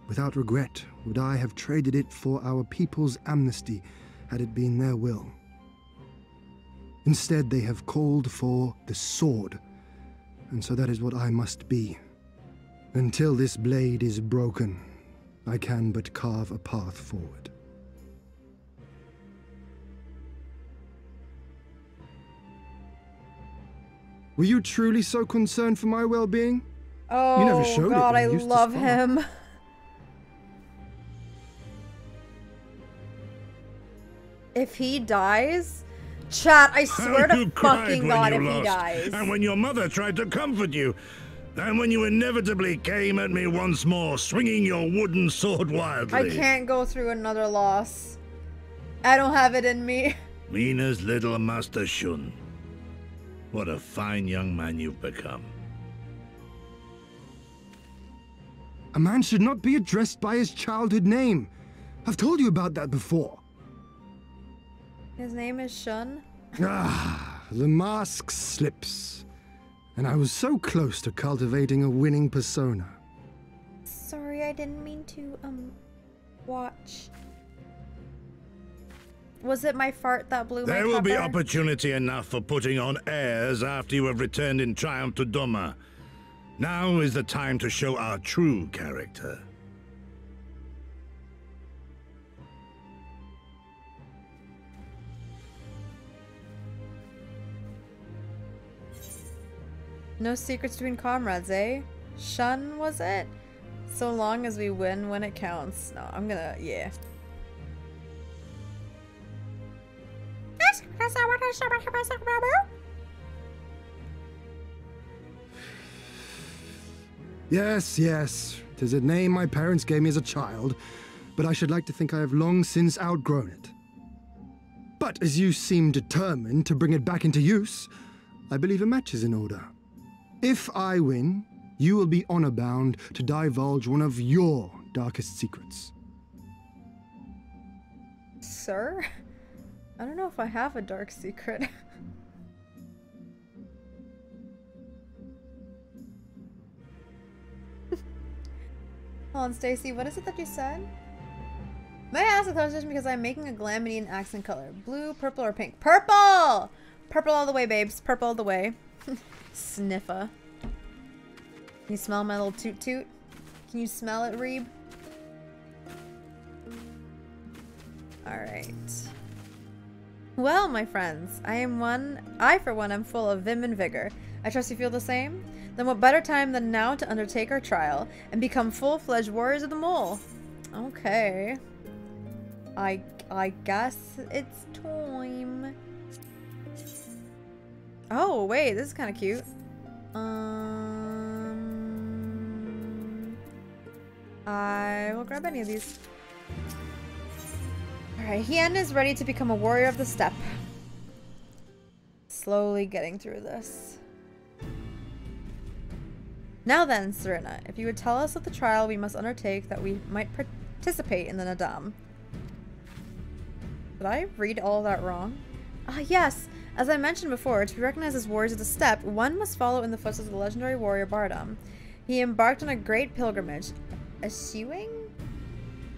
Without regret would I have traded it for our people's amnesty had it been their will. Instead, they have called for the sword, and so that is what I must be. Until this blade is broken, I can but carve a path forward. Were you truly so concerned for my well-being? Oh, you never oh, showed it God, when I you used love spar. him. If he dies, chat, I swear How to fucking God, you if he dies. And when your mother tried to comfort you. And when you inevitably came at me once more, swinging your wooden sword wildly. I can't go through another loss. I don't have it in me. <laughs> Mina's little Master Shun. What a fine young man you've become. A man should not be addressed by his childhood name. I've told you about that before. His name is Shun. Ah, the mask slips. And I was so close to cultivating a winning persona. Sorry, I didn't mean to, um, watch. Was it my fart that blew There my There will be opportunity enough for putting on airs after you have returned in triumph to Doma. Now is the time to show our true character. No secrets between comrades, eh? Shun, was it? So long as we win when it counts. No, I'm gonna, yeah. Yes, yes. Tis a name my parents gave me as a child, but I should like to think I have long since outgrown it. But as you seem determined to bring it back into use, I believe a match is in order. If I win, you will be honor bound to divulge one of your darkest secrets. Sir? I don't know if I have a dark secret. <laughs> Hold on, Stacy, what is it that you said? May I ask a question because I'm making a Glaminian accent color. Blue, purple, or pink? Purple! Purple all the way, babes. Purple all the way. Sniffa. Can you smell my little toot toot? Can you smell it, Reeb? Alright. Well, my friends, I am one, I for one am full of vim and vigor. I trust you feel the same? Then what better time than now to undertake our trial and become full-fledged warriors of the Mol? Okay. I, I guess it's time. Oh, wait, this is kind of cute. Um, I will grab any of these. Alright, Hien is ready to become a warrior of the steppe. Slowly getting through this. Now then, Cirina, if you would tell us of the trial we must undertake that we might participate in the Naadam. Did I read all that wrong? Ah, yes! As I mentioned before, to be recognized as warriors of the steppe, one must follow in the footsteps of the legendary warrior Bardam. He embarked on a great pilgrimage, eschewing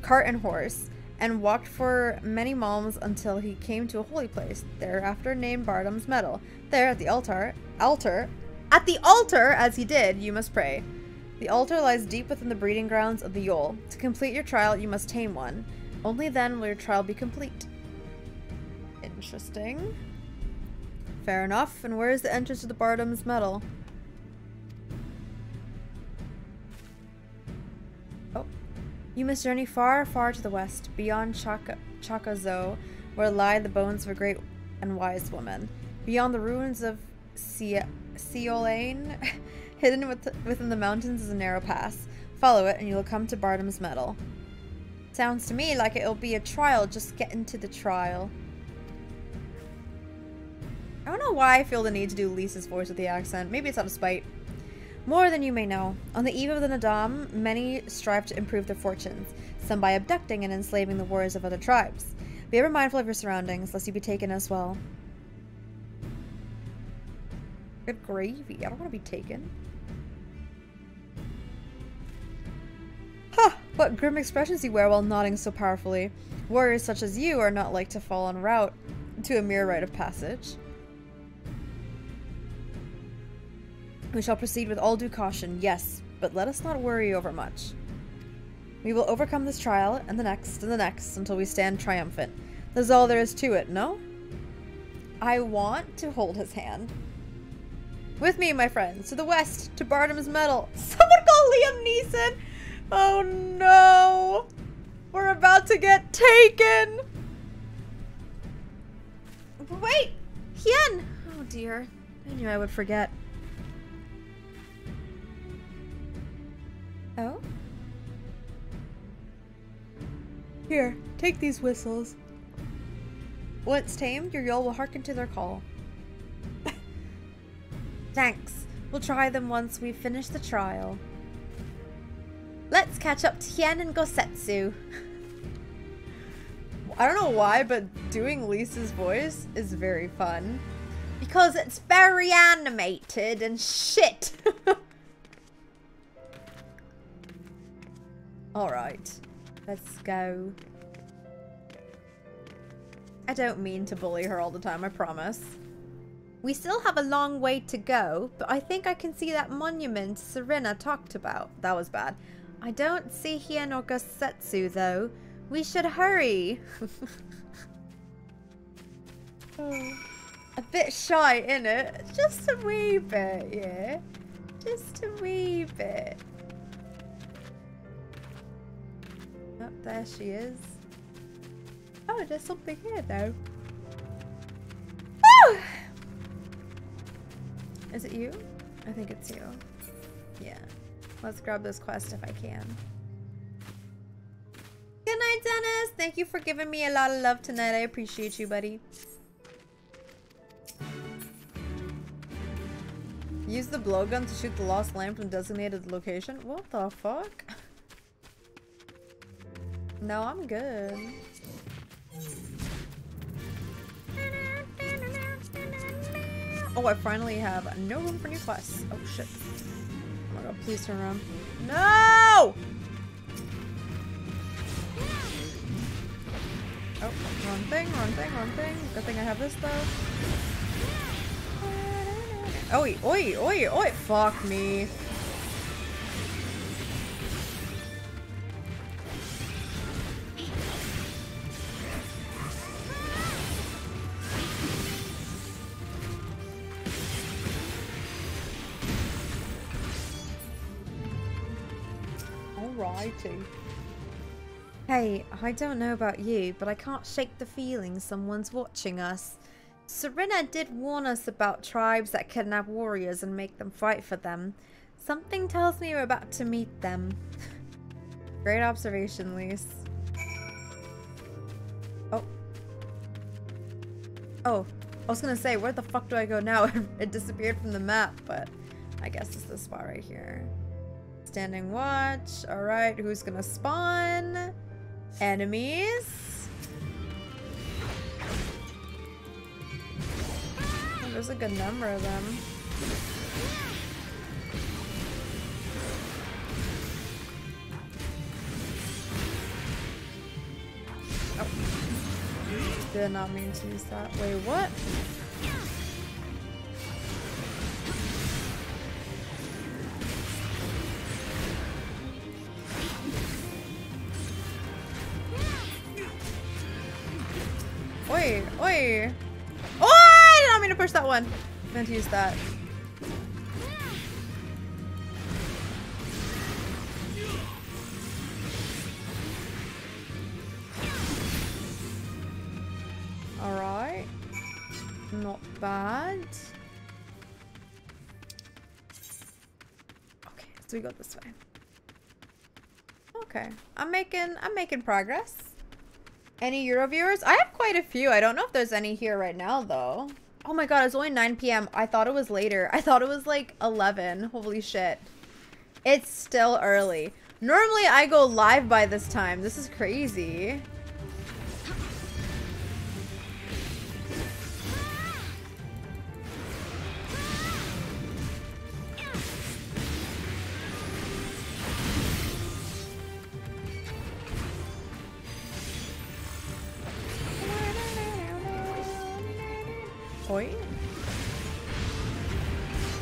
cart and horse, and walked for many malms until he came to a holy place, thereafter named Bardam's Mettle. There, at the altar, altar, at the altar, as he did, you must pray. The altar lies deep within the breeding grounds of the Yol. To complete your trial, you must tame one. Only then will your trial be complete. Interesting. Fair enough. And where is the entrance to the Bardam's Mettle? Oh. You must journey far, far to the west, beyond Chaka Chakazo, where lie the bones of a great and wise woman. Beyond the ruins of Seolane, <laughs> hidden with, within the mountains is a narrow pass. Follow it and you'll come to Bardam's Mettle. Sounds to me like it'll be a trial, just get into the trial. I don't know why I feel the need to do Lyse's voice with the accent. Maybe it's out of spite. More than you may know. On the eve of the Naadam, many strive to improve their fortunes, some by abducting and enslaving the warriors of other tribes. Be ever mindful of your surroundings, lest you be taken as well. Good gravy. I don't want to be taken. Huh! What grim expressions you wear while nodding so powerfully. Warriors such as you are not like to fall en route to a mere rite of passage. We shall proceed with all due caution, yes, but let us not worry over much. We will overcome this trial, and the next, and the next, until we stand triumphant. That's all there is to it, no? I want to hold his hand. With me, my friends, to the west, to Bardam's Mettle. Someone call Liam Neeson! Oh no! We're about to get taken! Wait! Hien! Oh dear. I knew I would forget. Oh? Here, take these whistles. Once tamed, your Yol will hearken to their call. <laughs> Thanks. We'll try them once we've finished the trial. Let's catch up to Hien and Gosetsu. <laughs> I don't know why, but doing Lyse's voice is very fun. Because it's very animated and shit. <laughs> Alright. Let's go. I don't mean to bully her all the time, I promise. We still have a long way to go, but I think I can see that monument Cirina talked about. That was bad. I don't see Hien or Gosetsu, though. We should hurry. oh, <laughs> a bit shy, innit? Just a wee bit, yeah? Just a wee bit. There she is. Oh, there's something here, though. Woo! Is it you? I think it's you. Yeah. Let's grab this quest if I can. Good night, Dennis! Thank you for giving me a lot of love tonight. I appreciate you, buddy. Use the blowgun to shoot the lost lamp in designated location? What the fuck? <laughs> No, I'm good. Oh, I finally have no room for new quests. Oh shit. Oh my god, please turn around. No! Oh, wrong thing, wrong thing, wrong thing. Good thing I have this though. Oi, oi, oi, oi, fuck me. Hey, I don't know about you, but I can't shake the feeling someone's watching us. Cirina did warn us about tribes that kidnap warriors and make them fight for them. Something tells me we're about to meet them. <laughs> Great observation, Lyse. Oh. Oh, I was gonna say, where the fuck do I go now? <laughs> it disappeared from the map, but I guess it's this spot right here. Standing watch. Alright, who's gonna spawn? Enemies. Oh, there's a good number of them. Oh. Did not mean to use that. Wait, what? Oi, oi. Oh, I did not mean to push that one. I meant to use that. Alright. Not bad. Okay, so we go this way. Okay. I'm making I'm making progress. Any Euro viewers? I have quite a few. I don't know if there's any here right now, though. Oh my god, it's only 9 p.m. I thought it was later. I thought it was like 11. Holy shit. It's still early. Normally, I go live by this time. This is crazy.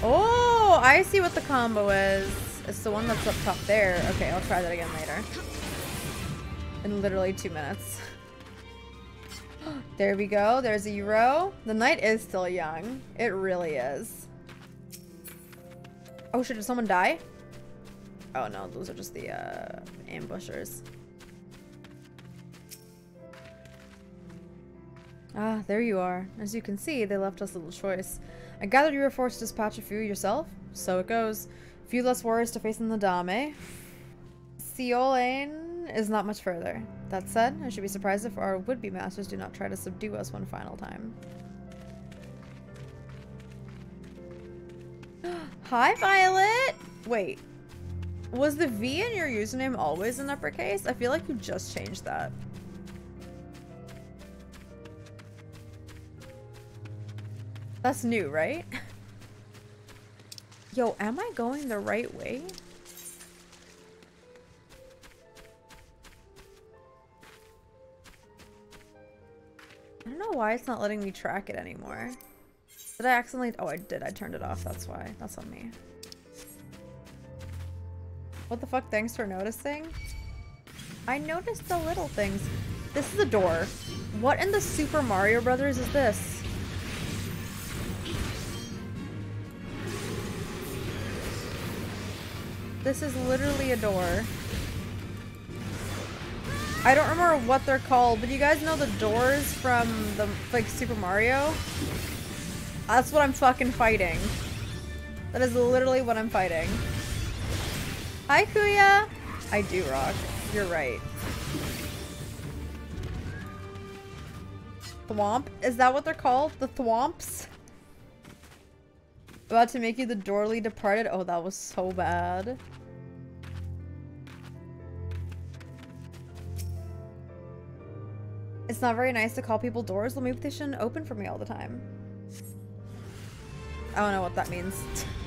Oh, I see what the combo is. It's the one that's up top there. Okay, I'll try that again later. In literally two minutes. <gasps> there we go. There's a Euro. The night is still young. It really is. Oh shit, did someone die? Oh no, those are just the uh, ambushers. Ah, there you are. As you can see, they left us little choice. I gathered you were forced to dispatch a few yourself. So it goes. A few less warriors to face in the Dame. Seolane is not much further. That said, I should be surprised if our would-be masters do not try to subdue us one final time. <gasps> Hi, Violet! Wait. Was the V in your username always in uppercase? I feel like you just changed that. That's new, right? <laughs> Yo, am I going the right way? I don't know why it's not letting me track it anymore. Did I accidentally? Oh, I did. I turned it off. That's why. That's on me. What the fuck? Thanks for noticing. I noticed the little things. This is a door. What in the Super Mario Brothers is this? This is literally a door. I don't remember what they're called, but you guys know the doors from the like Super Mario? That's what I'm fucking fighting. That is literally what I'm fighting. Hi, Kuya! I do rock. You're right. Thwomp? Is that what they're called? The thwomps? About to make you the Dorley departed? Oh, that was so bad. It's not very nice to call people doors. Maybe they shouldn't open for me all the time. I don't know what that means. <laughs>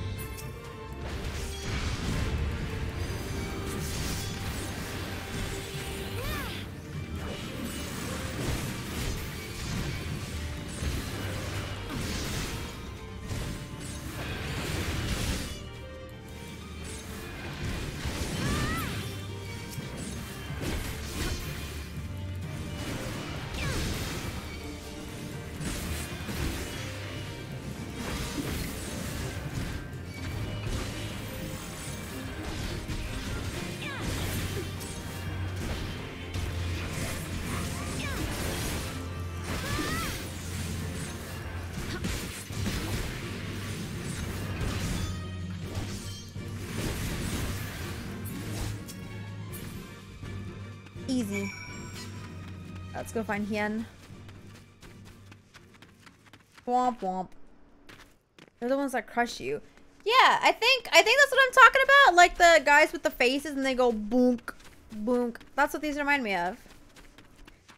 Let's go find Hien. Womp womp. They're the ones that crush you. Yeah, I think I think that's what I'm talking about. Like the guys with the faces and they go boonk, boonk. That's what these remind me of.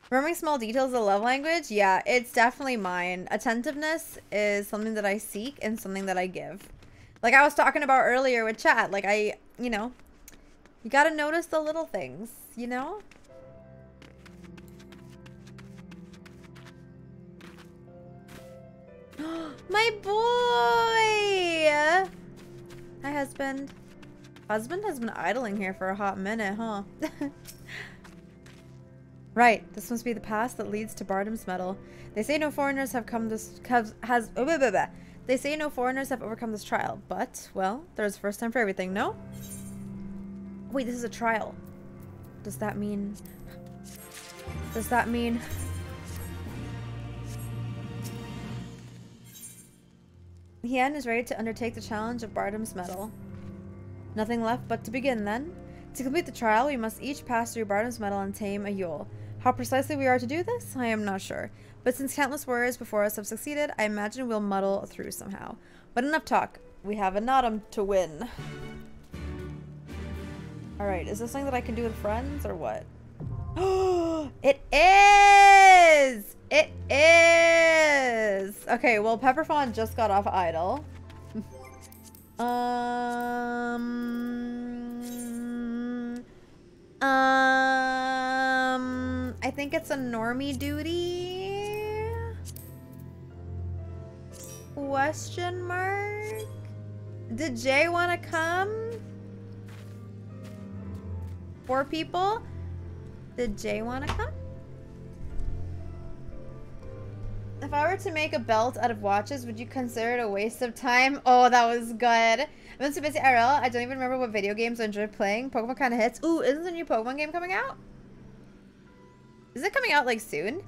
Remembering small details of the love language? Yeah, it's definitely mine. Attentiveness is something that I seek and something that I give. Like I was talking about earlier with chat. Like I, you know, you gotta notice the little things, you know? <gasps> My boy! Hi, husband. Husband has been idling here for a hot minute, huh? <laughs> right, this must be the pass that leads to Bardam's Mettle. They say no foreigners have come this has oh, blah, blah, blah. They say no foreigners have overcome this trial, but well, there's a first time for everything, no? Wait, this is a trial. Does that mean Does that mean Hien is ready to undertake the challenge of Bardam's Mettle. Nothing left but to begin, then. To complete the trial, we must each pass through Bardam's Mettle and tame a Yol. How precisely we are to do this, I am not sure. But since countless warriors before us have succeeded, I imagine we'll muddle through somehow. But enough talk. We have a Naadam to win. Alright, is this something that I can do with friends, or what? <gasps> it is! It is! Okay, well, Pepperfawn just got off Idle. um... Um... I think it's a normie duty? Question mark? Did Jay want to come? Four people? Did Jay want to come? If I were to make a belt out of watches, would you consider it a waste of time? Oh, that was good. I've been so busy IRL, I don't even remember what video games I enjoy playing. Pokemon kind of hits. Ooh, isn't the new Pokemon game coming out? Is it coming out, like, soon?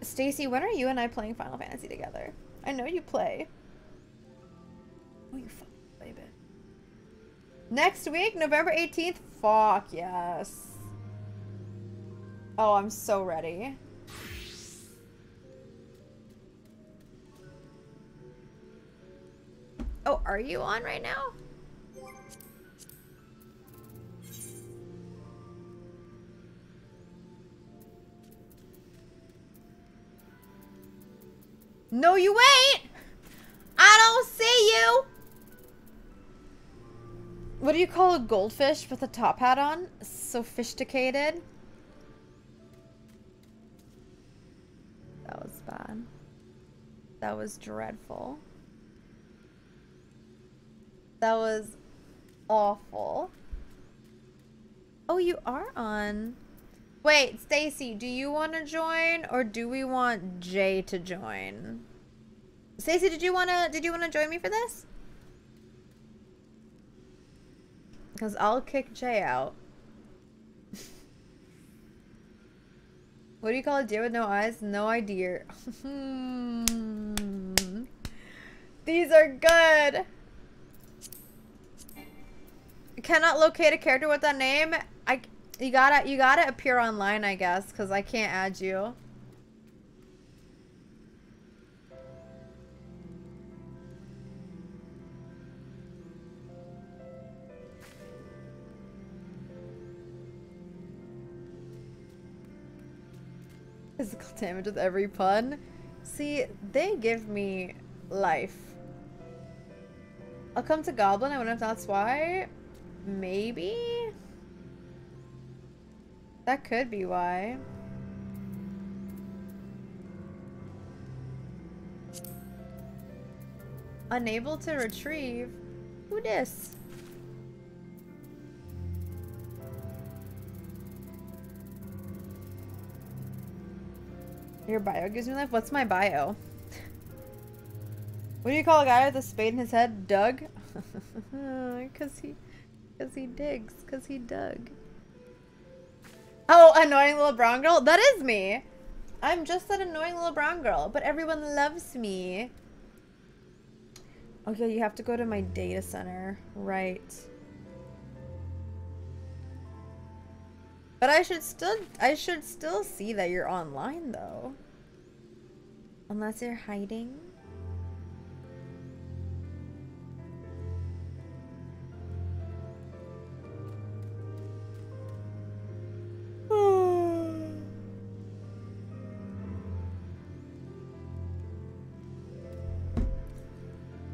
Stacy, when are you and I playing Final Fantasy together? I know you play. Oh, you fucking baby. Next week, November 18th? Fuck, yes. Oh, I'm so ready. Oh, are you on right now? No, you ain't! I don't see you! What do you call a goldfish with a top hat on? Sophisticated? That was bad. That was dreadful. That was awful. Oh, you are on. Wait, Stacy, do you want to join or do we want Jay to join? Stacy, did you want to did you want to join me for this? Cuz I'll kick Jay out. <laughs> what do you call a deer with no eyes? No idea. <laughs> Hmm. These are good. Cannot locate a character with that name. I you gotta you gotta appear online, I guess, because I can't add you. Physical damage with every pun. See, they give me life. I'll come to Goblin, I wonder if that's why. Maybe? That could be why. Unable to retrieve? Who dis? Your bio gives me life? What's my bio? <laughs> what do you call a guy with a spade in his head? Doug? <laughs> Cause he, cause he digs. Cause he dug. Oh, annoying little brown girl? That is me. I'm just that annoying little brown girl, but everyone loves me. Okay, you have to go to my data center. Right. But I should still I should still see that you're online though. Unless you're hiding.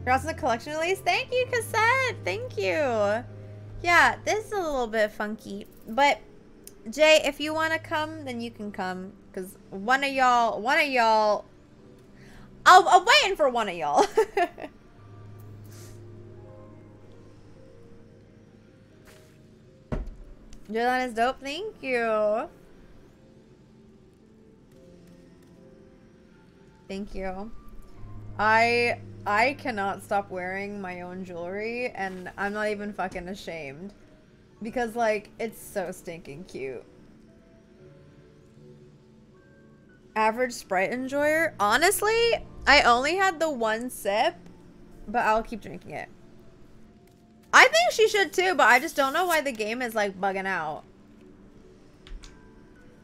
Congrats on the collection release. Thank you, Cassette. Thank you. Yeah, this is a little bit funky. But, Jay, if you want to come, then you can come. Because one of y'all, one of y'all... I'm waiting for one of y'all. <laughs> Jordan is dope. Thank you. Thank you. I I cannot stop wearing my own jewelry and I'm not even fucking ashamed. Because like it's so stinking cute. Average Sprite enjoyer? Honestly, I only had the one sip, but I'll keep drinking it. I think she should too, but I just don't know why the game is like bugging out.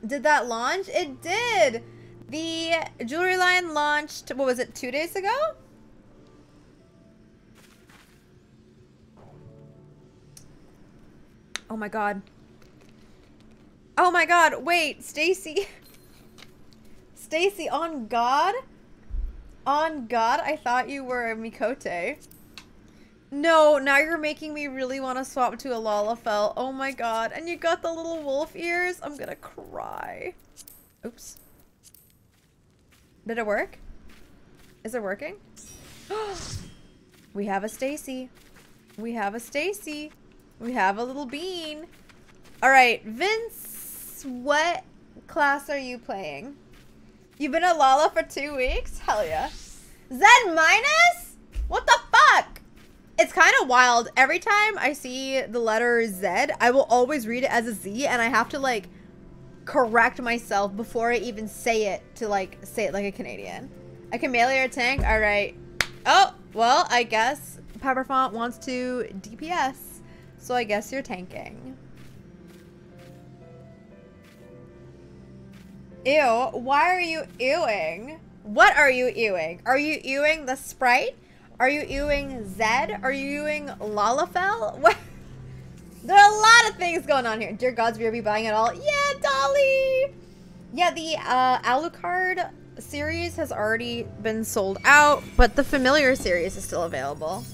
Did that launch? It did! The jewelry line launched, what was it, two days ago? Oh my god. Oh my god, wait, Stacy. Stacy, on God? On God, I thought you were a Miqo'te. No, now you're making me really want to swap to a Lalafell. Oh my god, and you got the little wolf ears? I'm gonna cry. Oops. Did it work? Is it working? <gasps> we have a Stacy. We have a Stacy. We have a little bean. All right, Vince, what class are you playing? You've been at Lala for two weeks? Hell yeah. Z minus? What the fuck? It's kind of wild. Every time I see the letter Z, I will always read it as a Z and I have to like correct myself before I even say it to like say it like a Canadian. I can or tank? Alright. Oh, well, I guess Pepperfont wants to DPS. So I guess you're tanking. Ew, why are you ewing? What are you ewing? Are you ewing the Sprite? Are you ewing Zed? Are you ewing Lalafell? <laughs> What? There are a lot of things going on here. Dear gods, will be buying it all? Yeah, Dolly! Yeah, the uh, Alucard series has already been sold out, but the Familiar series is still available.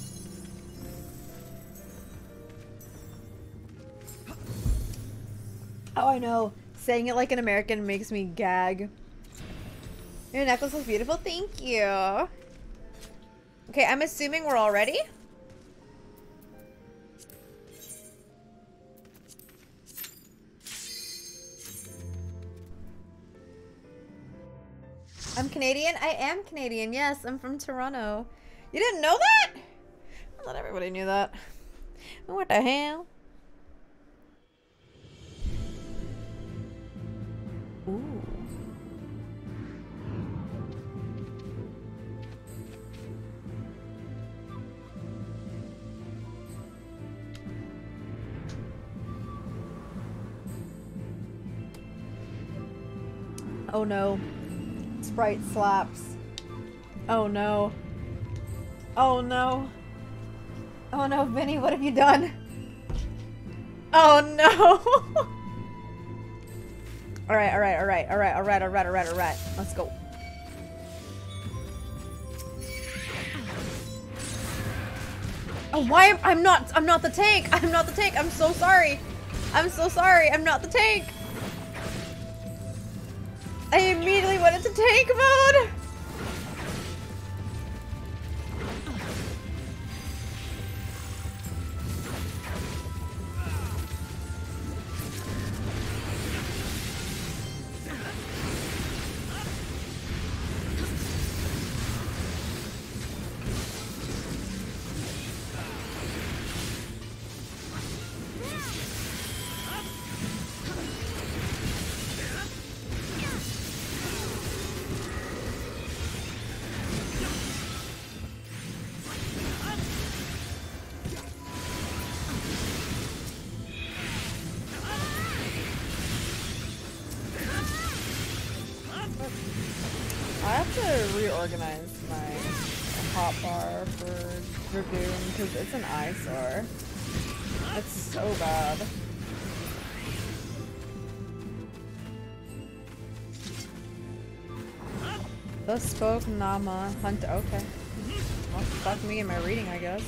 Oh, I know. Saying it like an American makes me gag. Your necklace looks beautiful. Thank you. Okay, I'm assuming we're all ready. I'm Canadian. I am Canadian. Yes, I'm from Toronto. You didn't know that? I thought everybody knew that. What the hell? Oh no. Sprite slaps. Oh no. Oh no. Oh no, Vinny, what have you done? Oh no! <laughs> alright, alright, alright, alright, alright, alright, alright, alright. Let's go. Oh, why am I'm not I'm not the tank! I'm not the tank! I'm so sorry! I'm so sorry! I'm not the tank! I immediately went into tank mode! The spoke Nama hunt. Okay. Well, fuck me and my reading, I guess.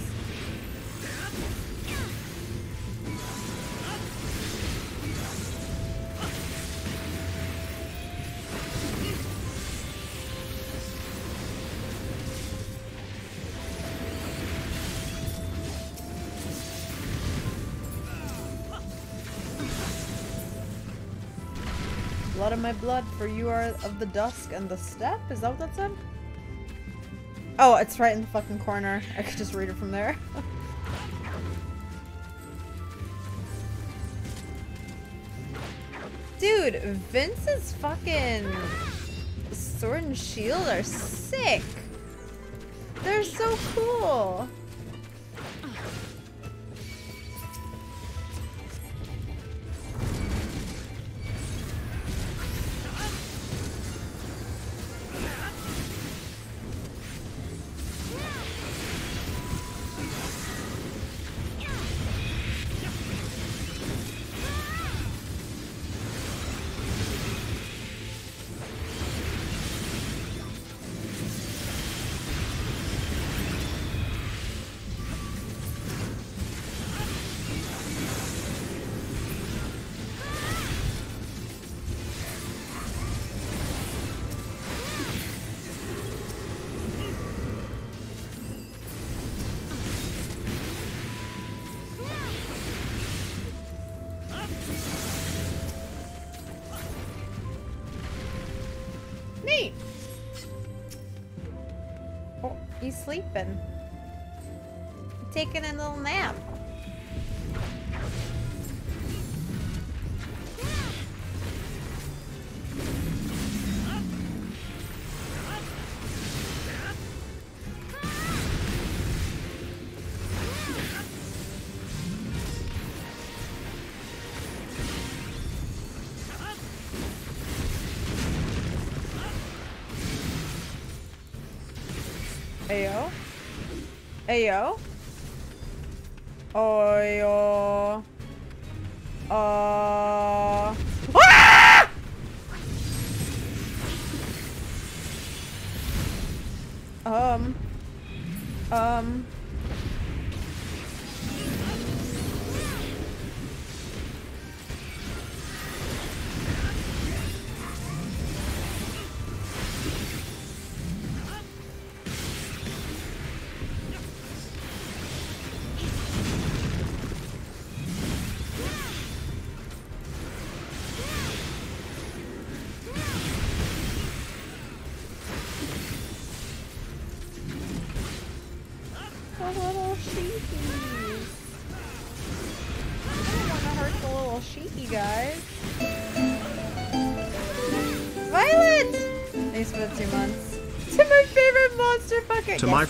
My blood, for you are of the dusk and the steppe? Is that what that said? Oh, it's right in the fucking corner. I could just read it from there. <laughs> Dude, Vince's fucking sword and shield are sick. They're so cool. Sleeping. Taking a little nap. Ayo. Oyo.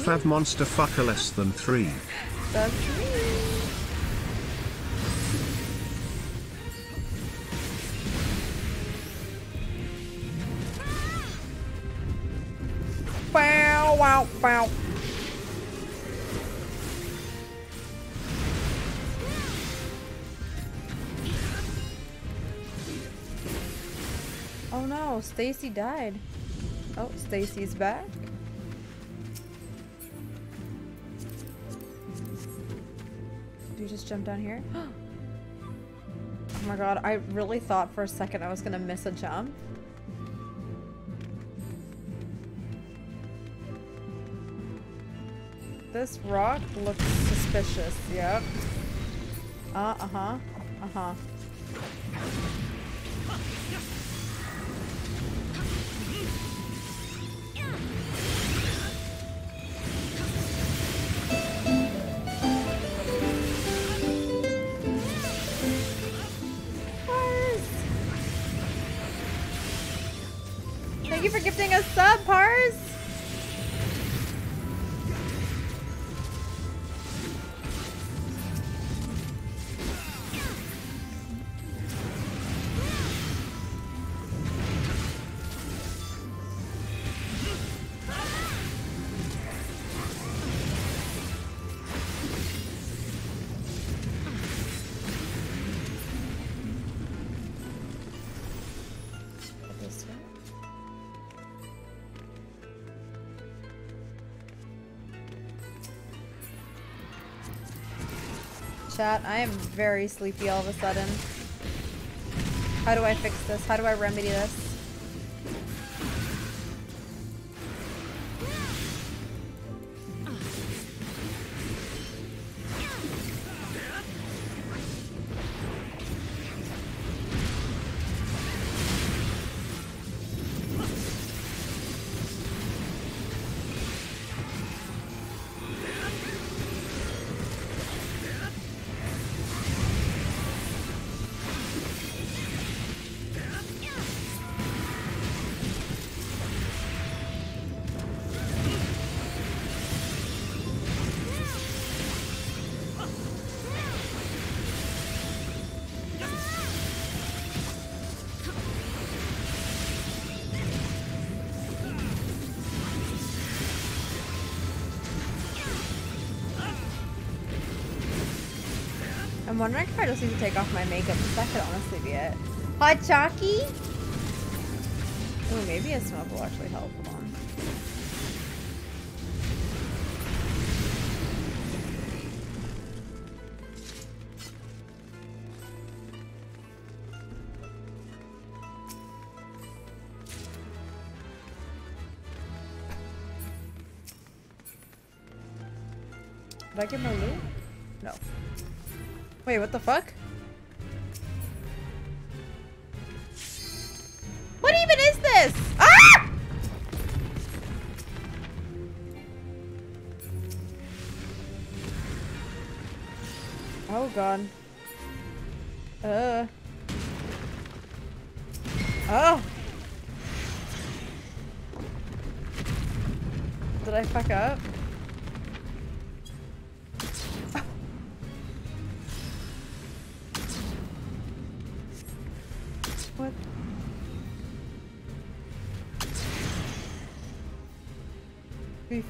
Fav monster fucker less than three. That's me. Wow, wow, wow. Oh no, Stacy died. Oh, Stacy's back. Jump down here? <gasps> oh my god, I really thought for a second I was gonna miss a jump. This rock looks suspicious, yep. Uh, uh-huh, uh-huh. Chat, I am very sleepy all of a sudden. How do I fix this? How do I remedy this? Just need to take off my makeup because that could honestly be it. Hot Chalky? Oh, maybe a smoke will actually help. Hold on. Wait, what the fuck?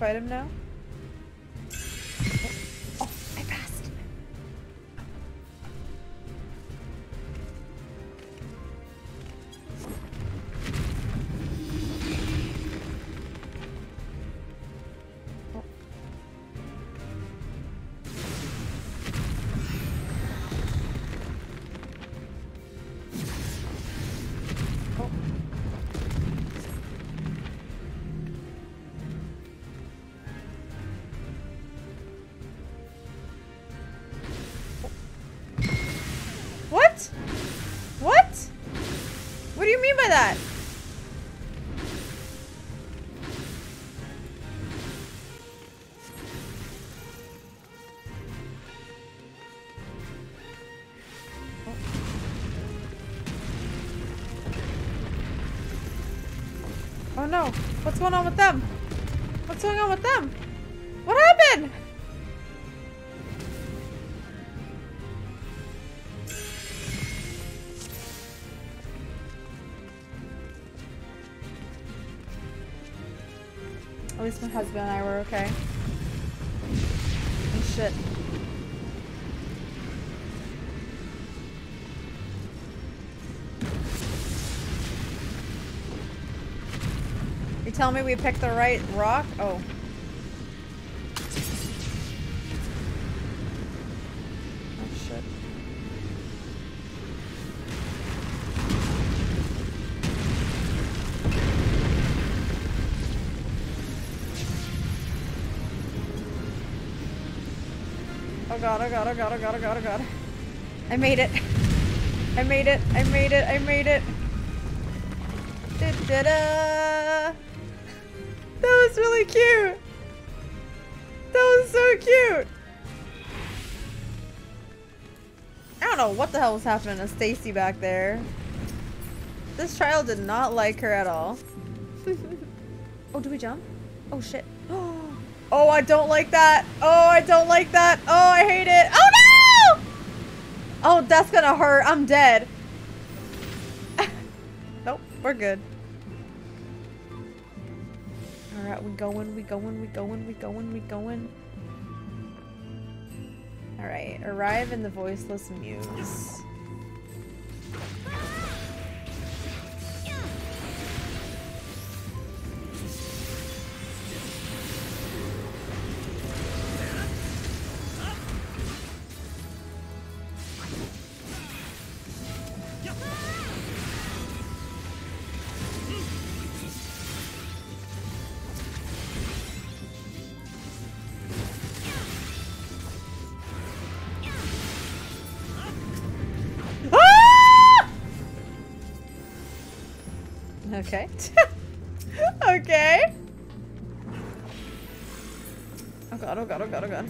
Fight him now? Going on with them? What's going on with them? What happened? At least my husband and I were okay. Oh shit. Telling me we picked the right rock? Oh. Oh. Oh god, oh god, oh god, oh god, oh god, oh god. I made it. I made it, I made it, I made it. Da-da-da. That was really cute. That was so cute. I don't know what the hell was happening to Stacy back there. This child did not like her at all. <laughs> oh, do we jump? Oh shit. <gasps> Oh, I don't like that. Oh, I don't like that. Oh, I hate it. Oh no! Oh, that's gonna hurt. I'm dead. <laughs> nope, we're good. We going, we going, we going, we going, we going. Alright, arrive in the voiceless muse. Okay. <laughs> okay. Oh god, oh god, oh god, oh god.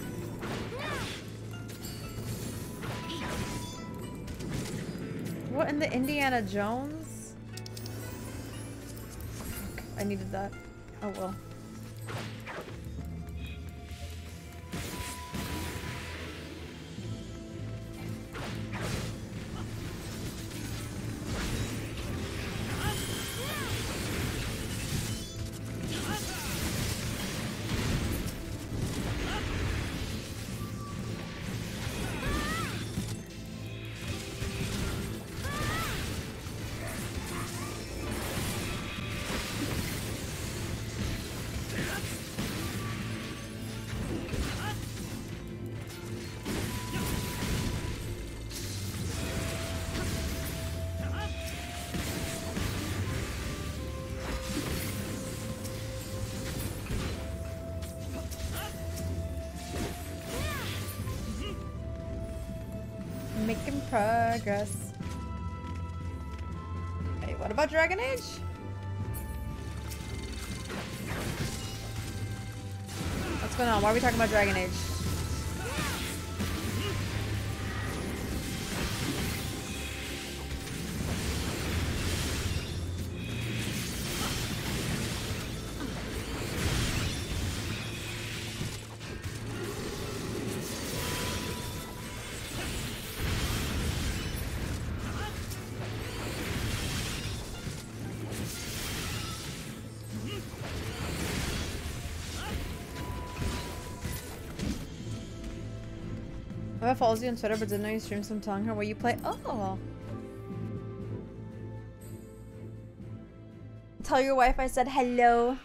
What in the Indiana Jones? I needed that. Oh well. Progress. Hey, what about Dragon Age? What's going on? Why are we talking about Dragon Age? Follows you on Twitter but didn't know you stream some telling her what you play. Oh. Tell your wife I said hello.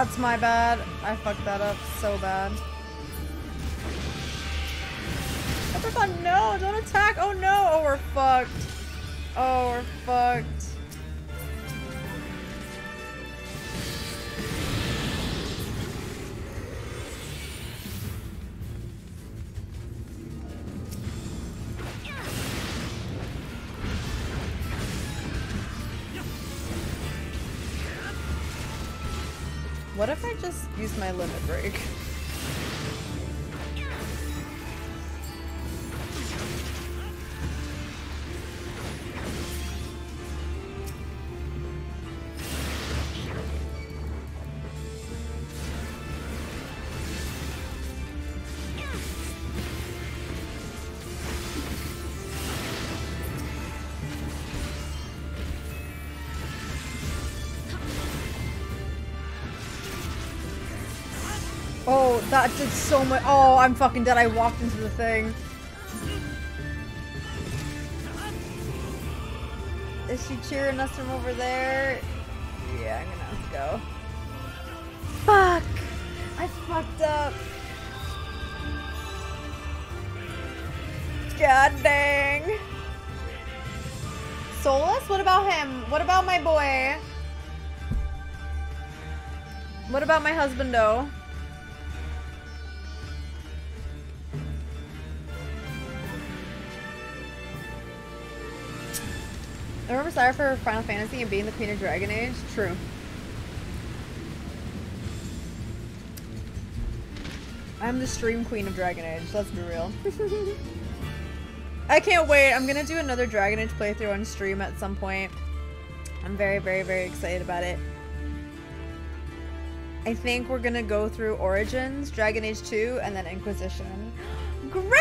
That's my bad. I fucked that up so bad. That did so much. Oh, I'm fucking dead. I walked into the thing. Is she cheering us from over there? Yeah, I'm gonna have to go. Fuck! I fucked up. God dang. Solus? What about him? What about my boy? What about my husband, though? I remember Saira for Final Fantasy and being the Queen of Dragon Age. True. I'm the stream queen of Dragon Age, let's be real. <laughs> I can't wait. I'm gonna do another Dragon Age playthrough on stream at some point. I'm very, very, very excited about it. I think we're gonna go through Origins, Dragon Age 2, and then Inquisition. <gasps> Grant!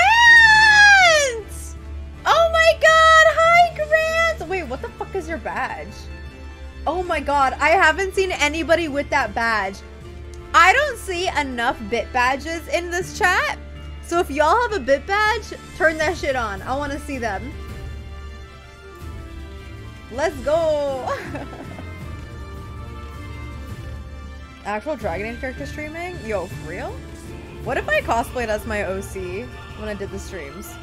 Badge? Oh my god, I haven't seen anybody with that badge. I don't see enough bit badges in this chat. So if y'all have a bit badge, turn that shit on. I want to see them. Let's go. <laughs> Actual Dragon Age character streaming? Yo, for real? What if I cosplayed as my OC when I did the streams?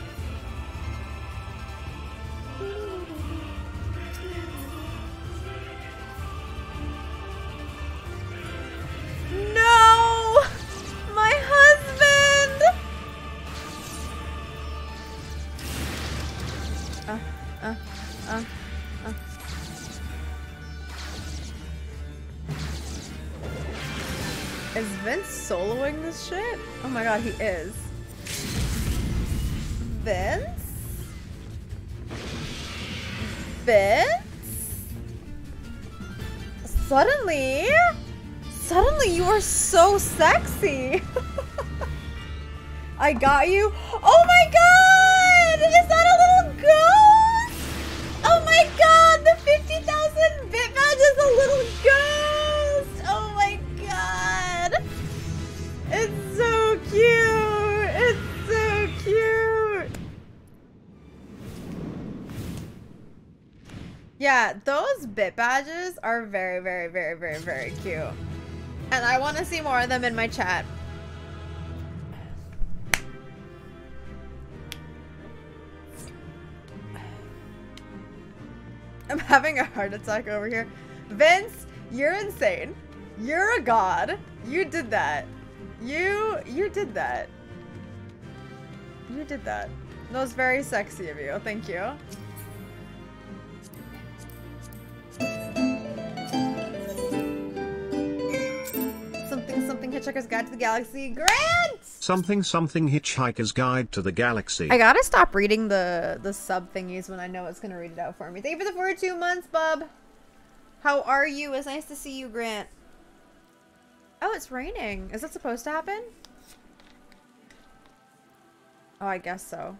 He is. Vince? Vince? Suddenly? Suddenly you are so sexy. <laughs> I got you. Oh my Yeah, those bit badges are very, very, very, very, very cute. And I want to see more of them in my chat. <sighs> I'm having a heart attack over here. Vince, you're insane. You're a god. You did that. You, you did that. You did that. That was very sexy of you. Thank you. Hitchhiker's Guide to the Galaxy. Grant! Something something Hitchhiker's Guide to the Galaxy. I gotta stop reading the the sub thingies when I know it's gonna read it out for me. Thank you for the 42 months, bub. How are you? It's nice to see you, Grant. Oh, it's raining. Is that supposed to happen? Oh, I guess so.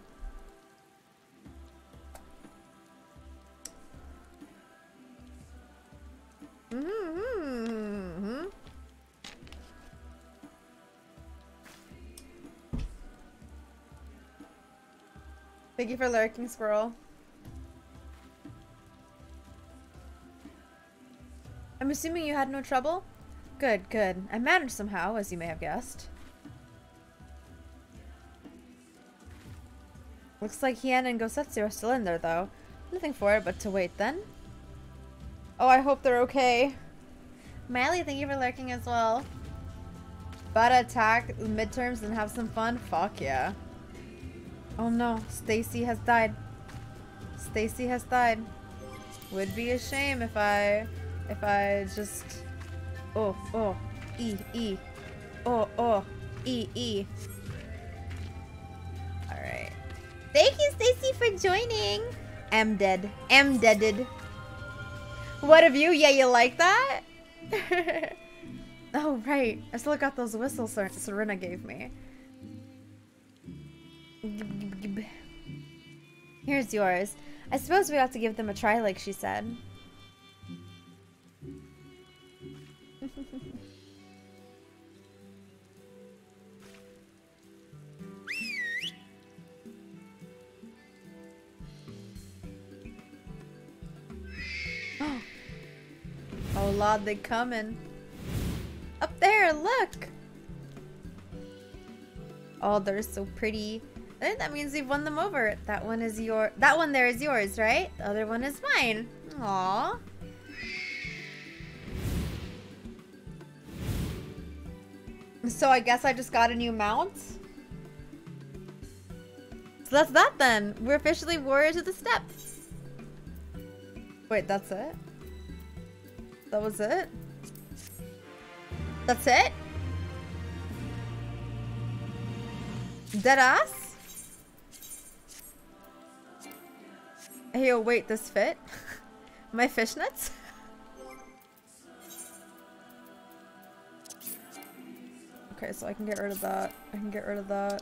Mm-hmm. Thank you for lurking, squirrel. I'm assuming you had no trouble? Good, good. I managed somehow, as you may have guessed. Looks like Hien and Gosetsu are still in there, though. Nothing for it but to wait then. Oh, I hope they're okay. Miley, thank you for lurking as well. To attack midterms and have some fun? Fuck yeah. Oh no, Stacy has died. Stacy has died. Would be a shame if I, if I just, oh, oh, E, E, oh, oh, E, E. Alright. Thank you, Stacy, for joining. I'm dead. I'm deaded. What of you? Yeah, you like that? <laughs> oh, right. I still got those whistles Ser Cirina gave me. Here's yours. I suppose we ought to give them a try like she said. <gasps> oh lord, they're coming. Up there, look! Oh, they're so pretty. Eh, that means we've won them over. That one is your- that one there is yours, right? The other one is mine. Aww. So I guess I just got a new mount? So that's that then. We're officially warriors of the steppes. Wait, that's it? That was it? That's it? Dead ass? Hey, oh wait, this fit? <laughs> My fishnets? okay, so I can get rid of that. I can get rid of that.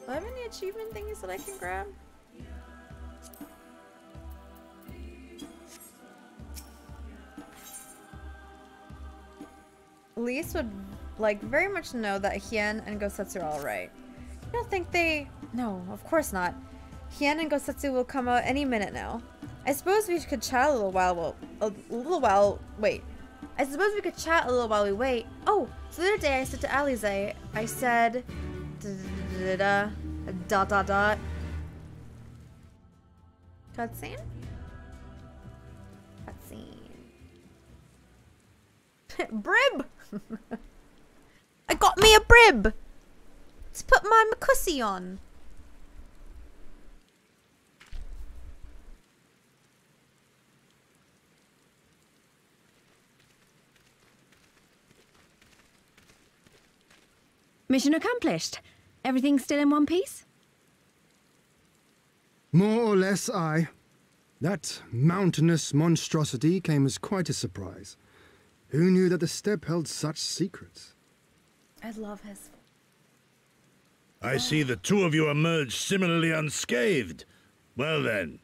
Do I have any achievement thingies that I can grab? Lyse would like very much know that Hien and Gosetsu are alright. I don't think they... No, of course not. Hien and Gosetsu will come out any minute now. I suppose we could chat a little while... Well, a little while... Wait. I suppose we could chat a little while we wait. Oh, so the other day I said to Alisaie, I said... Da, da, da, dot dot dot. Cutscene? Cutscene. <laughs> Brib! <laughs> I got me a brib! Let's put my McCussy on. Mission accomplished. Everything still in one piece? More or less, I. That mountainous monstrosity came as quite a surprise. Who knew that the steppe held such secrets? I love his. I see the two of you emerged similarly unscathed. Well then,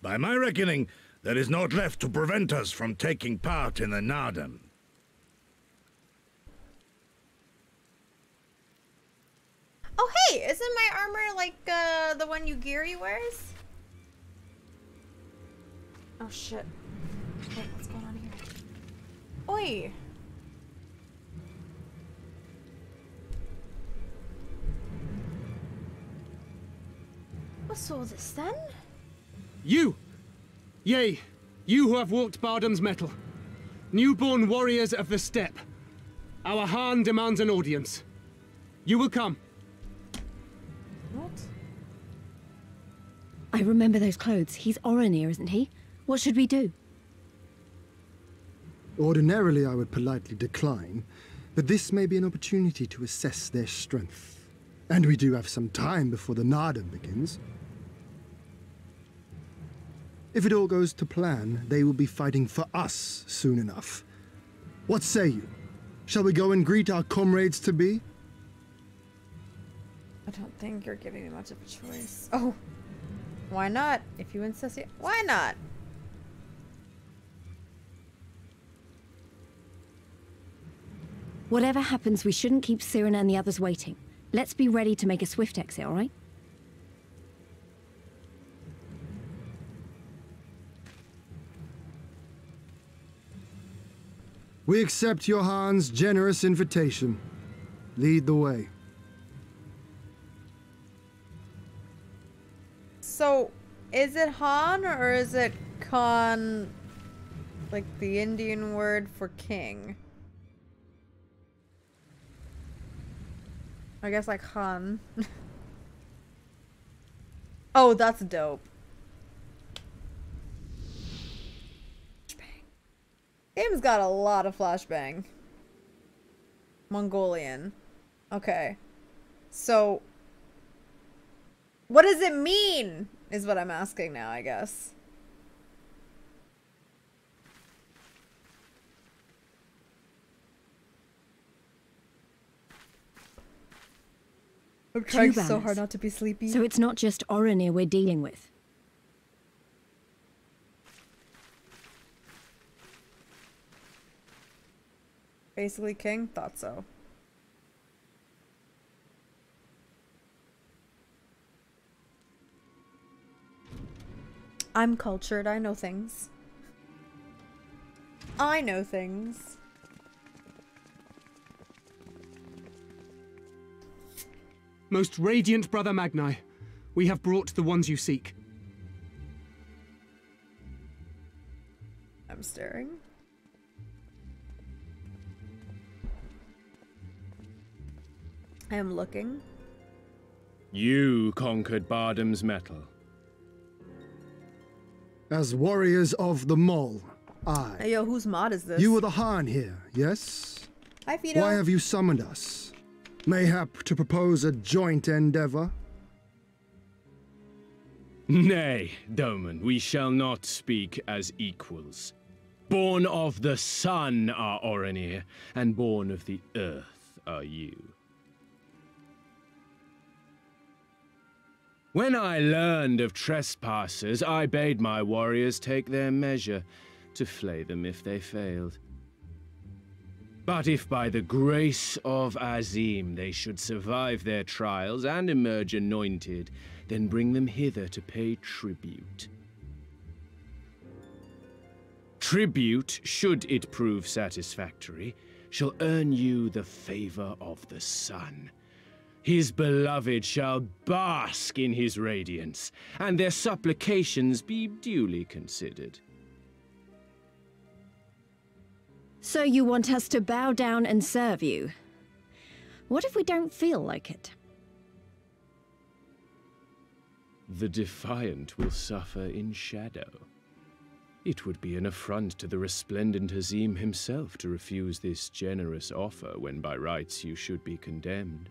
by my reckoning, there is naught left to prevent us from taking part in the Naadam. Oh hey, isn't my armor like uh, the one Yugiri wears? Oh shit. Wait, what's going on here? Oi! What's all this then? You! Yea, you who have walked Bardam's Mettle. Newborn warriors of the steppe. Our Khan demands an audience. You will come. What? I remember those clothes. He's Oronir, isn't he? What should we do? Ordinarily, I would politely decline, but this may be an opportunity to assess their strength. And we do have some time before the Naadam begins. If it all goes to plan, they will be fighting for us soon enough. What say you? Shall we go and greet our comrades to be? I don't think you're giving me much of a choice. Oh, why not? If you insist, why not? Whatever happens, we shouldn't keep Cirina and the others waiting. Let's be ready to make a swift exit, all right? We accept Johan's generous invitation. Lead the way. So, is it Han or is it Khan? Like the Indian word for king? I guess like Han. <laughs> oh, that's dope. Game's got a lot of flashbang. Mongolian. Okay. So, what does it mean? Is what I'm asking now, I guess. I'm trying so hard not to be sleepy. So it's not just Oronir we're dealing with. Basically king? Thought so. I'm cultured, I know things. I know things. Most radiant Brother Magnai, we have brought the ones you seek. I'm staring. I am looking. You conquered Bardam's Mettle. As warriors of the Mol, I. Hey yo, whose mod is this? You were the Han here, yes? Hi Fido. Why have you summoned us? Mayhap to propose a joint endeavor? Nay, Doman, we shall not speak as equals. Born of the sun are Oronir, and born of the earth are you. When I learned of trespassers, I bade my warriors take their measure, to flay them if they failed. But if by the grace of Azim they should survive their trials and emerge anointed, then bring them hither to pay tribute. Tribute, should it prove satisfactory, shall earn you the favor of the sun. His beloved shall bask in his radiance, and their supplications be duly considered. So you want us to bow down and serve you? What if we don't feel like it? The defiant will suffer in shadow. It would be an affront to the resplendent Azim himself to refuse this generous offer when by rights you should be condemned.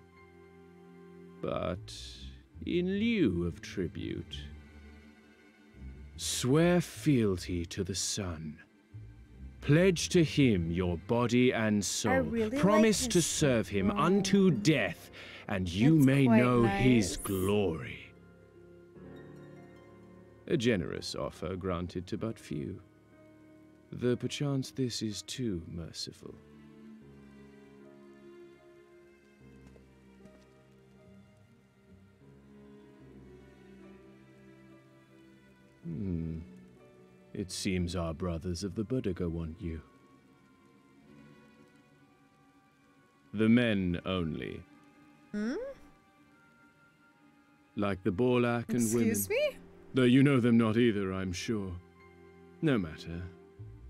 But in lieu of tribute, swear fealty to the sun. Pledge to him your body and soul. really like Promise to serve him unto death, and you That's may know his glory. A generous offer granted to but few. Though perchance this is too merciful. Hmm. It seems our brothers of the Buduga want you. The men only. Hmm? Like the Borlak and women. Excuse me? Though you know them not either, I'm sure. No matter.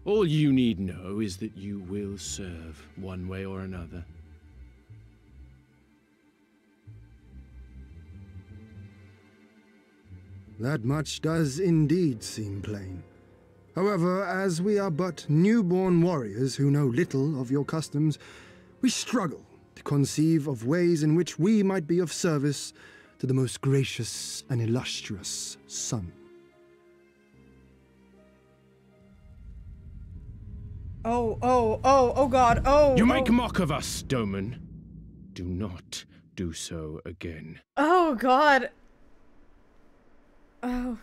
All you need know is that you will serve, one way or another. That much does indeed seem plain. However, as we are but newborn warriors who know little of your customs, we struggle to conceive of ways in which we might be of service to the most gracious and illustrious sun. Oh, oh, oh, oh god, oh. you make oh. mock of us, Doman. Do not do so again. Oh god. Oh.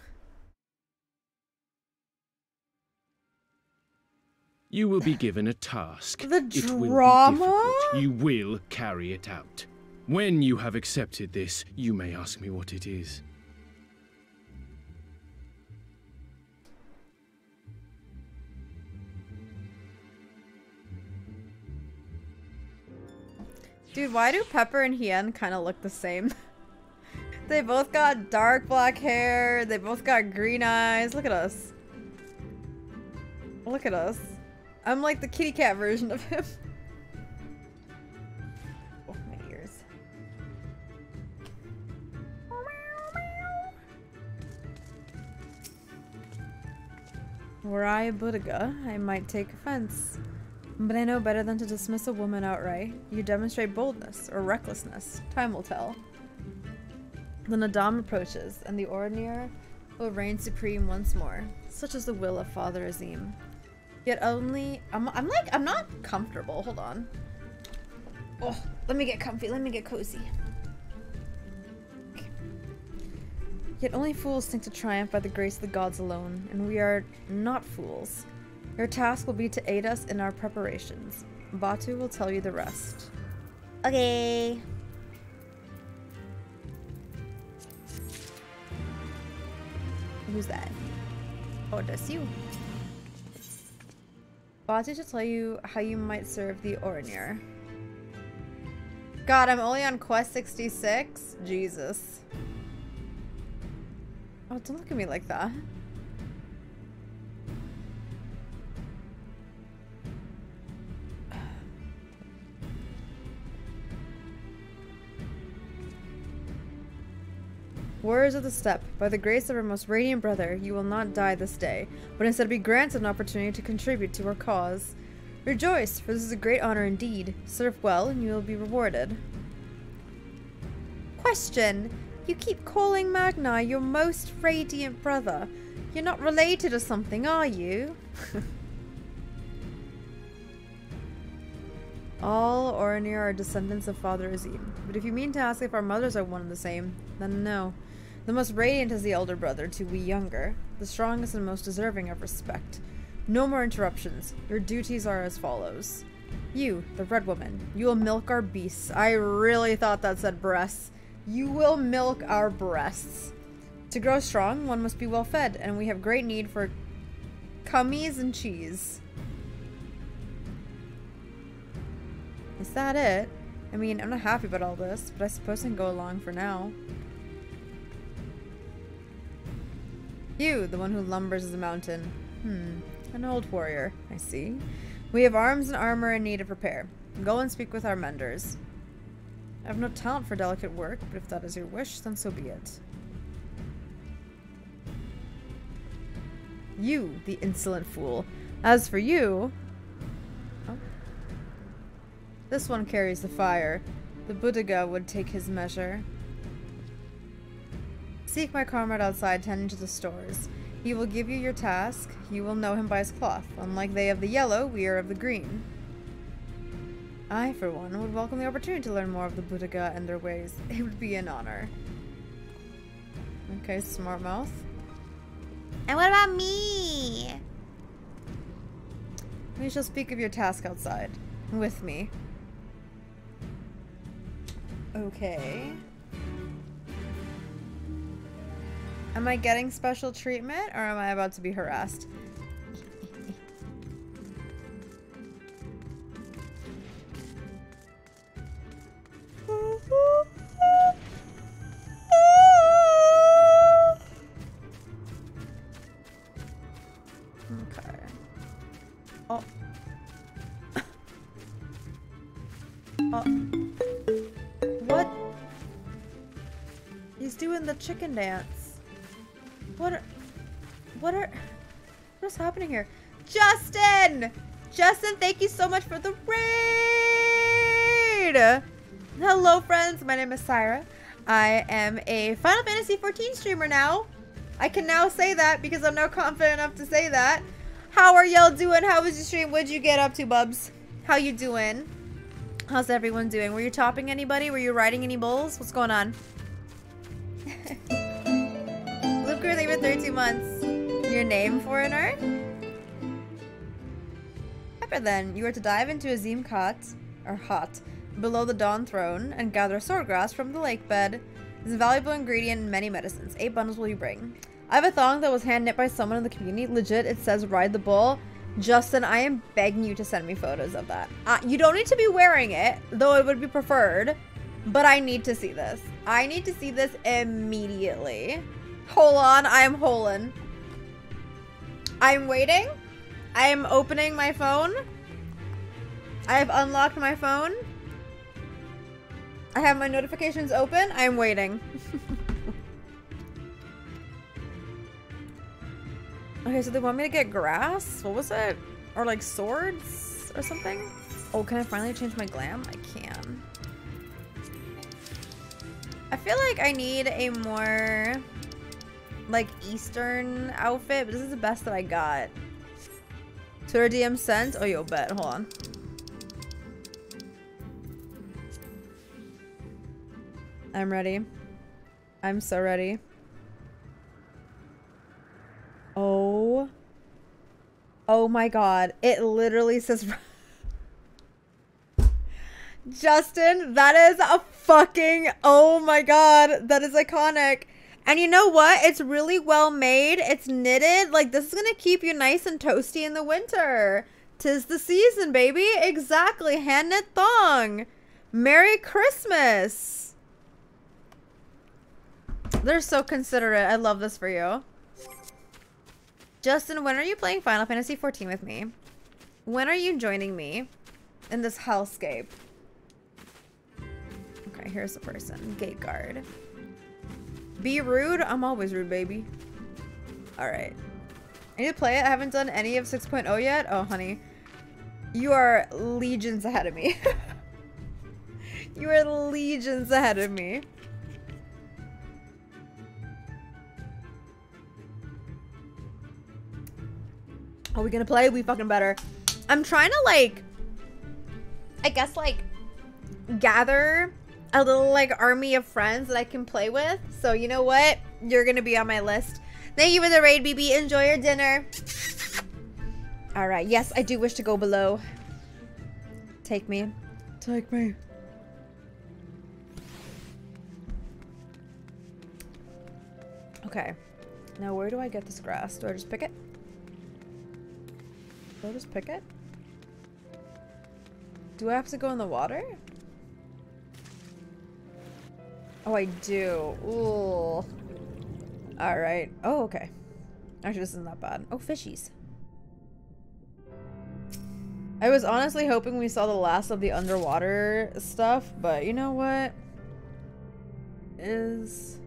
You will be given a task. The it drama? You will carry it out. When you have accepted this, you may ask me what it is. Dude, why do Pepper and Hien kind of look the same? <laughs> they both got dark black hair. They both got green eyes. Look at us. Look at us. I'm like the kitty cat version of him. <laughs> oh, my ears. Were I a Buduga, I might take offense. But I know better than to dismiss a woman outright. You demonstrate boldness or recklessness. Time will tell. The Naadam approaches, and the Oronir will reign supreme once more. Such is the will of Father Azim. Yet only... I'm, I'm like... I'm not comfortable. Hold on. Oh, let me get comfy. Let me get cozy. Okay. Yet only fools think to triumph by the grace of the gods alone, and we are not fools. Your task will be to aid us in our preparations. Batu will tell you the rest. Okay. Who's that? Oh, that's you. Batu to tell you how you might serve the Oronir. God, I'm only on quest 66? Jesus. Oh, don't look at me like that. Warriors of the Steppe, by the grace of our most radiant brother, you will not die this day, but instead be granted an opportunity to contribute to our cause. Rejoice, for this is a great honor indeed. Serve well, and you will be rewarded. Question. You keep calling Magnai your most radiant brother. You're not related or something, are you? <laughs> All Oronir are descendants of Father Azim, but if you mean to ask if our mothers are one and the same, then no. The most radiant is the elder brother, to we younger, the strongest and most deserving of respect. No more interruptions. Your duties are as follows. You, the red woman, you will milk our beasts. I really thought that said breasts. You will milk our breasts. To grow strong, one must be well fed, and we have great need for cummies and cheese. Is that it? I mean, I'm not happy about all this, but I suppose I can go along for now. You, the one who lumbers the mountain. Hmm, an old warrior, I see. We have arms and armor in need of repair. Go and speak with our menders. I have no talent for delicate work, but if that is your wish, then so be it. You, the insolent fool. As for you... Oh. This one carries the fire. The Buduga would take his measure. Seek my comrade outside tending to the stores. He will give you your task. You will know him by his cloth. Unlike they of the yellow, we are of the green. I, for one, would welcome the opportunity to learn more of the Buduga and their ways. It would be an honor. Okay, smart mouth. And what about me? We shall speak of your task outside. With me. Okay. Am I getting special treatment or am I about to be harassed? Oh. <laughs> oh. What? He's doing the chicken dance. What are... What are... What's happening here? Justin! Justin, thank you so much for the raid! Hello, friends. My name is Saira. I am a Final Fantasy XIV streamer now. I can now say that because I'm now confident enough to say that. How are y'all doing? How was your stream? What'd you get up to, bubs? How you doing? How's everyone doing? Were you topping anybody? Were you riding any bulls? What's going on? <laughs> Thank you for 32 months. Your name, foreigner? Pepper then, you are to dive into Azim Khaat, or Hot, below the Dawn Throne, and gather swordgrass from the lake bed. It's a valuable ingredient in many medicines. Eight bundles will you bring. I have a thong that was hand knit by someone in the community. Legit, it says ride the bull. Justin, I am begging you to send me photos of that. Uh, you don't need to be wearing it, though it would be preferred, but I need to see this. I need to see this immediately. Hold on, I am holding. I'm waiting. I am opening my phone. I have unlocked my phone. I have my notifications open. I am waiting. <laughs> okay, so they want me to get grass? What was it? Or like swords or something? Oh, can I finally change my glam? I can. I feel like I need a more like Eastern outfit, but this is the best that I got. Twitter DM sent. Oh, yo, bet. Hold on. I'm ready. I'm so ready. Oh. Oh my god. It literally says... <laughs> Justin, that is a fucking... Oh my god. That is iconic. And you know what? It's really well made. It's knitted. Like, this is going to keep you nice and toasty in the winter. Tis the season, baby. Exactly. Hand knit thong. Merry Christmas. They're so considerate. I love this for you. Justin, when are you playing Final Fantasy XIV with me? When are you joining me in this hellscape? Okay, here's the person. Gate guard. Be rude? I'm always rude, baby. Alright. I need to play it. I haven't done any of 6.0 yet. Oh, honey. You are legions ahead of me. <laughs> you are legions ahead of me. Are we gonna play? We fucking better. I'm trying to like, I guess like, gather a little like army of friends that I can play with. So you know what? You're gonna be on my list. Thank you for the raid, BB. Enjoy your dinner. All right. Yes, I do wish to go below. Take me. Take me. Okay. Now where do I get this grass? Do I just pick it? Do I just pick it? Do I have to go in the water? Oh, I do. Ooh. Alright. Oh, okay. Actually, this isn't that bad. Oh, fishies. I was honestly hoping we saw the last of the underwater stuff, but you know what? Is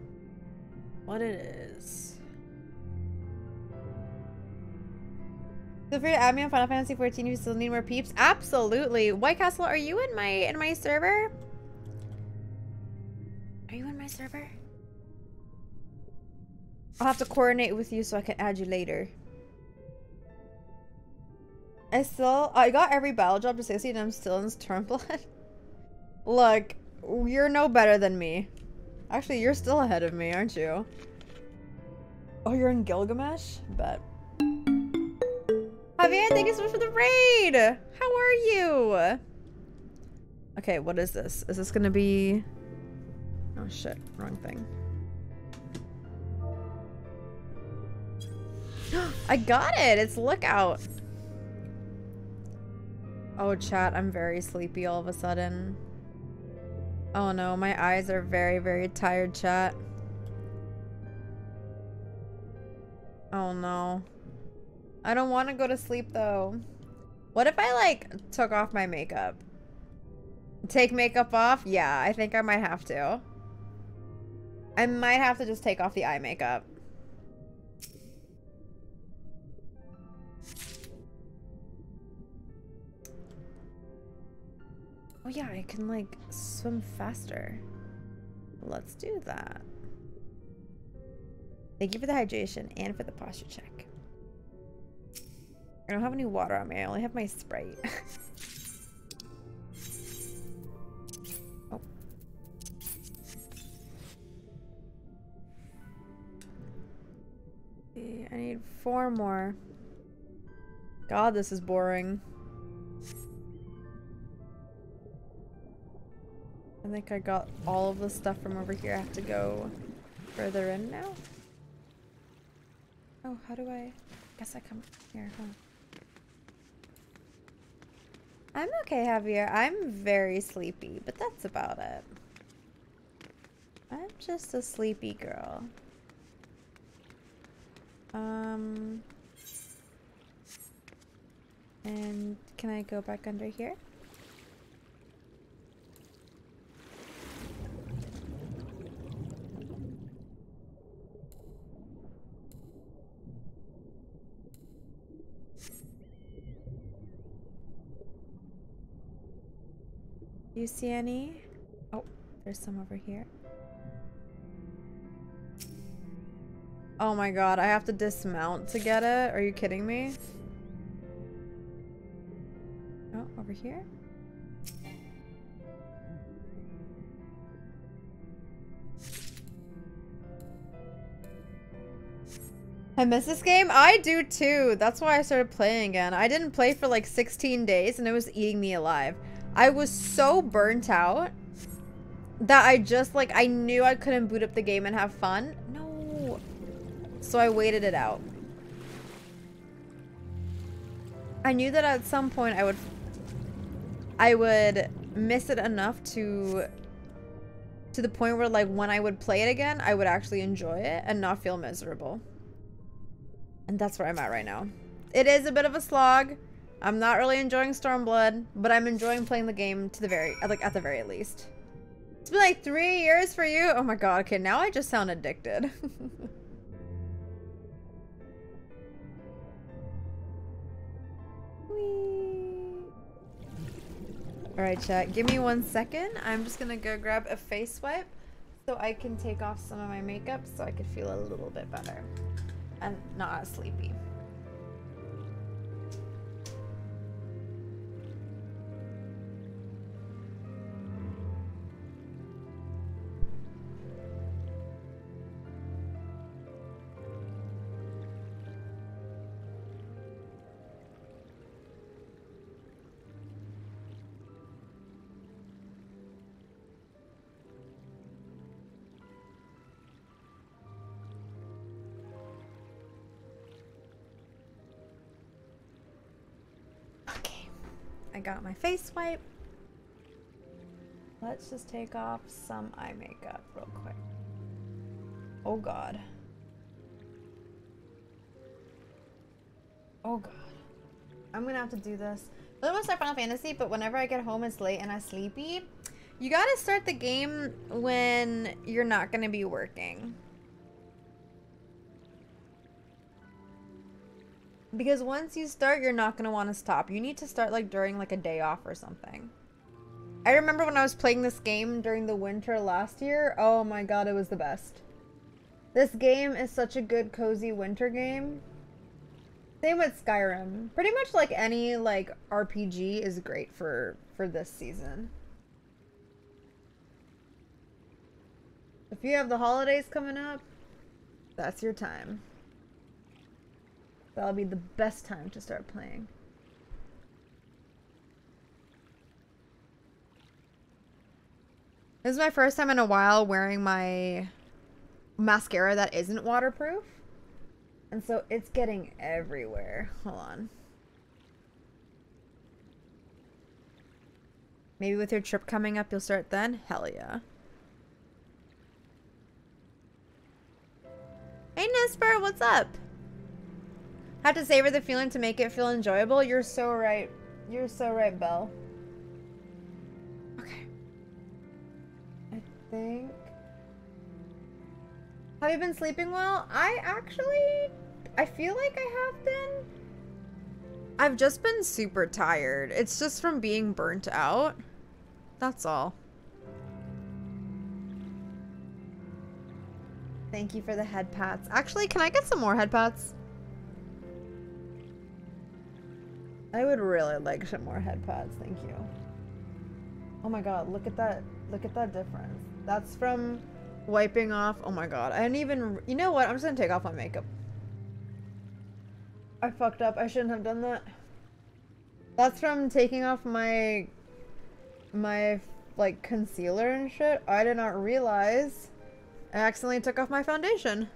what it is. Feel free to add me on Final Fantasy 14 if you still need more peeps. Absolutely. White Castle, are you in my in my server? Are you in my server? I'll have to coordinate with you so I can add you later. I still, I got every battle job to 60 and I'm still in Stormblood. <laughs> Look, you're no better than me. Actually, you're still ahead of me, aren't you? Oh, you're in Gilgamesh? Bet. Javier, thank you so much for the raid! How are you? Okay, what is this? Is this gonna be... Oh shit, wrong thing. <gasps> I got it! It's lookout! Oh, chat, I'm very sleepy all of a sudden. Oh no, my eyes are very, very tired, chat. Oh no. I don't want to go to sleep though. What if I like took off my makeup? Take makeup off? Yeah, I think I might have to. I might have to just take off the eye makeup. Oh yeah, I can like swim faster. Let's do that. Thank you for the hydration and for the posture check. I don't have any water on me. I only have my Sprite. <laughs> I need four more. God, this is boring. I think I got all of the stuff from over here. I have to go further in now. Oh, how do I... guess I come here, huh? I'm okay, Javier. I'm very sleepy, but that's about it. I'm just a sleepy girl. Um... And can I go back under here? You see any? Oh, there's some over here. Oh my god, I have to dismount to get it? Are you kidding me? Oh, over here? I miss this game? I do too. That's why I started playing again. I didn't play for like 16 days and it was eating me alive. I was so burnt out that I just like, I knew I couldn't boot up the game and have fun. No. So I waited it out. I knew that at some point I would I would miss it enough to to the point where like when I would play it again, I would actually enjoy it and not feel miserable. And that's where I'm at right now. It is a bit of a slog. I'm not really enjoying Stormblood, but I'm enjoying playing the game to the very like at the very least. It's been like three years for you. Oh my god, okay, now I just sound addicted. <laughs> Alright, chat. Give me one second. I'm just gonna go grab a face wipe so I can take off some of my makeup so I could feel a little bit better and not as sleepy. Got my face wipe. Let's just take off some eye makeup real quick. Oh god. Oh god. I'm gonna have to do this. I really want to start Final Fantasy, but whenever I get home it's late and I'm sleepy. You gotta start the game when you're not gonna be working. Because once you start, you're not going to want to stop. You need to start like during like a day off or something. I remember when I was playing this game during the winter last year. Oh my god, it was the best. This game is such a good cozy winter game. Same with Skyrim. Pretty much like any like RPG is great for for this season. If you have the holidays coming up, that's your time. That'll be the best time to start playing. This is my first time in a while wearing my mascara that isn't waterproof. And so it's getting everywhere. Hold on. Maybe with your trip coming up, you'll start then? Hell yeah. Hey, Nisper, what's up? Have to savor the feeling to make it feel enjoyable. You're so right. You're so right, Belle. Okay. I think... Have you been sleeping well? I actually... I feel like I have been. I've just been super tired. It's just from being burnt out. That's all. Thank you for the head pats. Actually, can I get some more head pats? I would really like some more head pads, thank you. Oh my god, look at that. Look at that difference. That's from wiping off. Oh my god, I didn't even... You know what? I'm just gonna take off my makeup. I fucked up. I shouldn't have done that. That's from taking off my... My, like, concealer and shit. I did not realize I accidentally took off my foundation.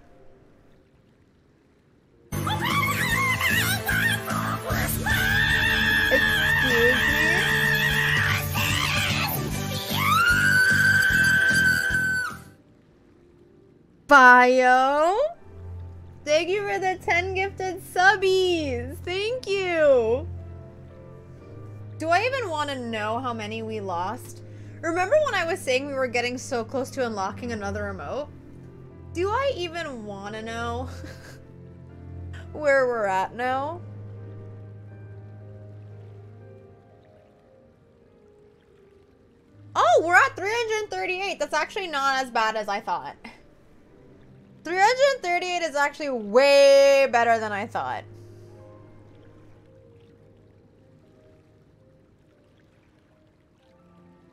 Bio. Thank you for the 10 gifted subbies. Thank you. Do I even want to know how many we lost? Remember when I was saying we were getting so close to unlocking another remote? Do I even want to know <laughs> where we're at now? Oh, we're at 338. That's actually not as bad as I thought. <laughs> 338 is actually way better than I thought.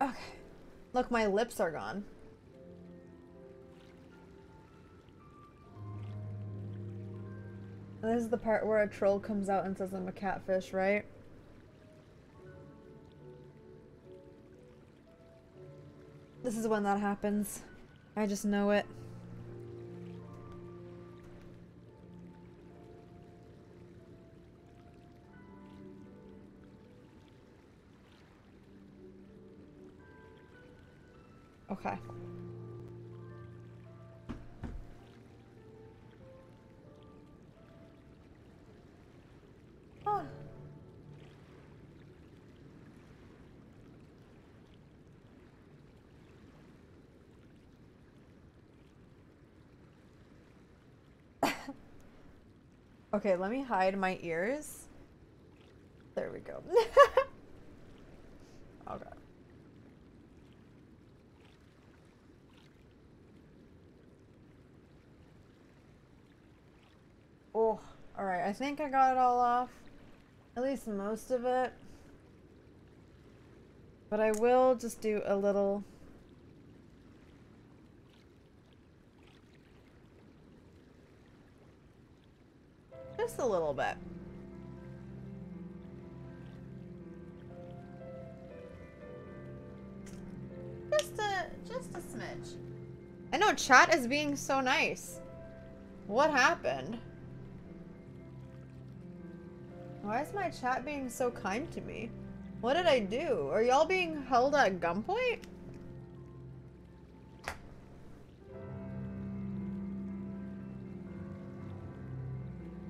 Okay. Look, my lips are gone. This is the part where a troll comes out and says I'm a catfish, right? This is when that happens. I just know it. Okay. <laughs> Okay, let me hide my ears. There we go. <laughs> okay. Oh, alright. I think I got it all off. At least most of it. But I will just do a little... Just a little bit. Just a, just a smidge. I know chat is being so nice. What happened? Why is my chat being so kind to me? What did I do? Are y'all being held at gunpoint?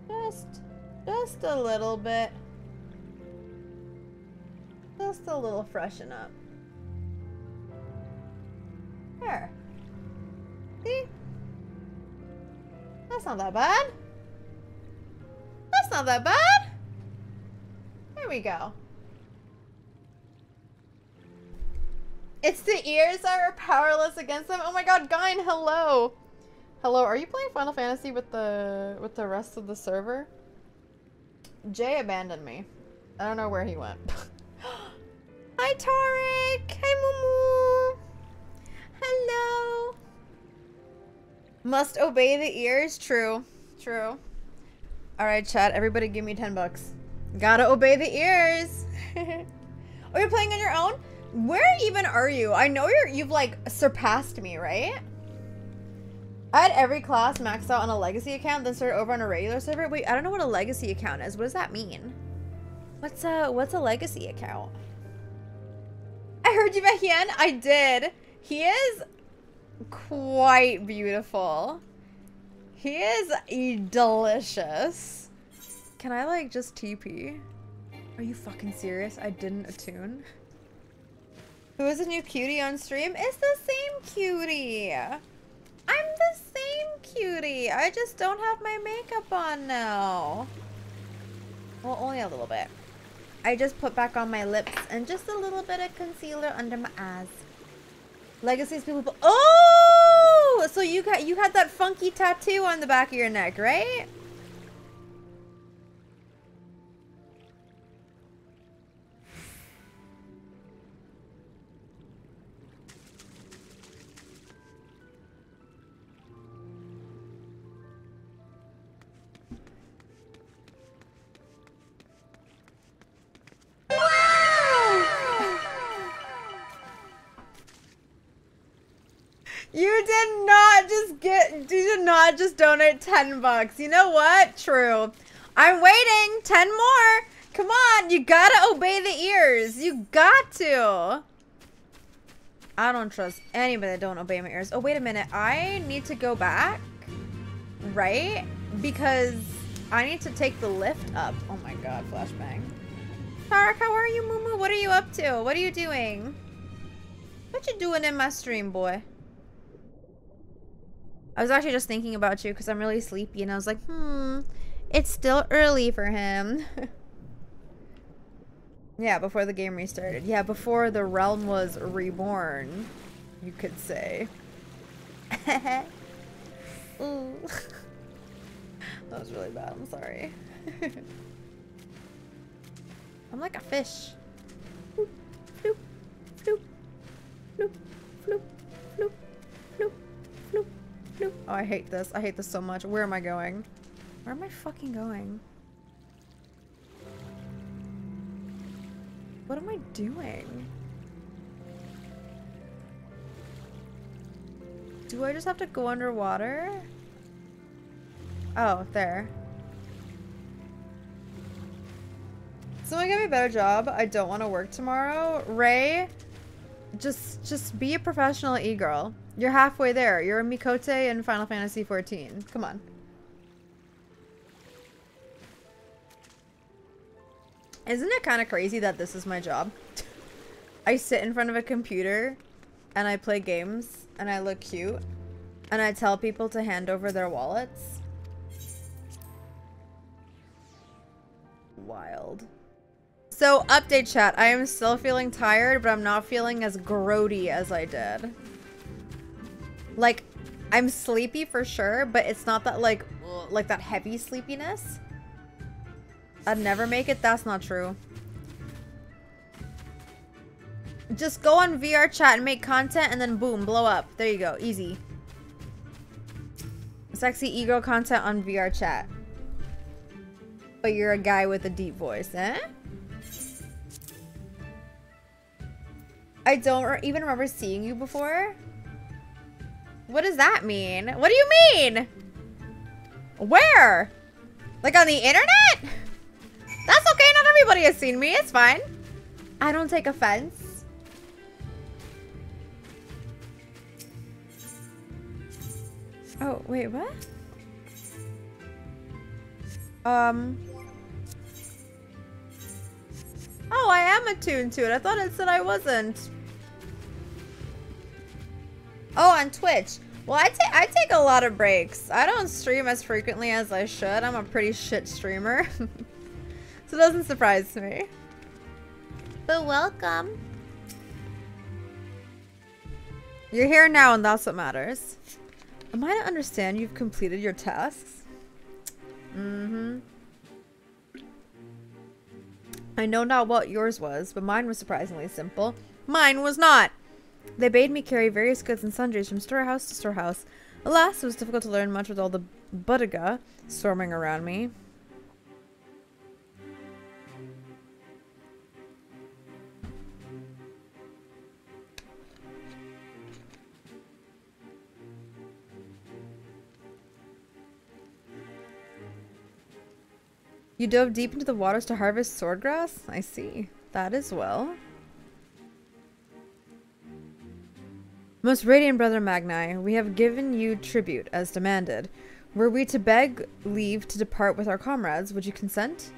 Just, just a little bit. Just a little freshen up. There. See? That's not that bad. That's not that bad. There we go. It's the ears that are powerless against them. Oh my god, Gyn, hello. Hello, are you playing Final Fantasy with the with the rest of the server? Jay abandoned me. I don't know where he went. <gasps> Hi, Tarek. Hi, Mumu. Hello. Must obey the ears. True. True. All right, chat. Everybody give me 10 bucks. Gotta obey the ears. <laughs> oh, you're playing on your own? Where even are you? I know you're you've like surpassed me, right? I had every class maxed out on a legacy account, then started over on a regular server. Wait, I don't know what a legacy account is. What does that mean? What's a what's a legacy account? I heard you, Mahien. I did. He is quite beautiful. He is delicious. Can I like just TP? Are you fucking serious? I didn't attune. Who is a new cutie on stream? It's the same cutie. I'm the same cutie. I just don't have my makeup on now. Well, only a little bit. I just put back on my lips and just a little bit of concealer under my eyes. Legacy's people. Oh, so you got you had that funky tattoo on the back of your neck, right? You did not just get, you did not just donate 10 bucks. You know what? True. I'm waiting. 10 more. Come on. You gotta obey the ears. You got to. I don't trust anybody that don't obey my ears. Oh, wait a minute. I need to go back, right? Because I need to take the lift up. Oh my god, flashbang. Tarek, how are you, Mumu? What are you up to? What are you doing? What you doing in my stream, boy? I was actually just thinking about you because I'm really sleepy and I was like, hmm, it's still early for him. <laughs> yeah, before the game restarted. Yeah, before the realm was reborn, you could say. <laughs> Ooh. <laughs> that was really bad. I'm sorry. I'm like a fish. Oh, I hate this. I hate this so much. Where am I going? Where am I fucking going? What am I doing? Do I just have to go underwater? Oh, there. Someone give me a better job. I don't want to work tomorrow. Ray, just just be a professional e-girl. You're halfway there. You're a Miqo'te in Final Fantasy XIV. Come on. Isn't it kind of crazy that this is my job? <laughs> I sit in front of a computer and I play games and I look cute and I tell people to hand over their wallets. Wild. So, update chat. I am still feeling tired, but I'm not feeling as grody as I did. Like, I'm sleepy for sure, but it's not that, like, like that heavy sleepiness. I'd never make it. That's not true. Just go on VR chat and make content and then boom, blow up. There you go. Easy. Sexy ego content on VR chat. But you're a guy with a deep voice, eh? I don't even remember seeing you before. What does that mean? What do you mean? Where? Like on the internet? That's okay, not everybody has seen me. It's fine. I don't take offense. Oh, wait, what? Um. Oh, I am attuned to it. I thought it said I wasn't. Oh, on Twitch. Well, I take I take a lot of breaks. I don't stream as frequently as I should. I'm a pretty shit streamer. <laughs> so it doesn't surprise me. But welcome. You're here now and that's what matters. Am I to understand you've completed your tasks? Mm-hmm. I know not what yours was, but mine was surprisingly simple. Mine was not! They bade me carry various goods and sundries from storehouse to storehouse. Alas, it was difficult to learn much with all the Buduga swarming around me. You dove deep into the waters to harvest swordgrass? I see. That is well. Most radiant brother Magnai, we have given you tribute as demanded. Were we to beg leave to depart with our comrades, would you consent?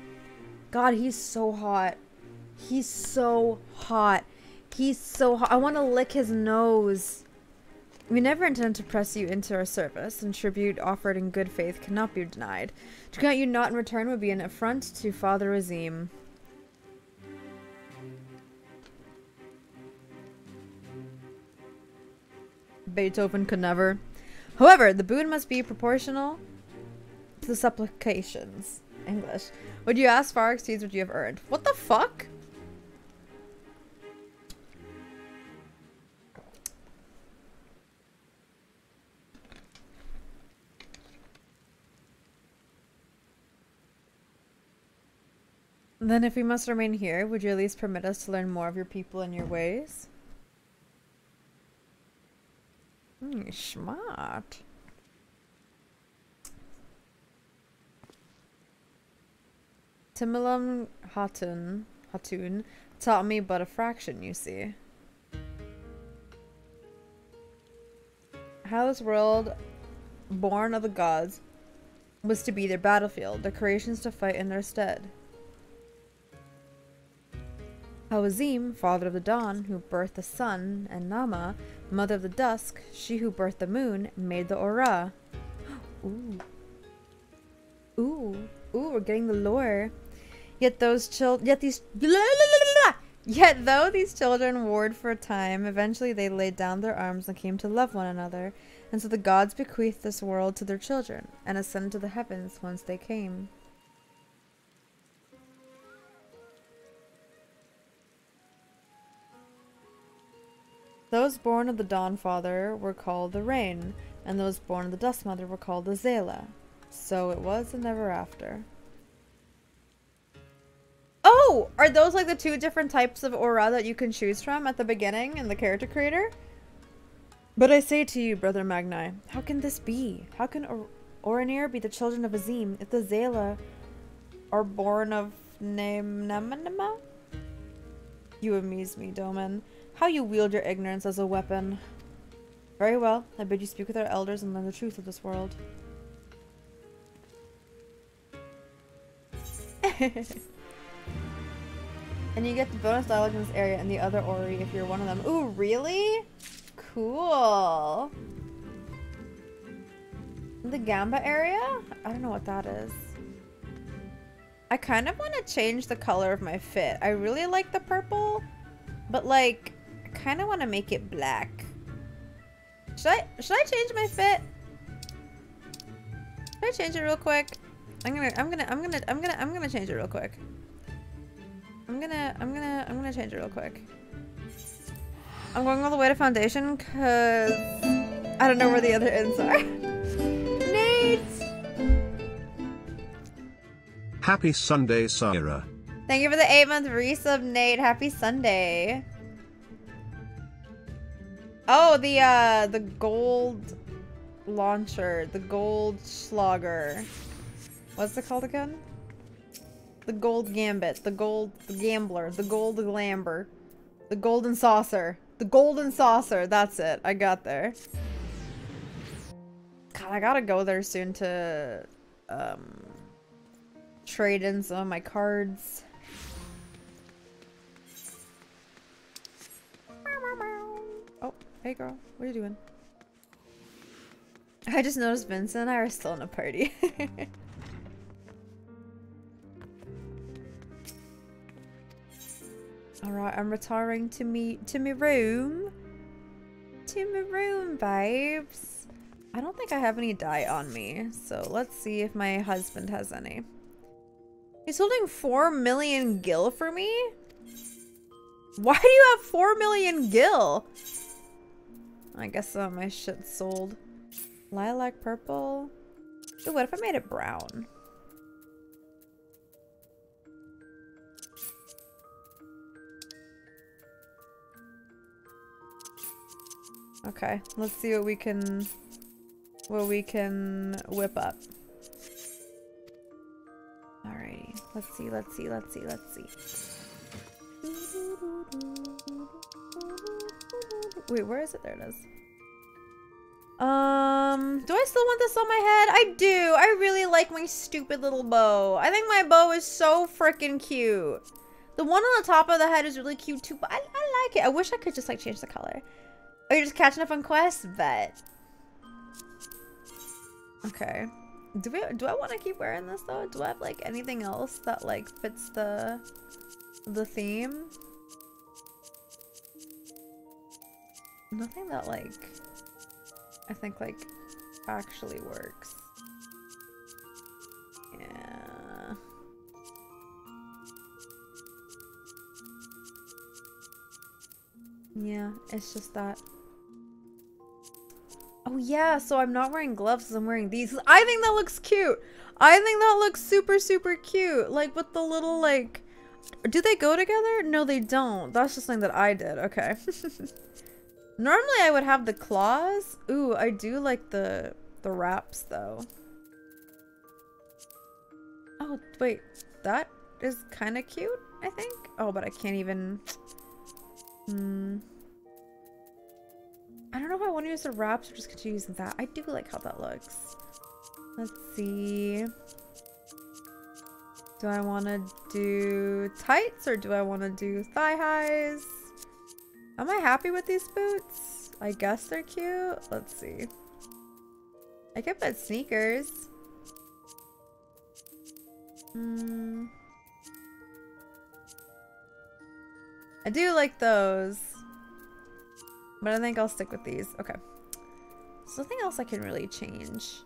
God, he's so hot. He's so hot. He's so hot. I want to lick his nose. We never intend to press you into our service, and tribute offered in good faith cannot be denied. To grant you not in return would be an affront to Father Azim. Beethoven could never. However, the boon must be proportional to the supplications. English. What you ask far exceeds what you have earned. What the fuck? Then if we must remain here, would you at least permit us to learn more of your people and your ways? Hmm, smart. Timilam Hatun, Hatun taught me but a fraction, you see. How this world, born of the gods, was to be their battlefield, the creations to fight in their stead. How Azim, father of the dawn, who birthed the sun, and Nhaama, mother of the dusk, she who birthed the moon, made the Au Ra. <gasps> Ooh. Ooh. Ooh, we're getting the lore. Yet those children, yet these, <laughs> yet though these children warred for a time, eventually they laid down their arms and came to love one another. And so the gods bequeathed this world to their children, and ascended to the heavens whence they came. Those born of the Dawn Father were called the Raen, and those born of the Dusk Mother were called the Xaela. So it was and ever after. Oh! Are those like the two different types of Au Ra that you can choose from at the beginning in the character creator? But I say to you, Brother Magnai, how can this be? How can or Oronir be the children of Azim if the Xaela are born of Namanama? You amuse me, Doman. How you wield your ignorance as a weapon. Very well, I bid you speak with our elders and learn the truth of this world. <laughs> and you get the bonus dialogue in this area and the other Ori if you're one of them. Ooh, really? Cool. The Gamba area? I don't know what that is. I kind of want to change the color of my fit. I really like the purple, but like, kind of want to make it black. Should I, should I change my fit? Should I change it real quick? I'm gonna, I'm gonna, I'm gonna, I'm gonna, I'm gonna change it real quick. I'm gonna, I'm gonna, I'm gonna change it real quick. I'm going all the way to foundation because I don't know where the other ends are. <laughs> Nate! Happy Sunday, Saira. Thank you for the eight month resub, Nate. Happy Sunday. Oh, the uh the gold launcher, the gold slogger. What's it called again? The gold gambit, the gold the gambler, the gold glamber, the golden saucer. The golden saucer, that's it. I got there. God, I gotta go there soon to um trade in some of my cards. Hey girl, what are you doing? I just noticed Vincent and I are still in a party. <laughs> Alright, I'm retiring to me to my room. To my room, babes. I don't think I have any dye on me, so let's see if my husband has any. He's holding 4 million gil for me? Why do you have 4 million gil? I guess of my shit sold. Lilac purple. Ooh, what if I made it brown? Okay, let's see what we can what we can whip up. Alrighty, let's see, let's see, let's see, let's see. Wait, where is it? There it is. Um, do I still want this on my head? I do. I really like my stupid little bow. I think my bow is so freaking cute. The one on the top of the head is really cute too, but I, I like it. I wish I could just like change the color. Oh, you're just catching up on quests? Bet. Okay. Do we do I want to keep wearing this though? Do I have like anything else that like fits the the theme? Nothing that like I think like actually works. Yeah. Yeah, it's just that. Oh yeah, so I'm not wearing gloves I'm wearing these. I think that looks cute. I think that looks super, super cute. Like with the little like... Do they go together? No, they don't. That's just something that I did. Okay. <laughs> Normally I would have the claws. Ooh, I do like the, the wraps though. Oh, wait. That is kind of cute, I think. Oh, but I can't even... Hmm. I don't know if I want to use the wraps or just continue using that. I do like how that looks. Let's see. Do I want to do tights or do I want to do thigh highs? Am I happy with these boots? I guess they're cute. Let's see. I could put sneakers. Hmm. I do like those. But I think I'll stick with these. Okay. There's nothing else I can really change.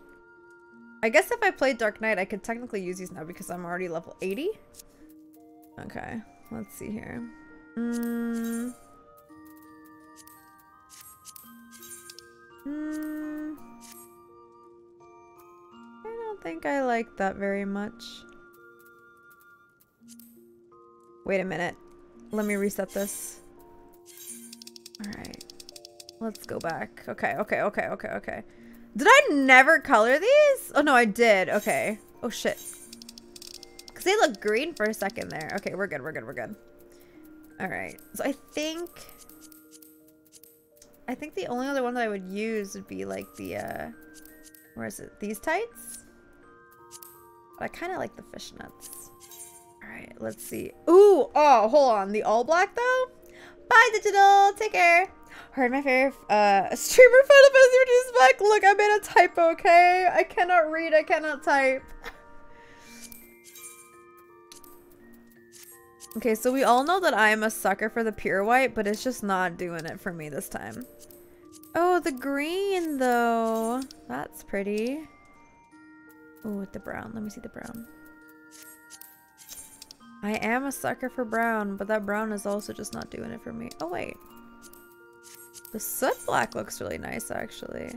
I guess if I played Dark Knight, I could technically use these now because I'm already level 80. Okay. Let's see here. Mm. Mm. I don't think I like that very much. Wait a minute. Let me reset this. Alright. Let's go back. Okay, okay, okay, okay, okay. Did I never color these? Oh, no, I did. Okay. Oh, shit. Because they look green for a second there. Okay, we're good, we're good, we're good. Alright. So I think... I think the only other one that I would use would be like the, uh... Where is it? These tights? But I kind of like the fishnets. Alright, let's see. Ooh! Oh, hold on. The all black, though? Bye, Digital! Take care! Heard my favorite uh, <laughs> streamer Final Fantasy is back. Look, I made a typo, okay? I cannot read, I cannot type. <laughs> okay, so we all know that I'm a sucker for the pure white, but it's just not doing it for me this time. Oh, the green, though. That's pretty. Oh, with the brown. Let me see the brown. I am a sucker for brown, but that brown is also just not doing it for me. Oh, wait. The soot black looks really nice, actually.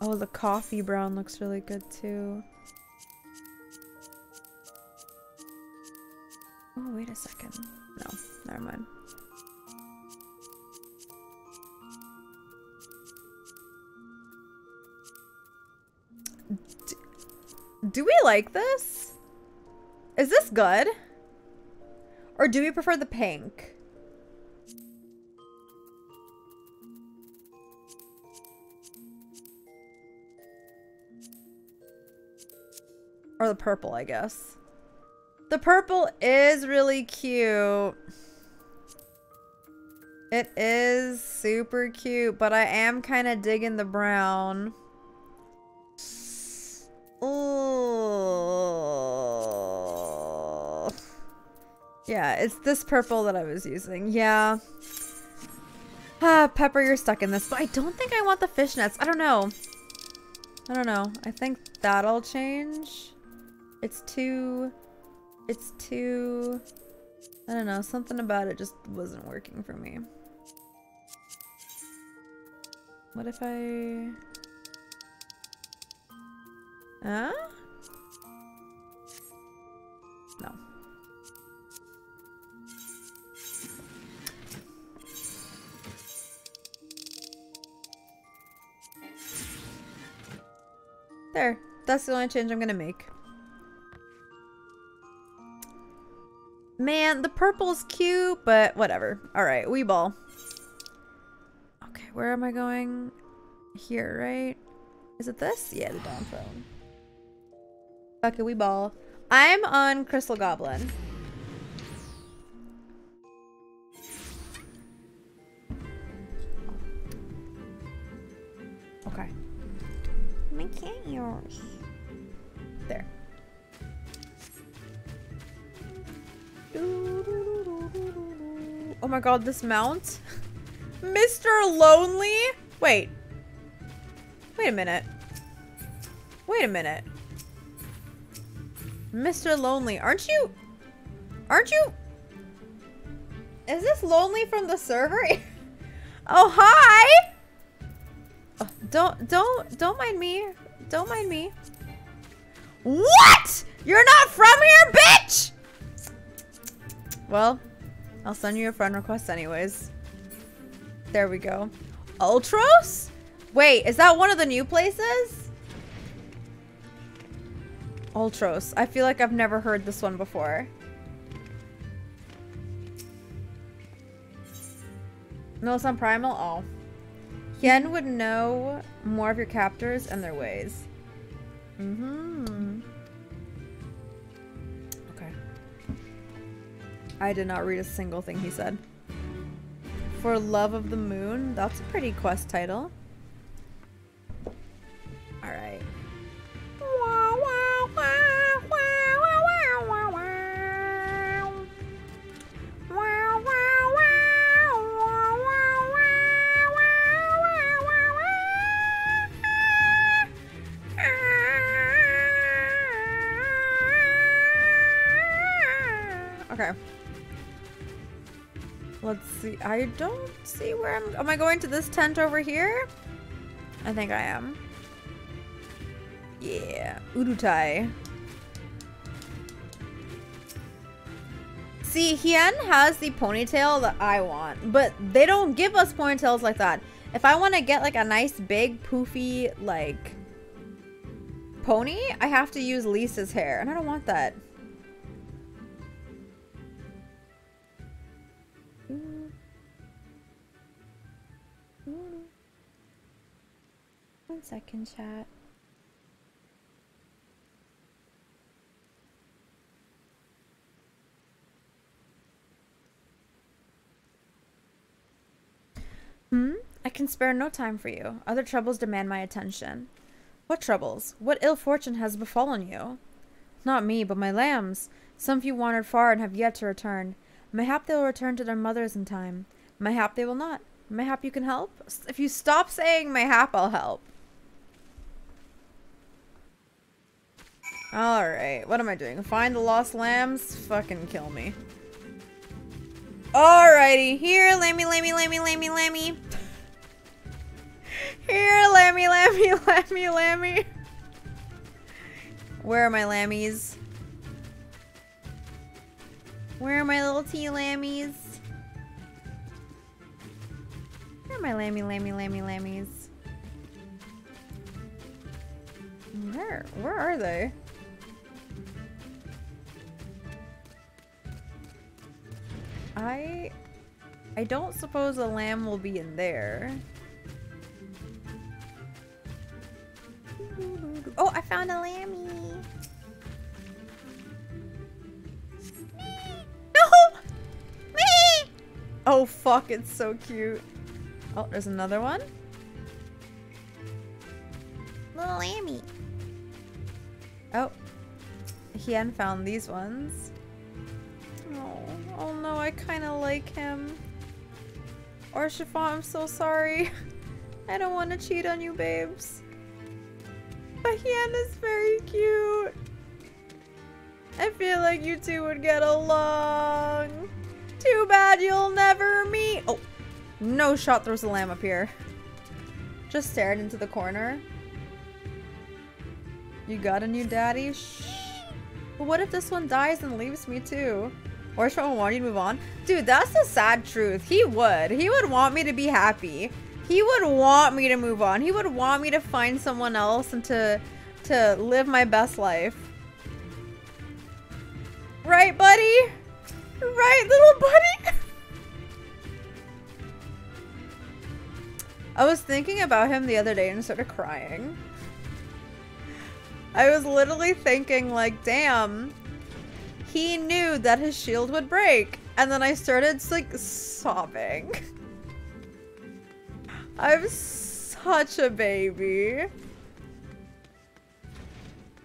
Oh, the coffee brown looks really good, too. Oh, wait a second. No, never mind. Do we like this? Is this good? Or do we prefer the pink? Or the purple, I guess. The purple is really cute. It is super cute, but I am kind of digging the brown. Ooh. Yeah, it's this purple that I was using. Yeah. Ah, Pepper, you're stuck in this, but I don't think I want the fishnets. I don't know. I don't know. I think that'll change. It's too... It's too... I don't know, something about it just wasn't working for me. What if I... Huh? No. There. That's the only change I'm gonna make. Man, the purple's cute, but whatever. Alright, we ball. Okay, where am I going? Here, right? Is it this? Yeah, the Dawn Throne. Okay, we ball. I'm on Crystal Goblin. Okay. My cat yours. Oh my god, this mount? Mr. Lonely? Wait. Wait a minute. Wait a minute. Mr. Lonely, aren't you... Aren't you... Is this Lonely from the server? <laughs> oh, hi! Oh, don't, don't, don't mind me. Don't mind me. What? You're not from here, bitch! Well, I'll send you a friend request anyways. There we go. Ultros? Wait, is that one of the new places? Ultros. I feel like I've never heard this one before. No, it's on Primal? Oh. Hien would know more of your captors and their ways. Mm-hmm. I did not read a single thing he said. For Love of the Moon, that's a pretty quest title. Alright. Let's see. I don't see where I'm. Am I going to this tent over here? I think I am. Yeah. Urutai. See, Hien has the ponytail that I want, but they don't give us ponytails like that. If I want to get like a nice big poofy like pony, I have to use Lyse's hair, and I don't want that. One second, chat. Hmm? I can spare no time for you. Other troubles demand my attention. What troubles? What ill fortune has befallen you? Not me, but my lambs. Some of you wandered far and have yet to return. Mayhap they will return to their mothers in time. Mayhap they will not. Mayhap you can help? If you stop saying mayhap, I'll help. Alright, what am I doing? Find the lost lambs? Fucking kill me. Alrighty, here, lammy, lammy, lammy, lammy, lammy. Here, lammy, lammy, <laughs> lammy, lammy. Where are my lammies? Where are my little tea lammies? Where are my lammy, lammy, lammy, lammies? Where? Where are they? I... I don't suppose a lamb will be in there. Oh, I found a lammy. No! Me! Oh, fuck, it's so cute. Oh, there's another one. Little lammy. Oh. Hien found these ones. Oh, oh no, I kind of like him. Or Chiffon, I'm so sorry. <laughs> I don't want to cheat on you, babes. But is very cute. I feel like you two would get along. Too bad you'll never meet. Oh, no shot throws a lamb up here. Just stared into the corner. You got a new daddy? Shh. But what if this one dies and leaves me too? Or someone want you to move on? Dude, that's the sad truth. He would. He would want me to be happy. He would want me to move on. He would want me to find someone else and to to live my best life. Right, buddy? Right, little buddy? <laughs> I was thinking about him the other day and started crying. I was literally thinking like, damn, he knew that his shield would break. And then I started like sobbing. I'm such a baby.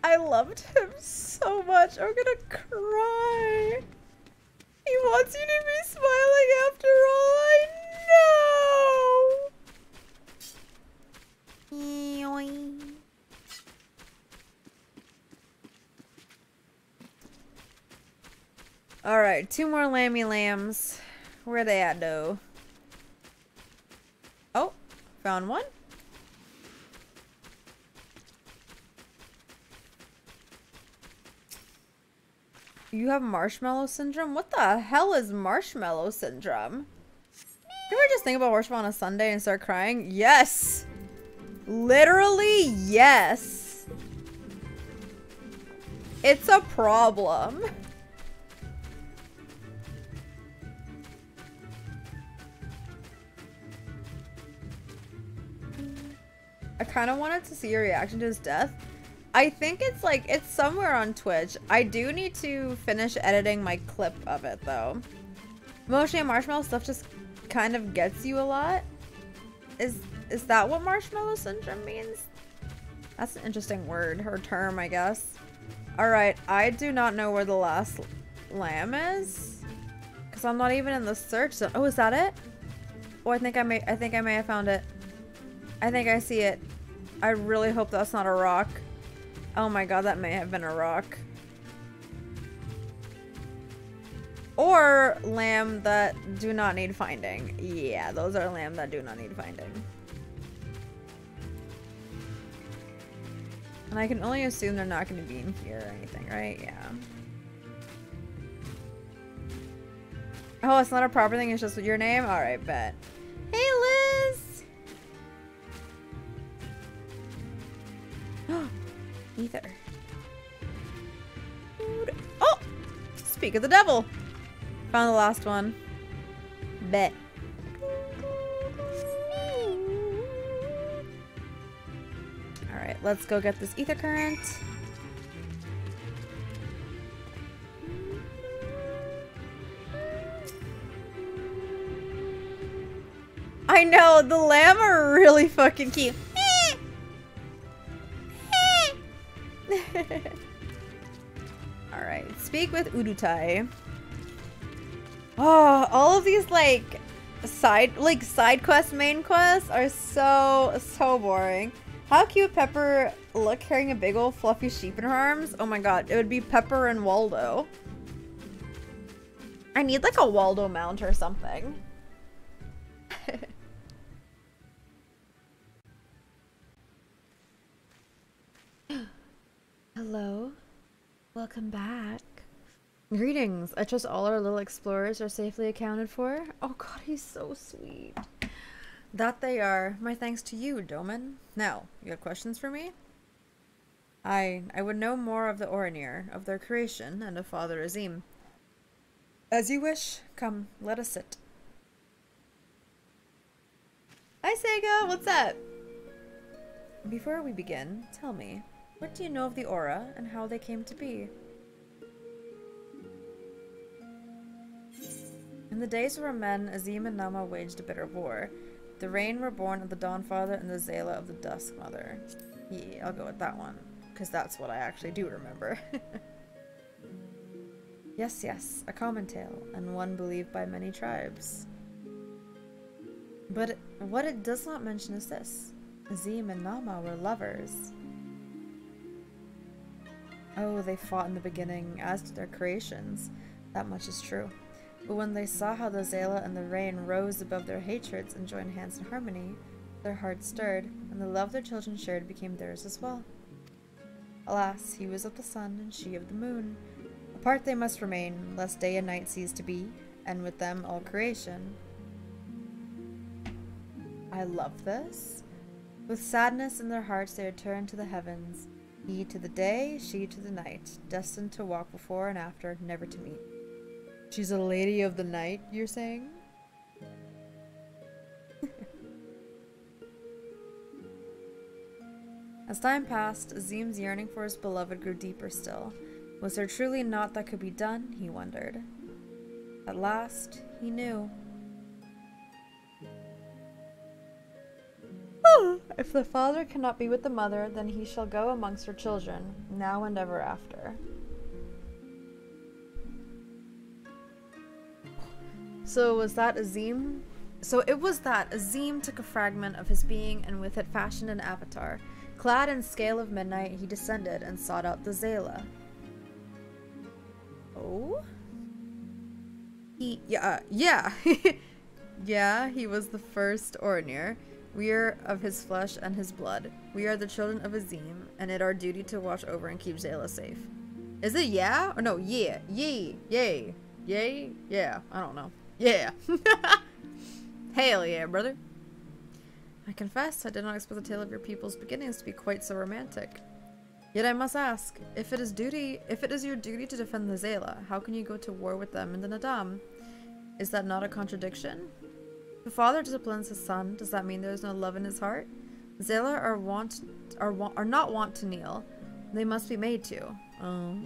I loved him so much. I'm gonna cry. He wants you to be smiling after all. I know. Alright, two more lammy lambs. Where are they at, though? Oh, found one. You have marshmallow syndrome? What the hell is marshmallow syndrome? You ever just think about marshmallow on a Sunday and start crying? Yes! Literally, yes! It's a problem. <laughs> I kind of wanted to see your reaction to his death. I think it's like, it's somewhere on Twitch. I do need to finish editing my clip of it though. Moshi and marshmallow stuff just kind of gets you a lot. Is is that what marshmallow syndrome means? That's an interesting word or term, I guess. Alright, I do not know where the last lamb is. Because I'm not even in the search zone. Oh, is that it? Oh, I think I may I think I may have found it. I think I see it. I really hope that's not a rock. Oh my god, that may have been a rock. Or lamb that do not need finding. Yeah, those are lamb that do not need finding. And I can only assume they're not going to be in here or anything, right? Yeah. Oh, it's not a proper thing, it's just your name? Alright, bet. Hey, Liz! Oh <gasps> ether. Oh! Speak of the devil! Found the last one. Bet. Alright, let's go get this ether current. I know, the lamb are really fucking cute. Speak with Udutai. Oh, all of these like side like side quests, main quests are so so boring. How cute Pepper look carrying a big old fluffy sheep in her arms? Oh my god, it would be Pepper and Waldo. I need like a Waldo mount or something. <laughs> Hello. Welcome back. Greetings. I trust all our little explorers are safely accounted for. Oh god, he's so sweet. That they are. My thanks to you, Doman. Now, you have questions for me? I I would know more of the Oronir, of their creation, and of Father Azim. As you wish. Come, let us sit. Hi, Sega. What's up? Before we begin, tell me, what do you know of the Au Ra and how they came to be? In the days where men, Azim and Nhaama waged a bitter war, the Raen were born of the Dawnfather and the Xaela of the Dusk Mother. Yeah, I'll go with that one, because that's what I actually do remember. <laughs> yes, yes, a common tale, and one believed by many tribes. But what it does not mention is this. Azim and Nhaama were lovers. Oh, they fought in the beginning, as did their creations. That much is true. But when they saw how the Xaela and the Raen rose above their hatreds and joined hands in harmony, their hearts stirred, and the love their children shared became theirs as well. Alas, he was of the sun, and she of the moon. Apart they must remain, lest day and night cease to be, and with them all creation. I love this. With sadness in their hearts they returned to the heavens, he to the day, she to the night, destined to walk before and after, never to meet. She's a lady of the night, you're saying? <laughs> As time passed, Azim's yearning for his beloved grew deeper still. Was there truly naught that could be done, he wondered. At last, he knew. Ah, if the father cannot be with the mother, then he shall go amongst her children, now and ever after. So was that Azim? So it was that Azim took a fragment of his being and with it fashioned an avatar. Clad in scale of midnight, he descended and sought out the Xaela. Oh? He, yeah, uh, yeah. <laughs> yeah, he was the first Oronir. We are of his flesh and his blood. We are the children of Azim, and it our duty to watch over and keep Xaela safe. Is it yeah? Or no, yeah. Yay. Yay. Yay? Yeah. I don't know. Yeah. <laughs> Hell yeah, brother. I confess, I did not expect the tale of your people's beginnings to be quite so romantic. Yet I must ask, if it is duty, if it is your duty to defend the Xaela, how can you go to war with them in the Naadam? Is that not a contradiction? The father disciplines his son, does that mean there is no love in his heart? Xaela are want are wa- are not want to kneel. They must be made to. Oh.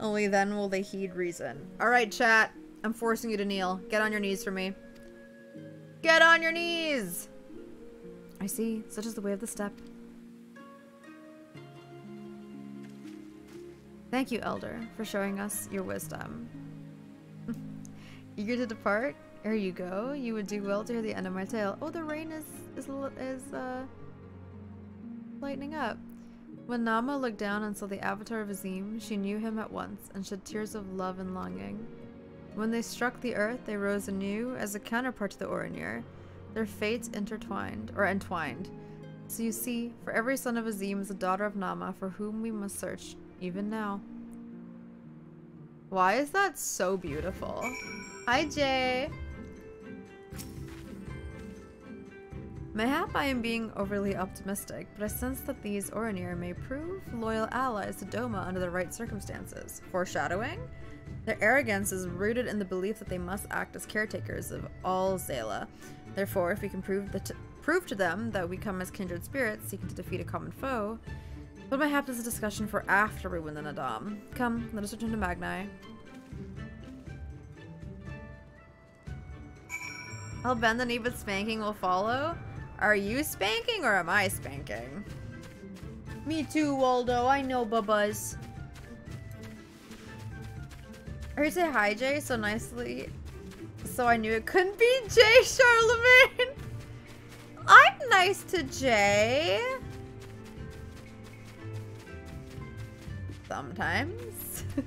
Only then will they heed reason. All right, chat. I'm forcing you to kneel. Get on your knees for me. Get on your knees. I see. Such is the way of the steppe. Thank you, Elder, for showing us your wisdom. <laughs> Eager to depart? Ere you go, you would do well to hear the end of my tale. Oh, the rain is is is uh lightening up. When Nhaama looked down and saw the avatar of Azim, she knew him at once and shed tears of love and longing. When they struck the earth, they rose anew as a counterpart to the Oronir, their fates intertwined or entwined. So you see, for every son of Azim is a daughter of Nhaama for whom we must search, even now. Why is that so beautiful? Hi, Jay. Mayhap I am being overly optimistic, but I sense that these Oronir may prove loyal allies to Doma under the right circumstances. Foreshadowing? Their arrogance is rooted in the belief that they must act as caretakers of all Xaela. Therefore, if we can prove, prove to them that we come as kindred spirits seeking to defeat a common foe, but mayhap is a discussion for after we win the Naadam. Come, let us return to Magnai. I'll bend the knee, but spanking will follow. Are you spanking or am I spanking? Me too, Waldo. I know, Bubba's. Or you say hi, Jay, so nicely. So I knew it couldn't be Jay Charlemagne. <laughs> I'm nice to Jay. Sometimes. <laughs>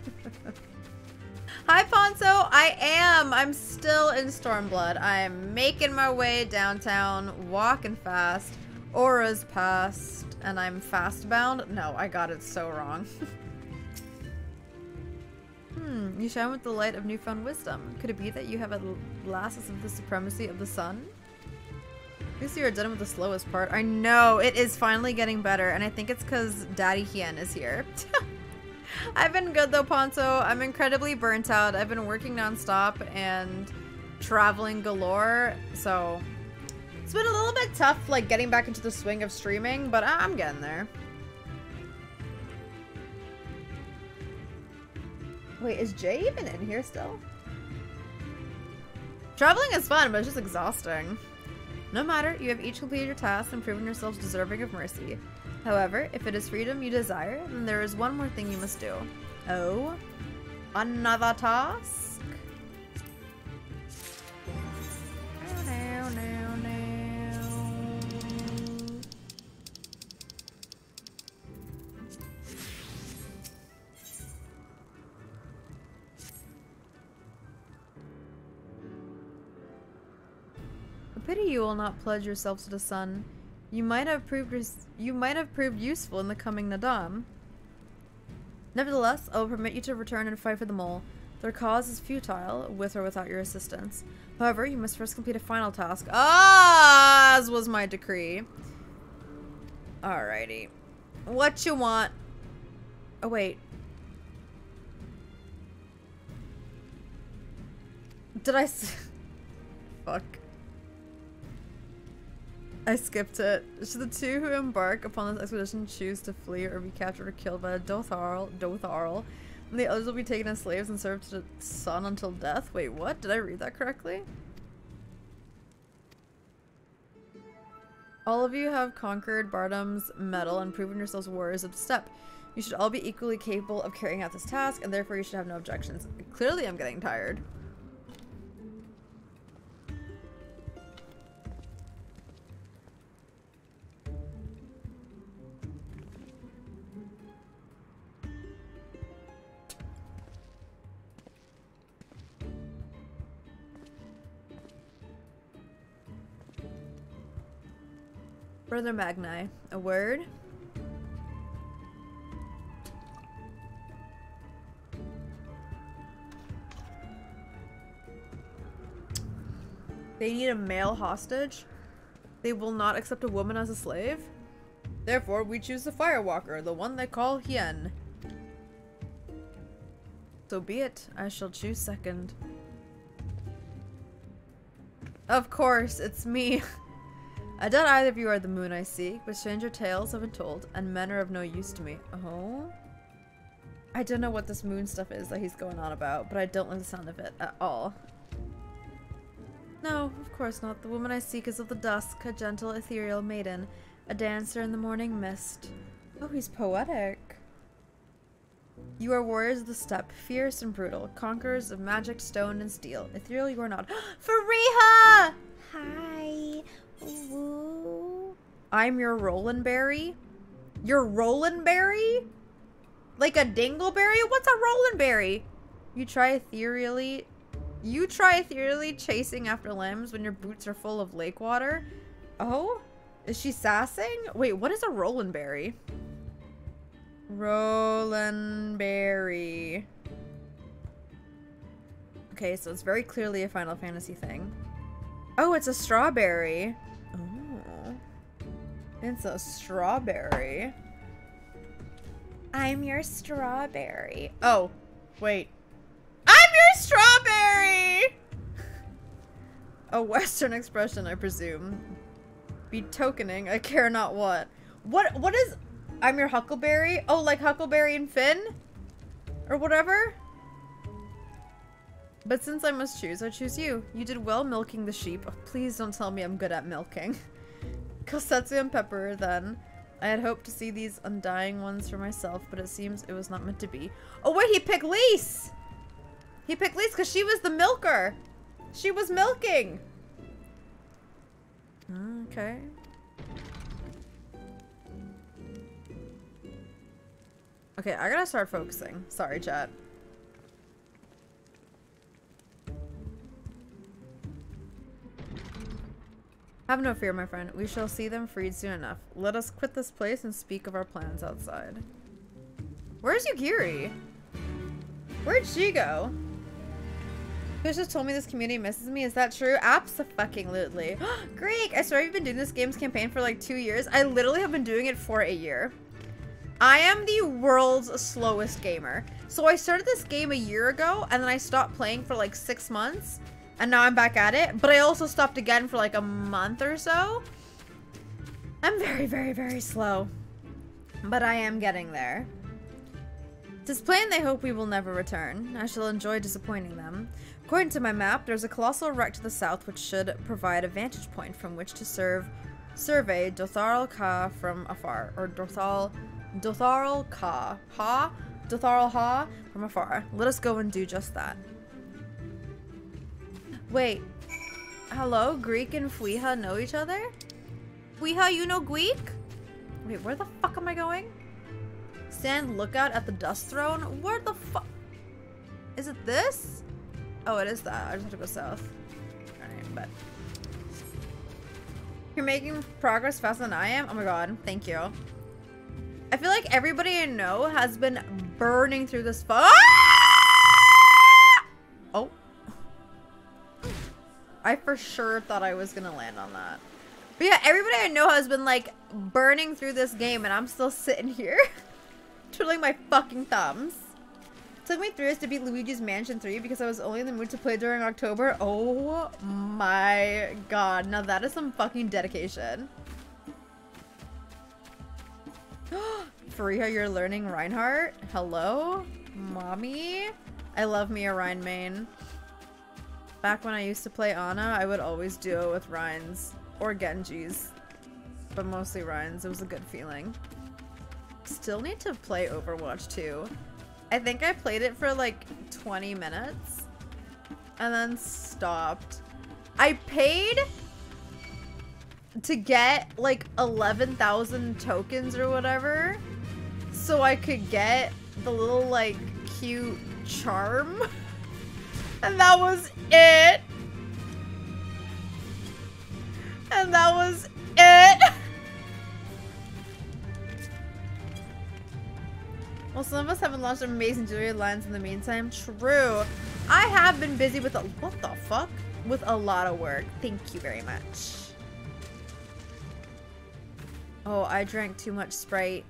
Hi, Ponzo. I am. I'm still in Stormblood. I am making my way downtown, walking fast. Aura's passed, and I'm fast bound. No, I got it so wrong. <laughs> hmm, you shine with the light of newfound wisdom. Could it be that you have at last of the supremacy of the sun? At least you are done with the slowest part. I know, it is finally getting better, and I think it's because Daddy Hien is here. <laughs> I've been good though, Ponzo. I'm incredibly burnt out. I've been working nonstop and traveling galore, so it's been a little bit tough, like getting back into the swing of streaming, but I'm getting there. Wait, is Jay even in here still? Traveling is fun, but it's just exhausting. No matter, you have each completed your task and proven yourselves deserving of mercy. However, if it is freedom you desire, then there is one more thing you must do. Oh? Another task? Now, now. Pity you will not pledge yourselves to the sun. You might have proved you might have proved useful in the coming Naadam. Nevertheless, I will permit you to return and fight for the Mol. Their cause is futile, with or without your assistance. However, you must first complete a final task. Ah, as was my decree. Alrighty. What you want? Oh, wait. Did I <laughs> Fuck. I skipped it. Should the two who embark upon this expedition choose to flee or be captured or killed by a Dotharl, Dotharl, and the others will be taken as slaves and served to the sun until death? Wait, what? Did I read that correctly? All of you have conquered Bardam's Mettle and proven yourselves warriors of the steppe. You should all be equally capable of carrying out this task, and therefore you should have no objections. Clearly I'm getting tired. Brother Magnai, a word? They need a male hostage? They will not accept a woman as a slave? Therefore, we choose the Firewalker, the one they call Hien. So be it. I shall choose second. Of course, it's me. <laughs> I doubt either of you are the moon I seek, but stranger tales have been told, and men are of no use to me. Oh? I don't know what this moon stuff is that he's going on about, but I don't like the sound of it at all. No, of course not. The woman I seek is of the dusk, a gentle, ethereal maiden, a dancer in the morning mist. Oh, he's poetic. You are warriors of the steppe, fierce and brutal, conquerors of magic, stone, and steel. Ethereal you are not. <gasps> Fariha! Hi. I'm your Rolanberry? Your Rolanberry? Like a Dingleberry? What's a Rolanberry? You try ethereally... You try ethereally chasing after limbs when your boots are full of lake water? Oh? Is she sassing? Wait, what is a Rolanberry? Roland Berry. Okay, so it's very clearly a Final Fantasy thing. Oh, it's a strawberry. It's a strawberry. I'm your strawberry. Oh, wait. I'm your strawberry! A Western expression, I presume. Betokening, I care not what. What? What is... I'm your Huckleberry? Oh, like Huckleberry and Finn? Or whatever? But since I must choose, I choose you. You did well milking the sheep. Please don't tell me I'm good at milking. <laughs> Gosetsu and Pepper, then. I had hoped to see these undying ones for myself, but it seems it was not meant to be. Oh wait, he picked Lyse! He picked Lyse because she was the milker! She was milking! Okay. Okay, I gotta start focusing. Sorry, chat. Have no fear, my friend. We shall see them freed soon enough. Let us quit this place and speak of our plans outside. Where's Yugiri? Where'd she go? Who's just told me this community misses me? Is that true? Absolutely. <gasps> Greek! I swear you've been doing this game's campaign for like two years. I literally have been doing it for a year. I am the world's slowest gamer. So I started this game a year ago and then I stopped playing for like six months and now I'm back at it. But I also stopped again for like a month or so. I'm very, very, very slow. But I am getting there. Tis plain they hope we will never return. I shall enjoy disappointing them. According to my map, there's a colossal wreck to the south which should provide a vantage point from which to serve survey Dotharl Khaa from afar. Or Dothal Dotharl Khaa. Ha? Dotharl Ha from afar. Let us go and do just that. Wait. Hello? Greek and Fuiha know each other? Fuiha, you know Greek? Wait, where the fuck am I going? Stand lookout at the dust throne? Where the fuck? Is it this? Oh, it is that. I just have to go south. Alright, but... You're making progress faster than I am? Oh my god, thank you. I feel like everybody I know has been burning through this fu- ah! Oh. I for sure thought I was gonna land on that. But yeah, everybody I know has been like burning through this game and I'm still sitting here <laughs> twiddling my fucking thumbs. took me three years to beat Luigi's Mansion 3 because I was only in the mood to play during October. Oh my god. Now that is some fucking dedication. <gasps> Fariha, you're learning Reinhardt? Hello? Mommy? I love me a Rhine main. Back when I used to play Ana, I would always duo with Rhines. Or Genjis. But mostly Rhines. It was a good feeling. Still need to play Overwatch 2. I think I played it for like 20 minutes. And then stopped. I paid to get like 11,000 tokens or whatever so I could get the little like cute charm <laughs> and that was it. And that was it. Well some of us haven't launched amazing jewelry lines in the meantime. True. I have been busy with a what the fuck? With a lot of work. Thank you very much. Oh, I drank too much Sprite.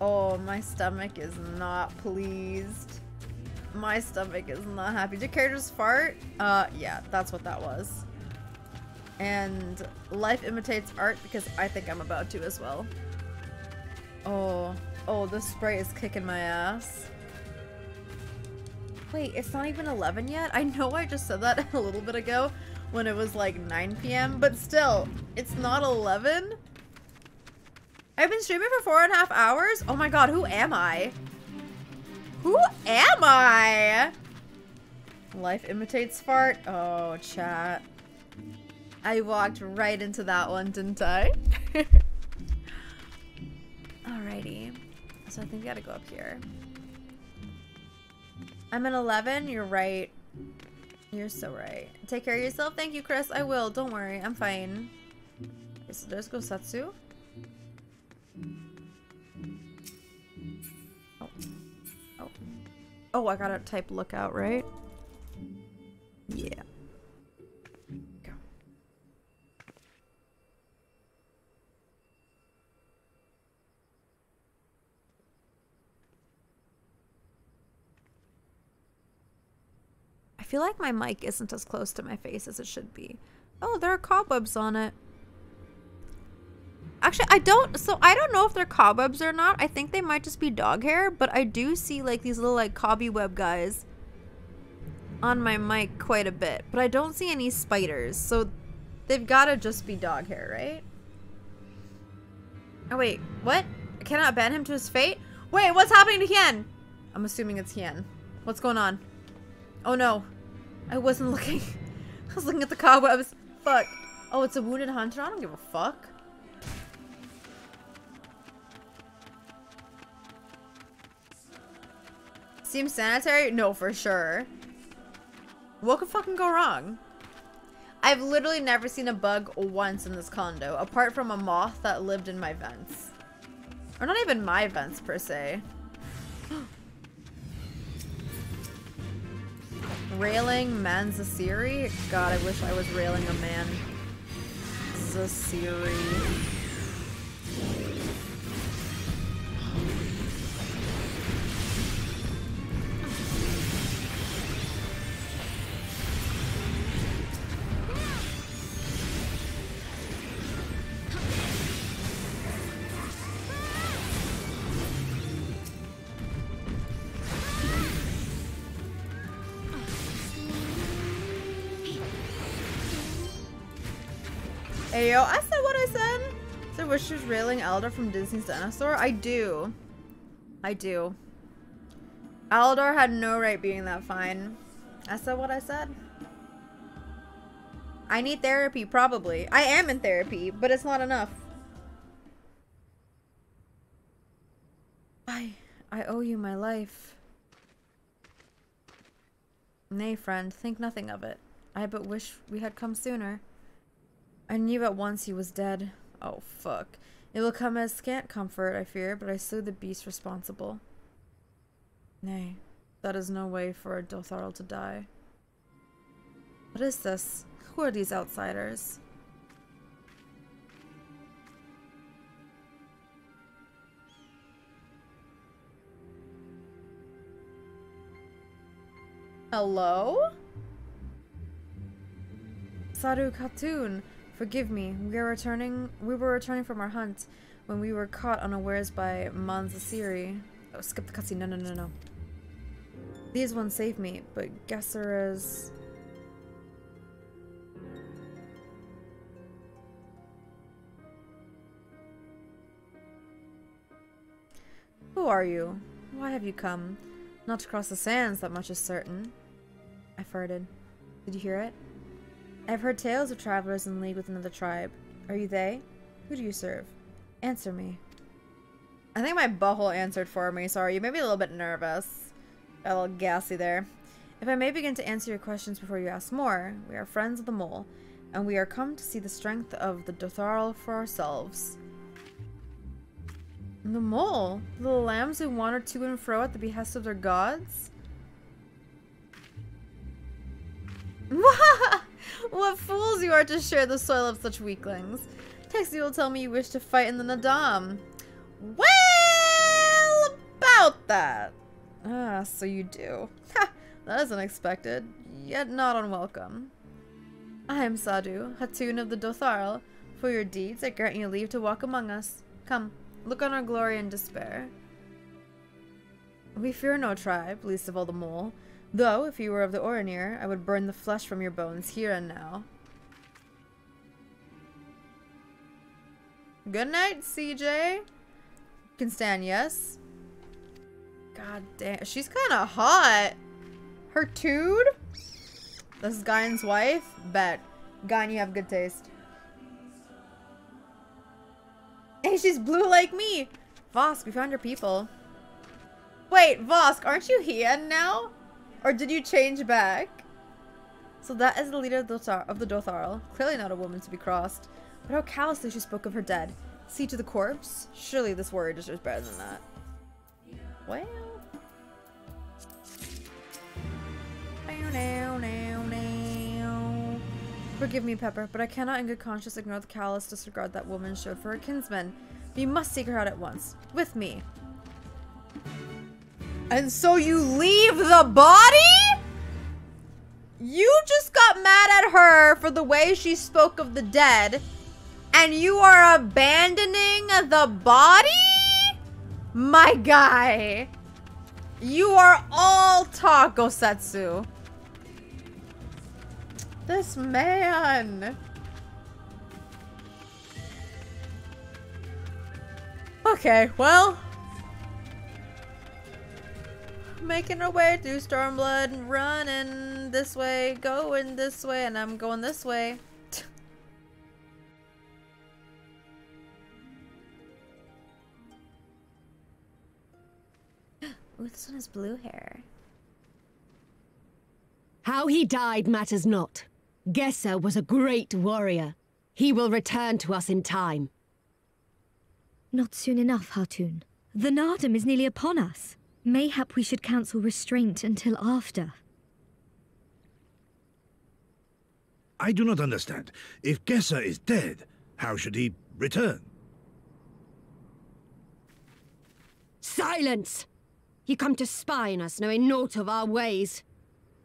Oh, my stomach is not pleased. My stomach is not happy. Did characters fart? Uh, yeah, that's what that was. And life imitates art because I think I'm about to as well. Oh, oh, this spray is kicking my ass. Wait, it's not even 11 yet? I know I just said that <laughs> a little bit ago when it was like 9 p.m., but still, it's not 11? I've been streaming for four and a half hours? Oh my god, who am I? Who am I? Life imitates fart? Oh, chat. I walked right into that one, didn't I? <laughs> Alrighty. So I think we gotta go up here. I'm an 11. You're right. You're so right. Take care of yourself. Thank you, Chris. I will. Don't worry. I'm fine. Okay, so there's Gosetsu. Oh, I gotta type lookout, right? Yeah. I feel like my mic isn't as close to my face as it should be. Oh, there are cobwebs on it. Actually, I don't, so I don't know if they're cobwebs or not. I think they might just be dog hair, but I do see like these little like cobweb guys on my mic quite a bit. But I don't see any spiders, so they've gotta just be dog hair, right? Oh wait, what? I cannot ban him to his fate? Wait, what's happening to Hien? I'm assuming it's Hien. What's going on? Oh no. I wasn't <laughs> looking. I was looking at the cobwebs. Fuck. Oh, it's a wounded hunter? I don't give a fuck. Seems sanitary? No, for sure. What could fucking go wrong? I've literally never seen a bug once in this condo, apart from a moth that lived in my vents. Or not even my vents, per se. <gasps> railing man Zasiri? God, I wish I was railing a man. Zasiri. I said what I said. So wish she was railing Aladar from Disney's Dinosaur? I do. I do. Aladar had no right being that fine. I said what I said. I need therapy, probably. I am in therapy, but it's not enough. I I owe you my life. Nay, friend, think nothing of it. I but wish we had come sooner. I knew at once he was dead. Oh, fuck. It will come as scant comfort, I fear, but I slew the beast responsible. Nay, that is no way for a Dotharl to die. What is this? Who are these outsiders? Hello? Sadu Khatun, forgive me. We are returning. We were returning from our hunt when we were caught unawares by Manzasiri. Oh, skip the cutscene. No, no, no, no. These ones saved me, but Gessera's... Who are you? Why have you come? Not to cross the sands, that much is certain. I farted. Did you hear it? I've heard tales of travelers in league with another tribe. Are you they? Who do you serve? Answer me. I think my butthole answered for me. Sorry, you made me a little bit nervous. Got a little gassy there. If I may begin to answer your questions before you ask more, we are friends of the Mol, and we are come to see the strength of the Dotharl for ourselves. The Mol? The lambs who wander to and fro at the behest of their gods? <laughs> what fools you are to share the soil of such weaklings. Texi will tell me you wish to fight in the Naadam. Well, about that. Ah, so you do. <laughs> Ha, that is unexpected, yet not unwelcome. I am Sadu, Khatun of the Dotharl. For your deeds, I grant you leave to walk among us. Come, look on our glory and despair. We fear no tribe, least of all the Mol. Though, if you were of the Oronir, I would burn the flesh from your bones here and now. Good night, CJ. Can stand, yes? God damn, she's kind of hot. Her dude? This is Guyan's wife? Bet. Guyan, you have good taste. Hey, she's blue like me! Vosk, we found your people. Wait, Vosk, aren't you here now? Or did you change back? So that is the leader of the, Dothar of the Dotharl. Clearly not a woman to be crossed. But how callously she spoke of her dead. See to the corpse? Surely this warrior deserves better than that. Well... Now, now, now. Forgive me, Pepper, but I cannot in good conscience ignore the callous disregard that woman showed for her kinsman. We must seek her out at once. With me. And so you leave the body? You just got mad at her for the way she spoke of the dead. And you are abandoning the body? My guy. You are all talk, Gosetsu. This man. Okay, well. Making our way through Stormblood, running this way, going this way, and I'm going this way. <gasps> Ooh, this one has blue hair. How he died matters not. Gessa was a great warrior. He will return to us in time. Not soon enough, Khatun. The Naadam is nearly upon us. Mayhap we should counsel restraint until after. I do not understand. If Gessa is dead, how should he return? Silence! You come to spy on us, knowing naught of our ways.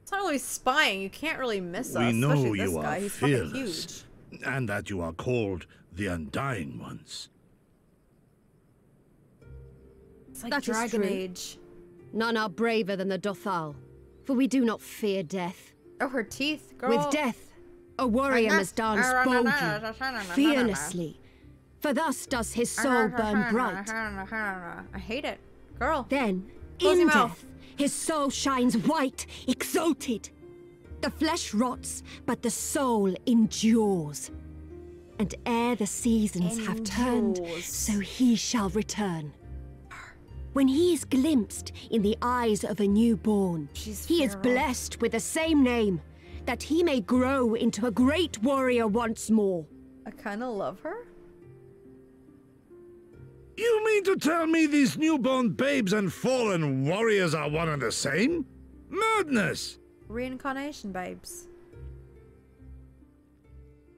It's not really spying. You can't really miss us. we know especially this you guy. are He's fucking huge. fearless, and that you are called the Undying Ones. It's like That is Dragon true. Age. None are braver than the Dotharl, for we do not fear death. Oh, her teeth, girl. With death, a warrior must dance boldly, fearlessly, for thus does his soul burn bright. I hate it. Girl. Then, Close in mouth. death, his soul shines white, exalted. The flesh rots, but the soul endures. And ere the seasons have turned, so he shall return. When he is glimpsed in the eyes of a newborn, he is blessed with the same name, that he may grow into a great warrior once more. I kind of love her. You mean to tell me these newborn babes and fallen warriors are one and the same? Madness! Reincarnation, babes.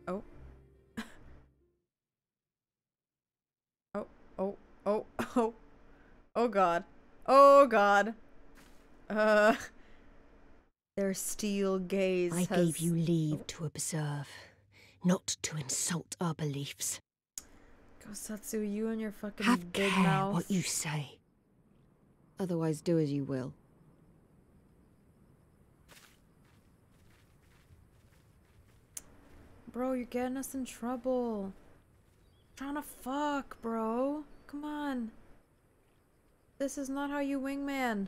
Oh. <laughs> oh, oh, oh, oh. Oh god. Oh god. Uh. Their steel gaze I has... gave you leave to observe, not to insult our beliefs. Gosetsu, you and your fucking Have big care mouth. what you say. Otherwise, do as you will. Bro, you're getting us in trouble. trying to fuck, bro. Come on. This is not how you wingman.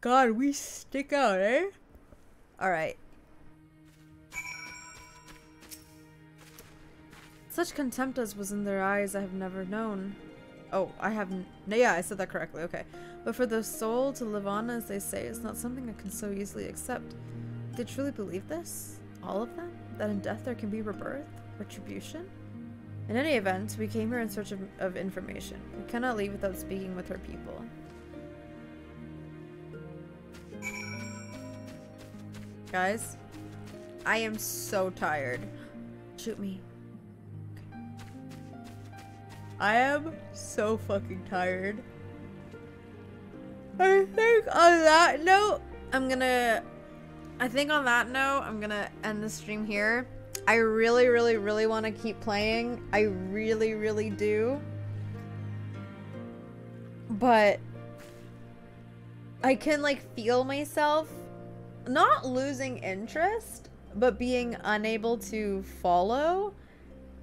God, we stick out, eh? Alright. Such contempt as was in their eyes I have never known. Oh, I haven't. No, yeah, I said that correctly. Okay. But for the soul to live on, as they say, is not something I can so easily accept. They truly believe this? All of them? That in death there can be rebirth? Retribution? In any event, we came here in search of, of information. We cannot leave without speaking with her people. Guys, I am so tired. Shoot me. I am so fucking tired. I think on that note, I'm gonna. I think on that note, I'm gonna end the stream here. I really, really, really want to keep playing. I really, really do. But I can like feel myself not losing interest, but being unable to follow.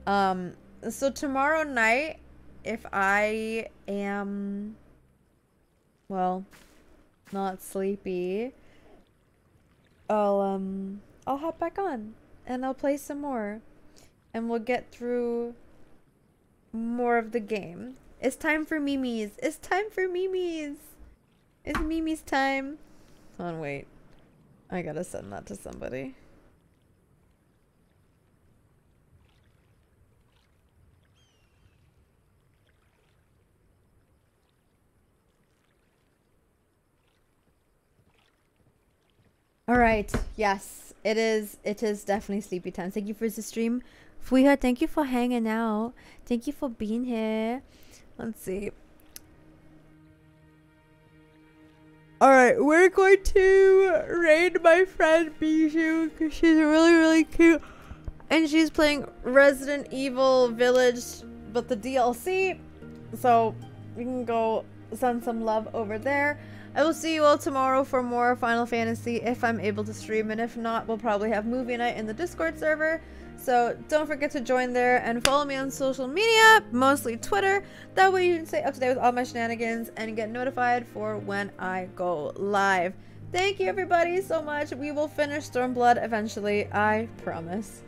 Um, so tomorrow night, if I am, well, not sleepy, I'll um, I'll hop back on and I'll play some more, and we'll get through more of the game. It's time for Mimi's. It's time for Mimi's. It's Mimi's time. Hold on, wait. I gotta send that to somebody. All right. Yes, it is. It is definitely sleepy time. Thank you for the stream, Fuiha. Thank you for hanging out. Thank you for being here. Let's see. All right, we're going to raid my friend Bijou because she's really, really cute, and she's playing Resident Evil Village, but the DLC. So we can go send some love over there. I will see you all tomorrow for more Final Fantasy if I'm able to stream, and if not, we'll probably have movie night in the Discord server. So don't forget to join there and follow me on social media, mostly Twitter. That way you can stay up to date with all my shenanigans and get notified for when I go live. Thank you everybody so much. We will finish Stormblood eventually, I promise.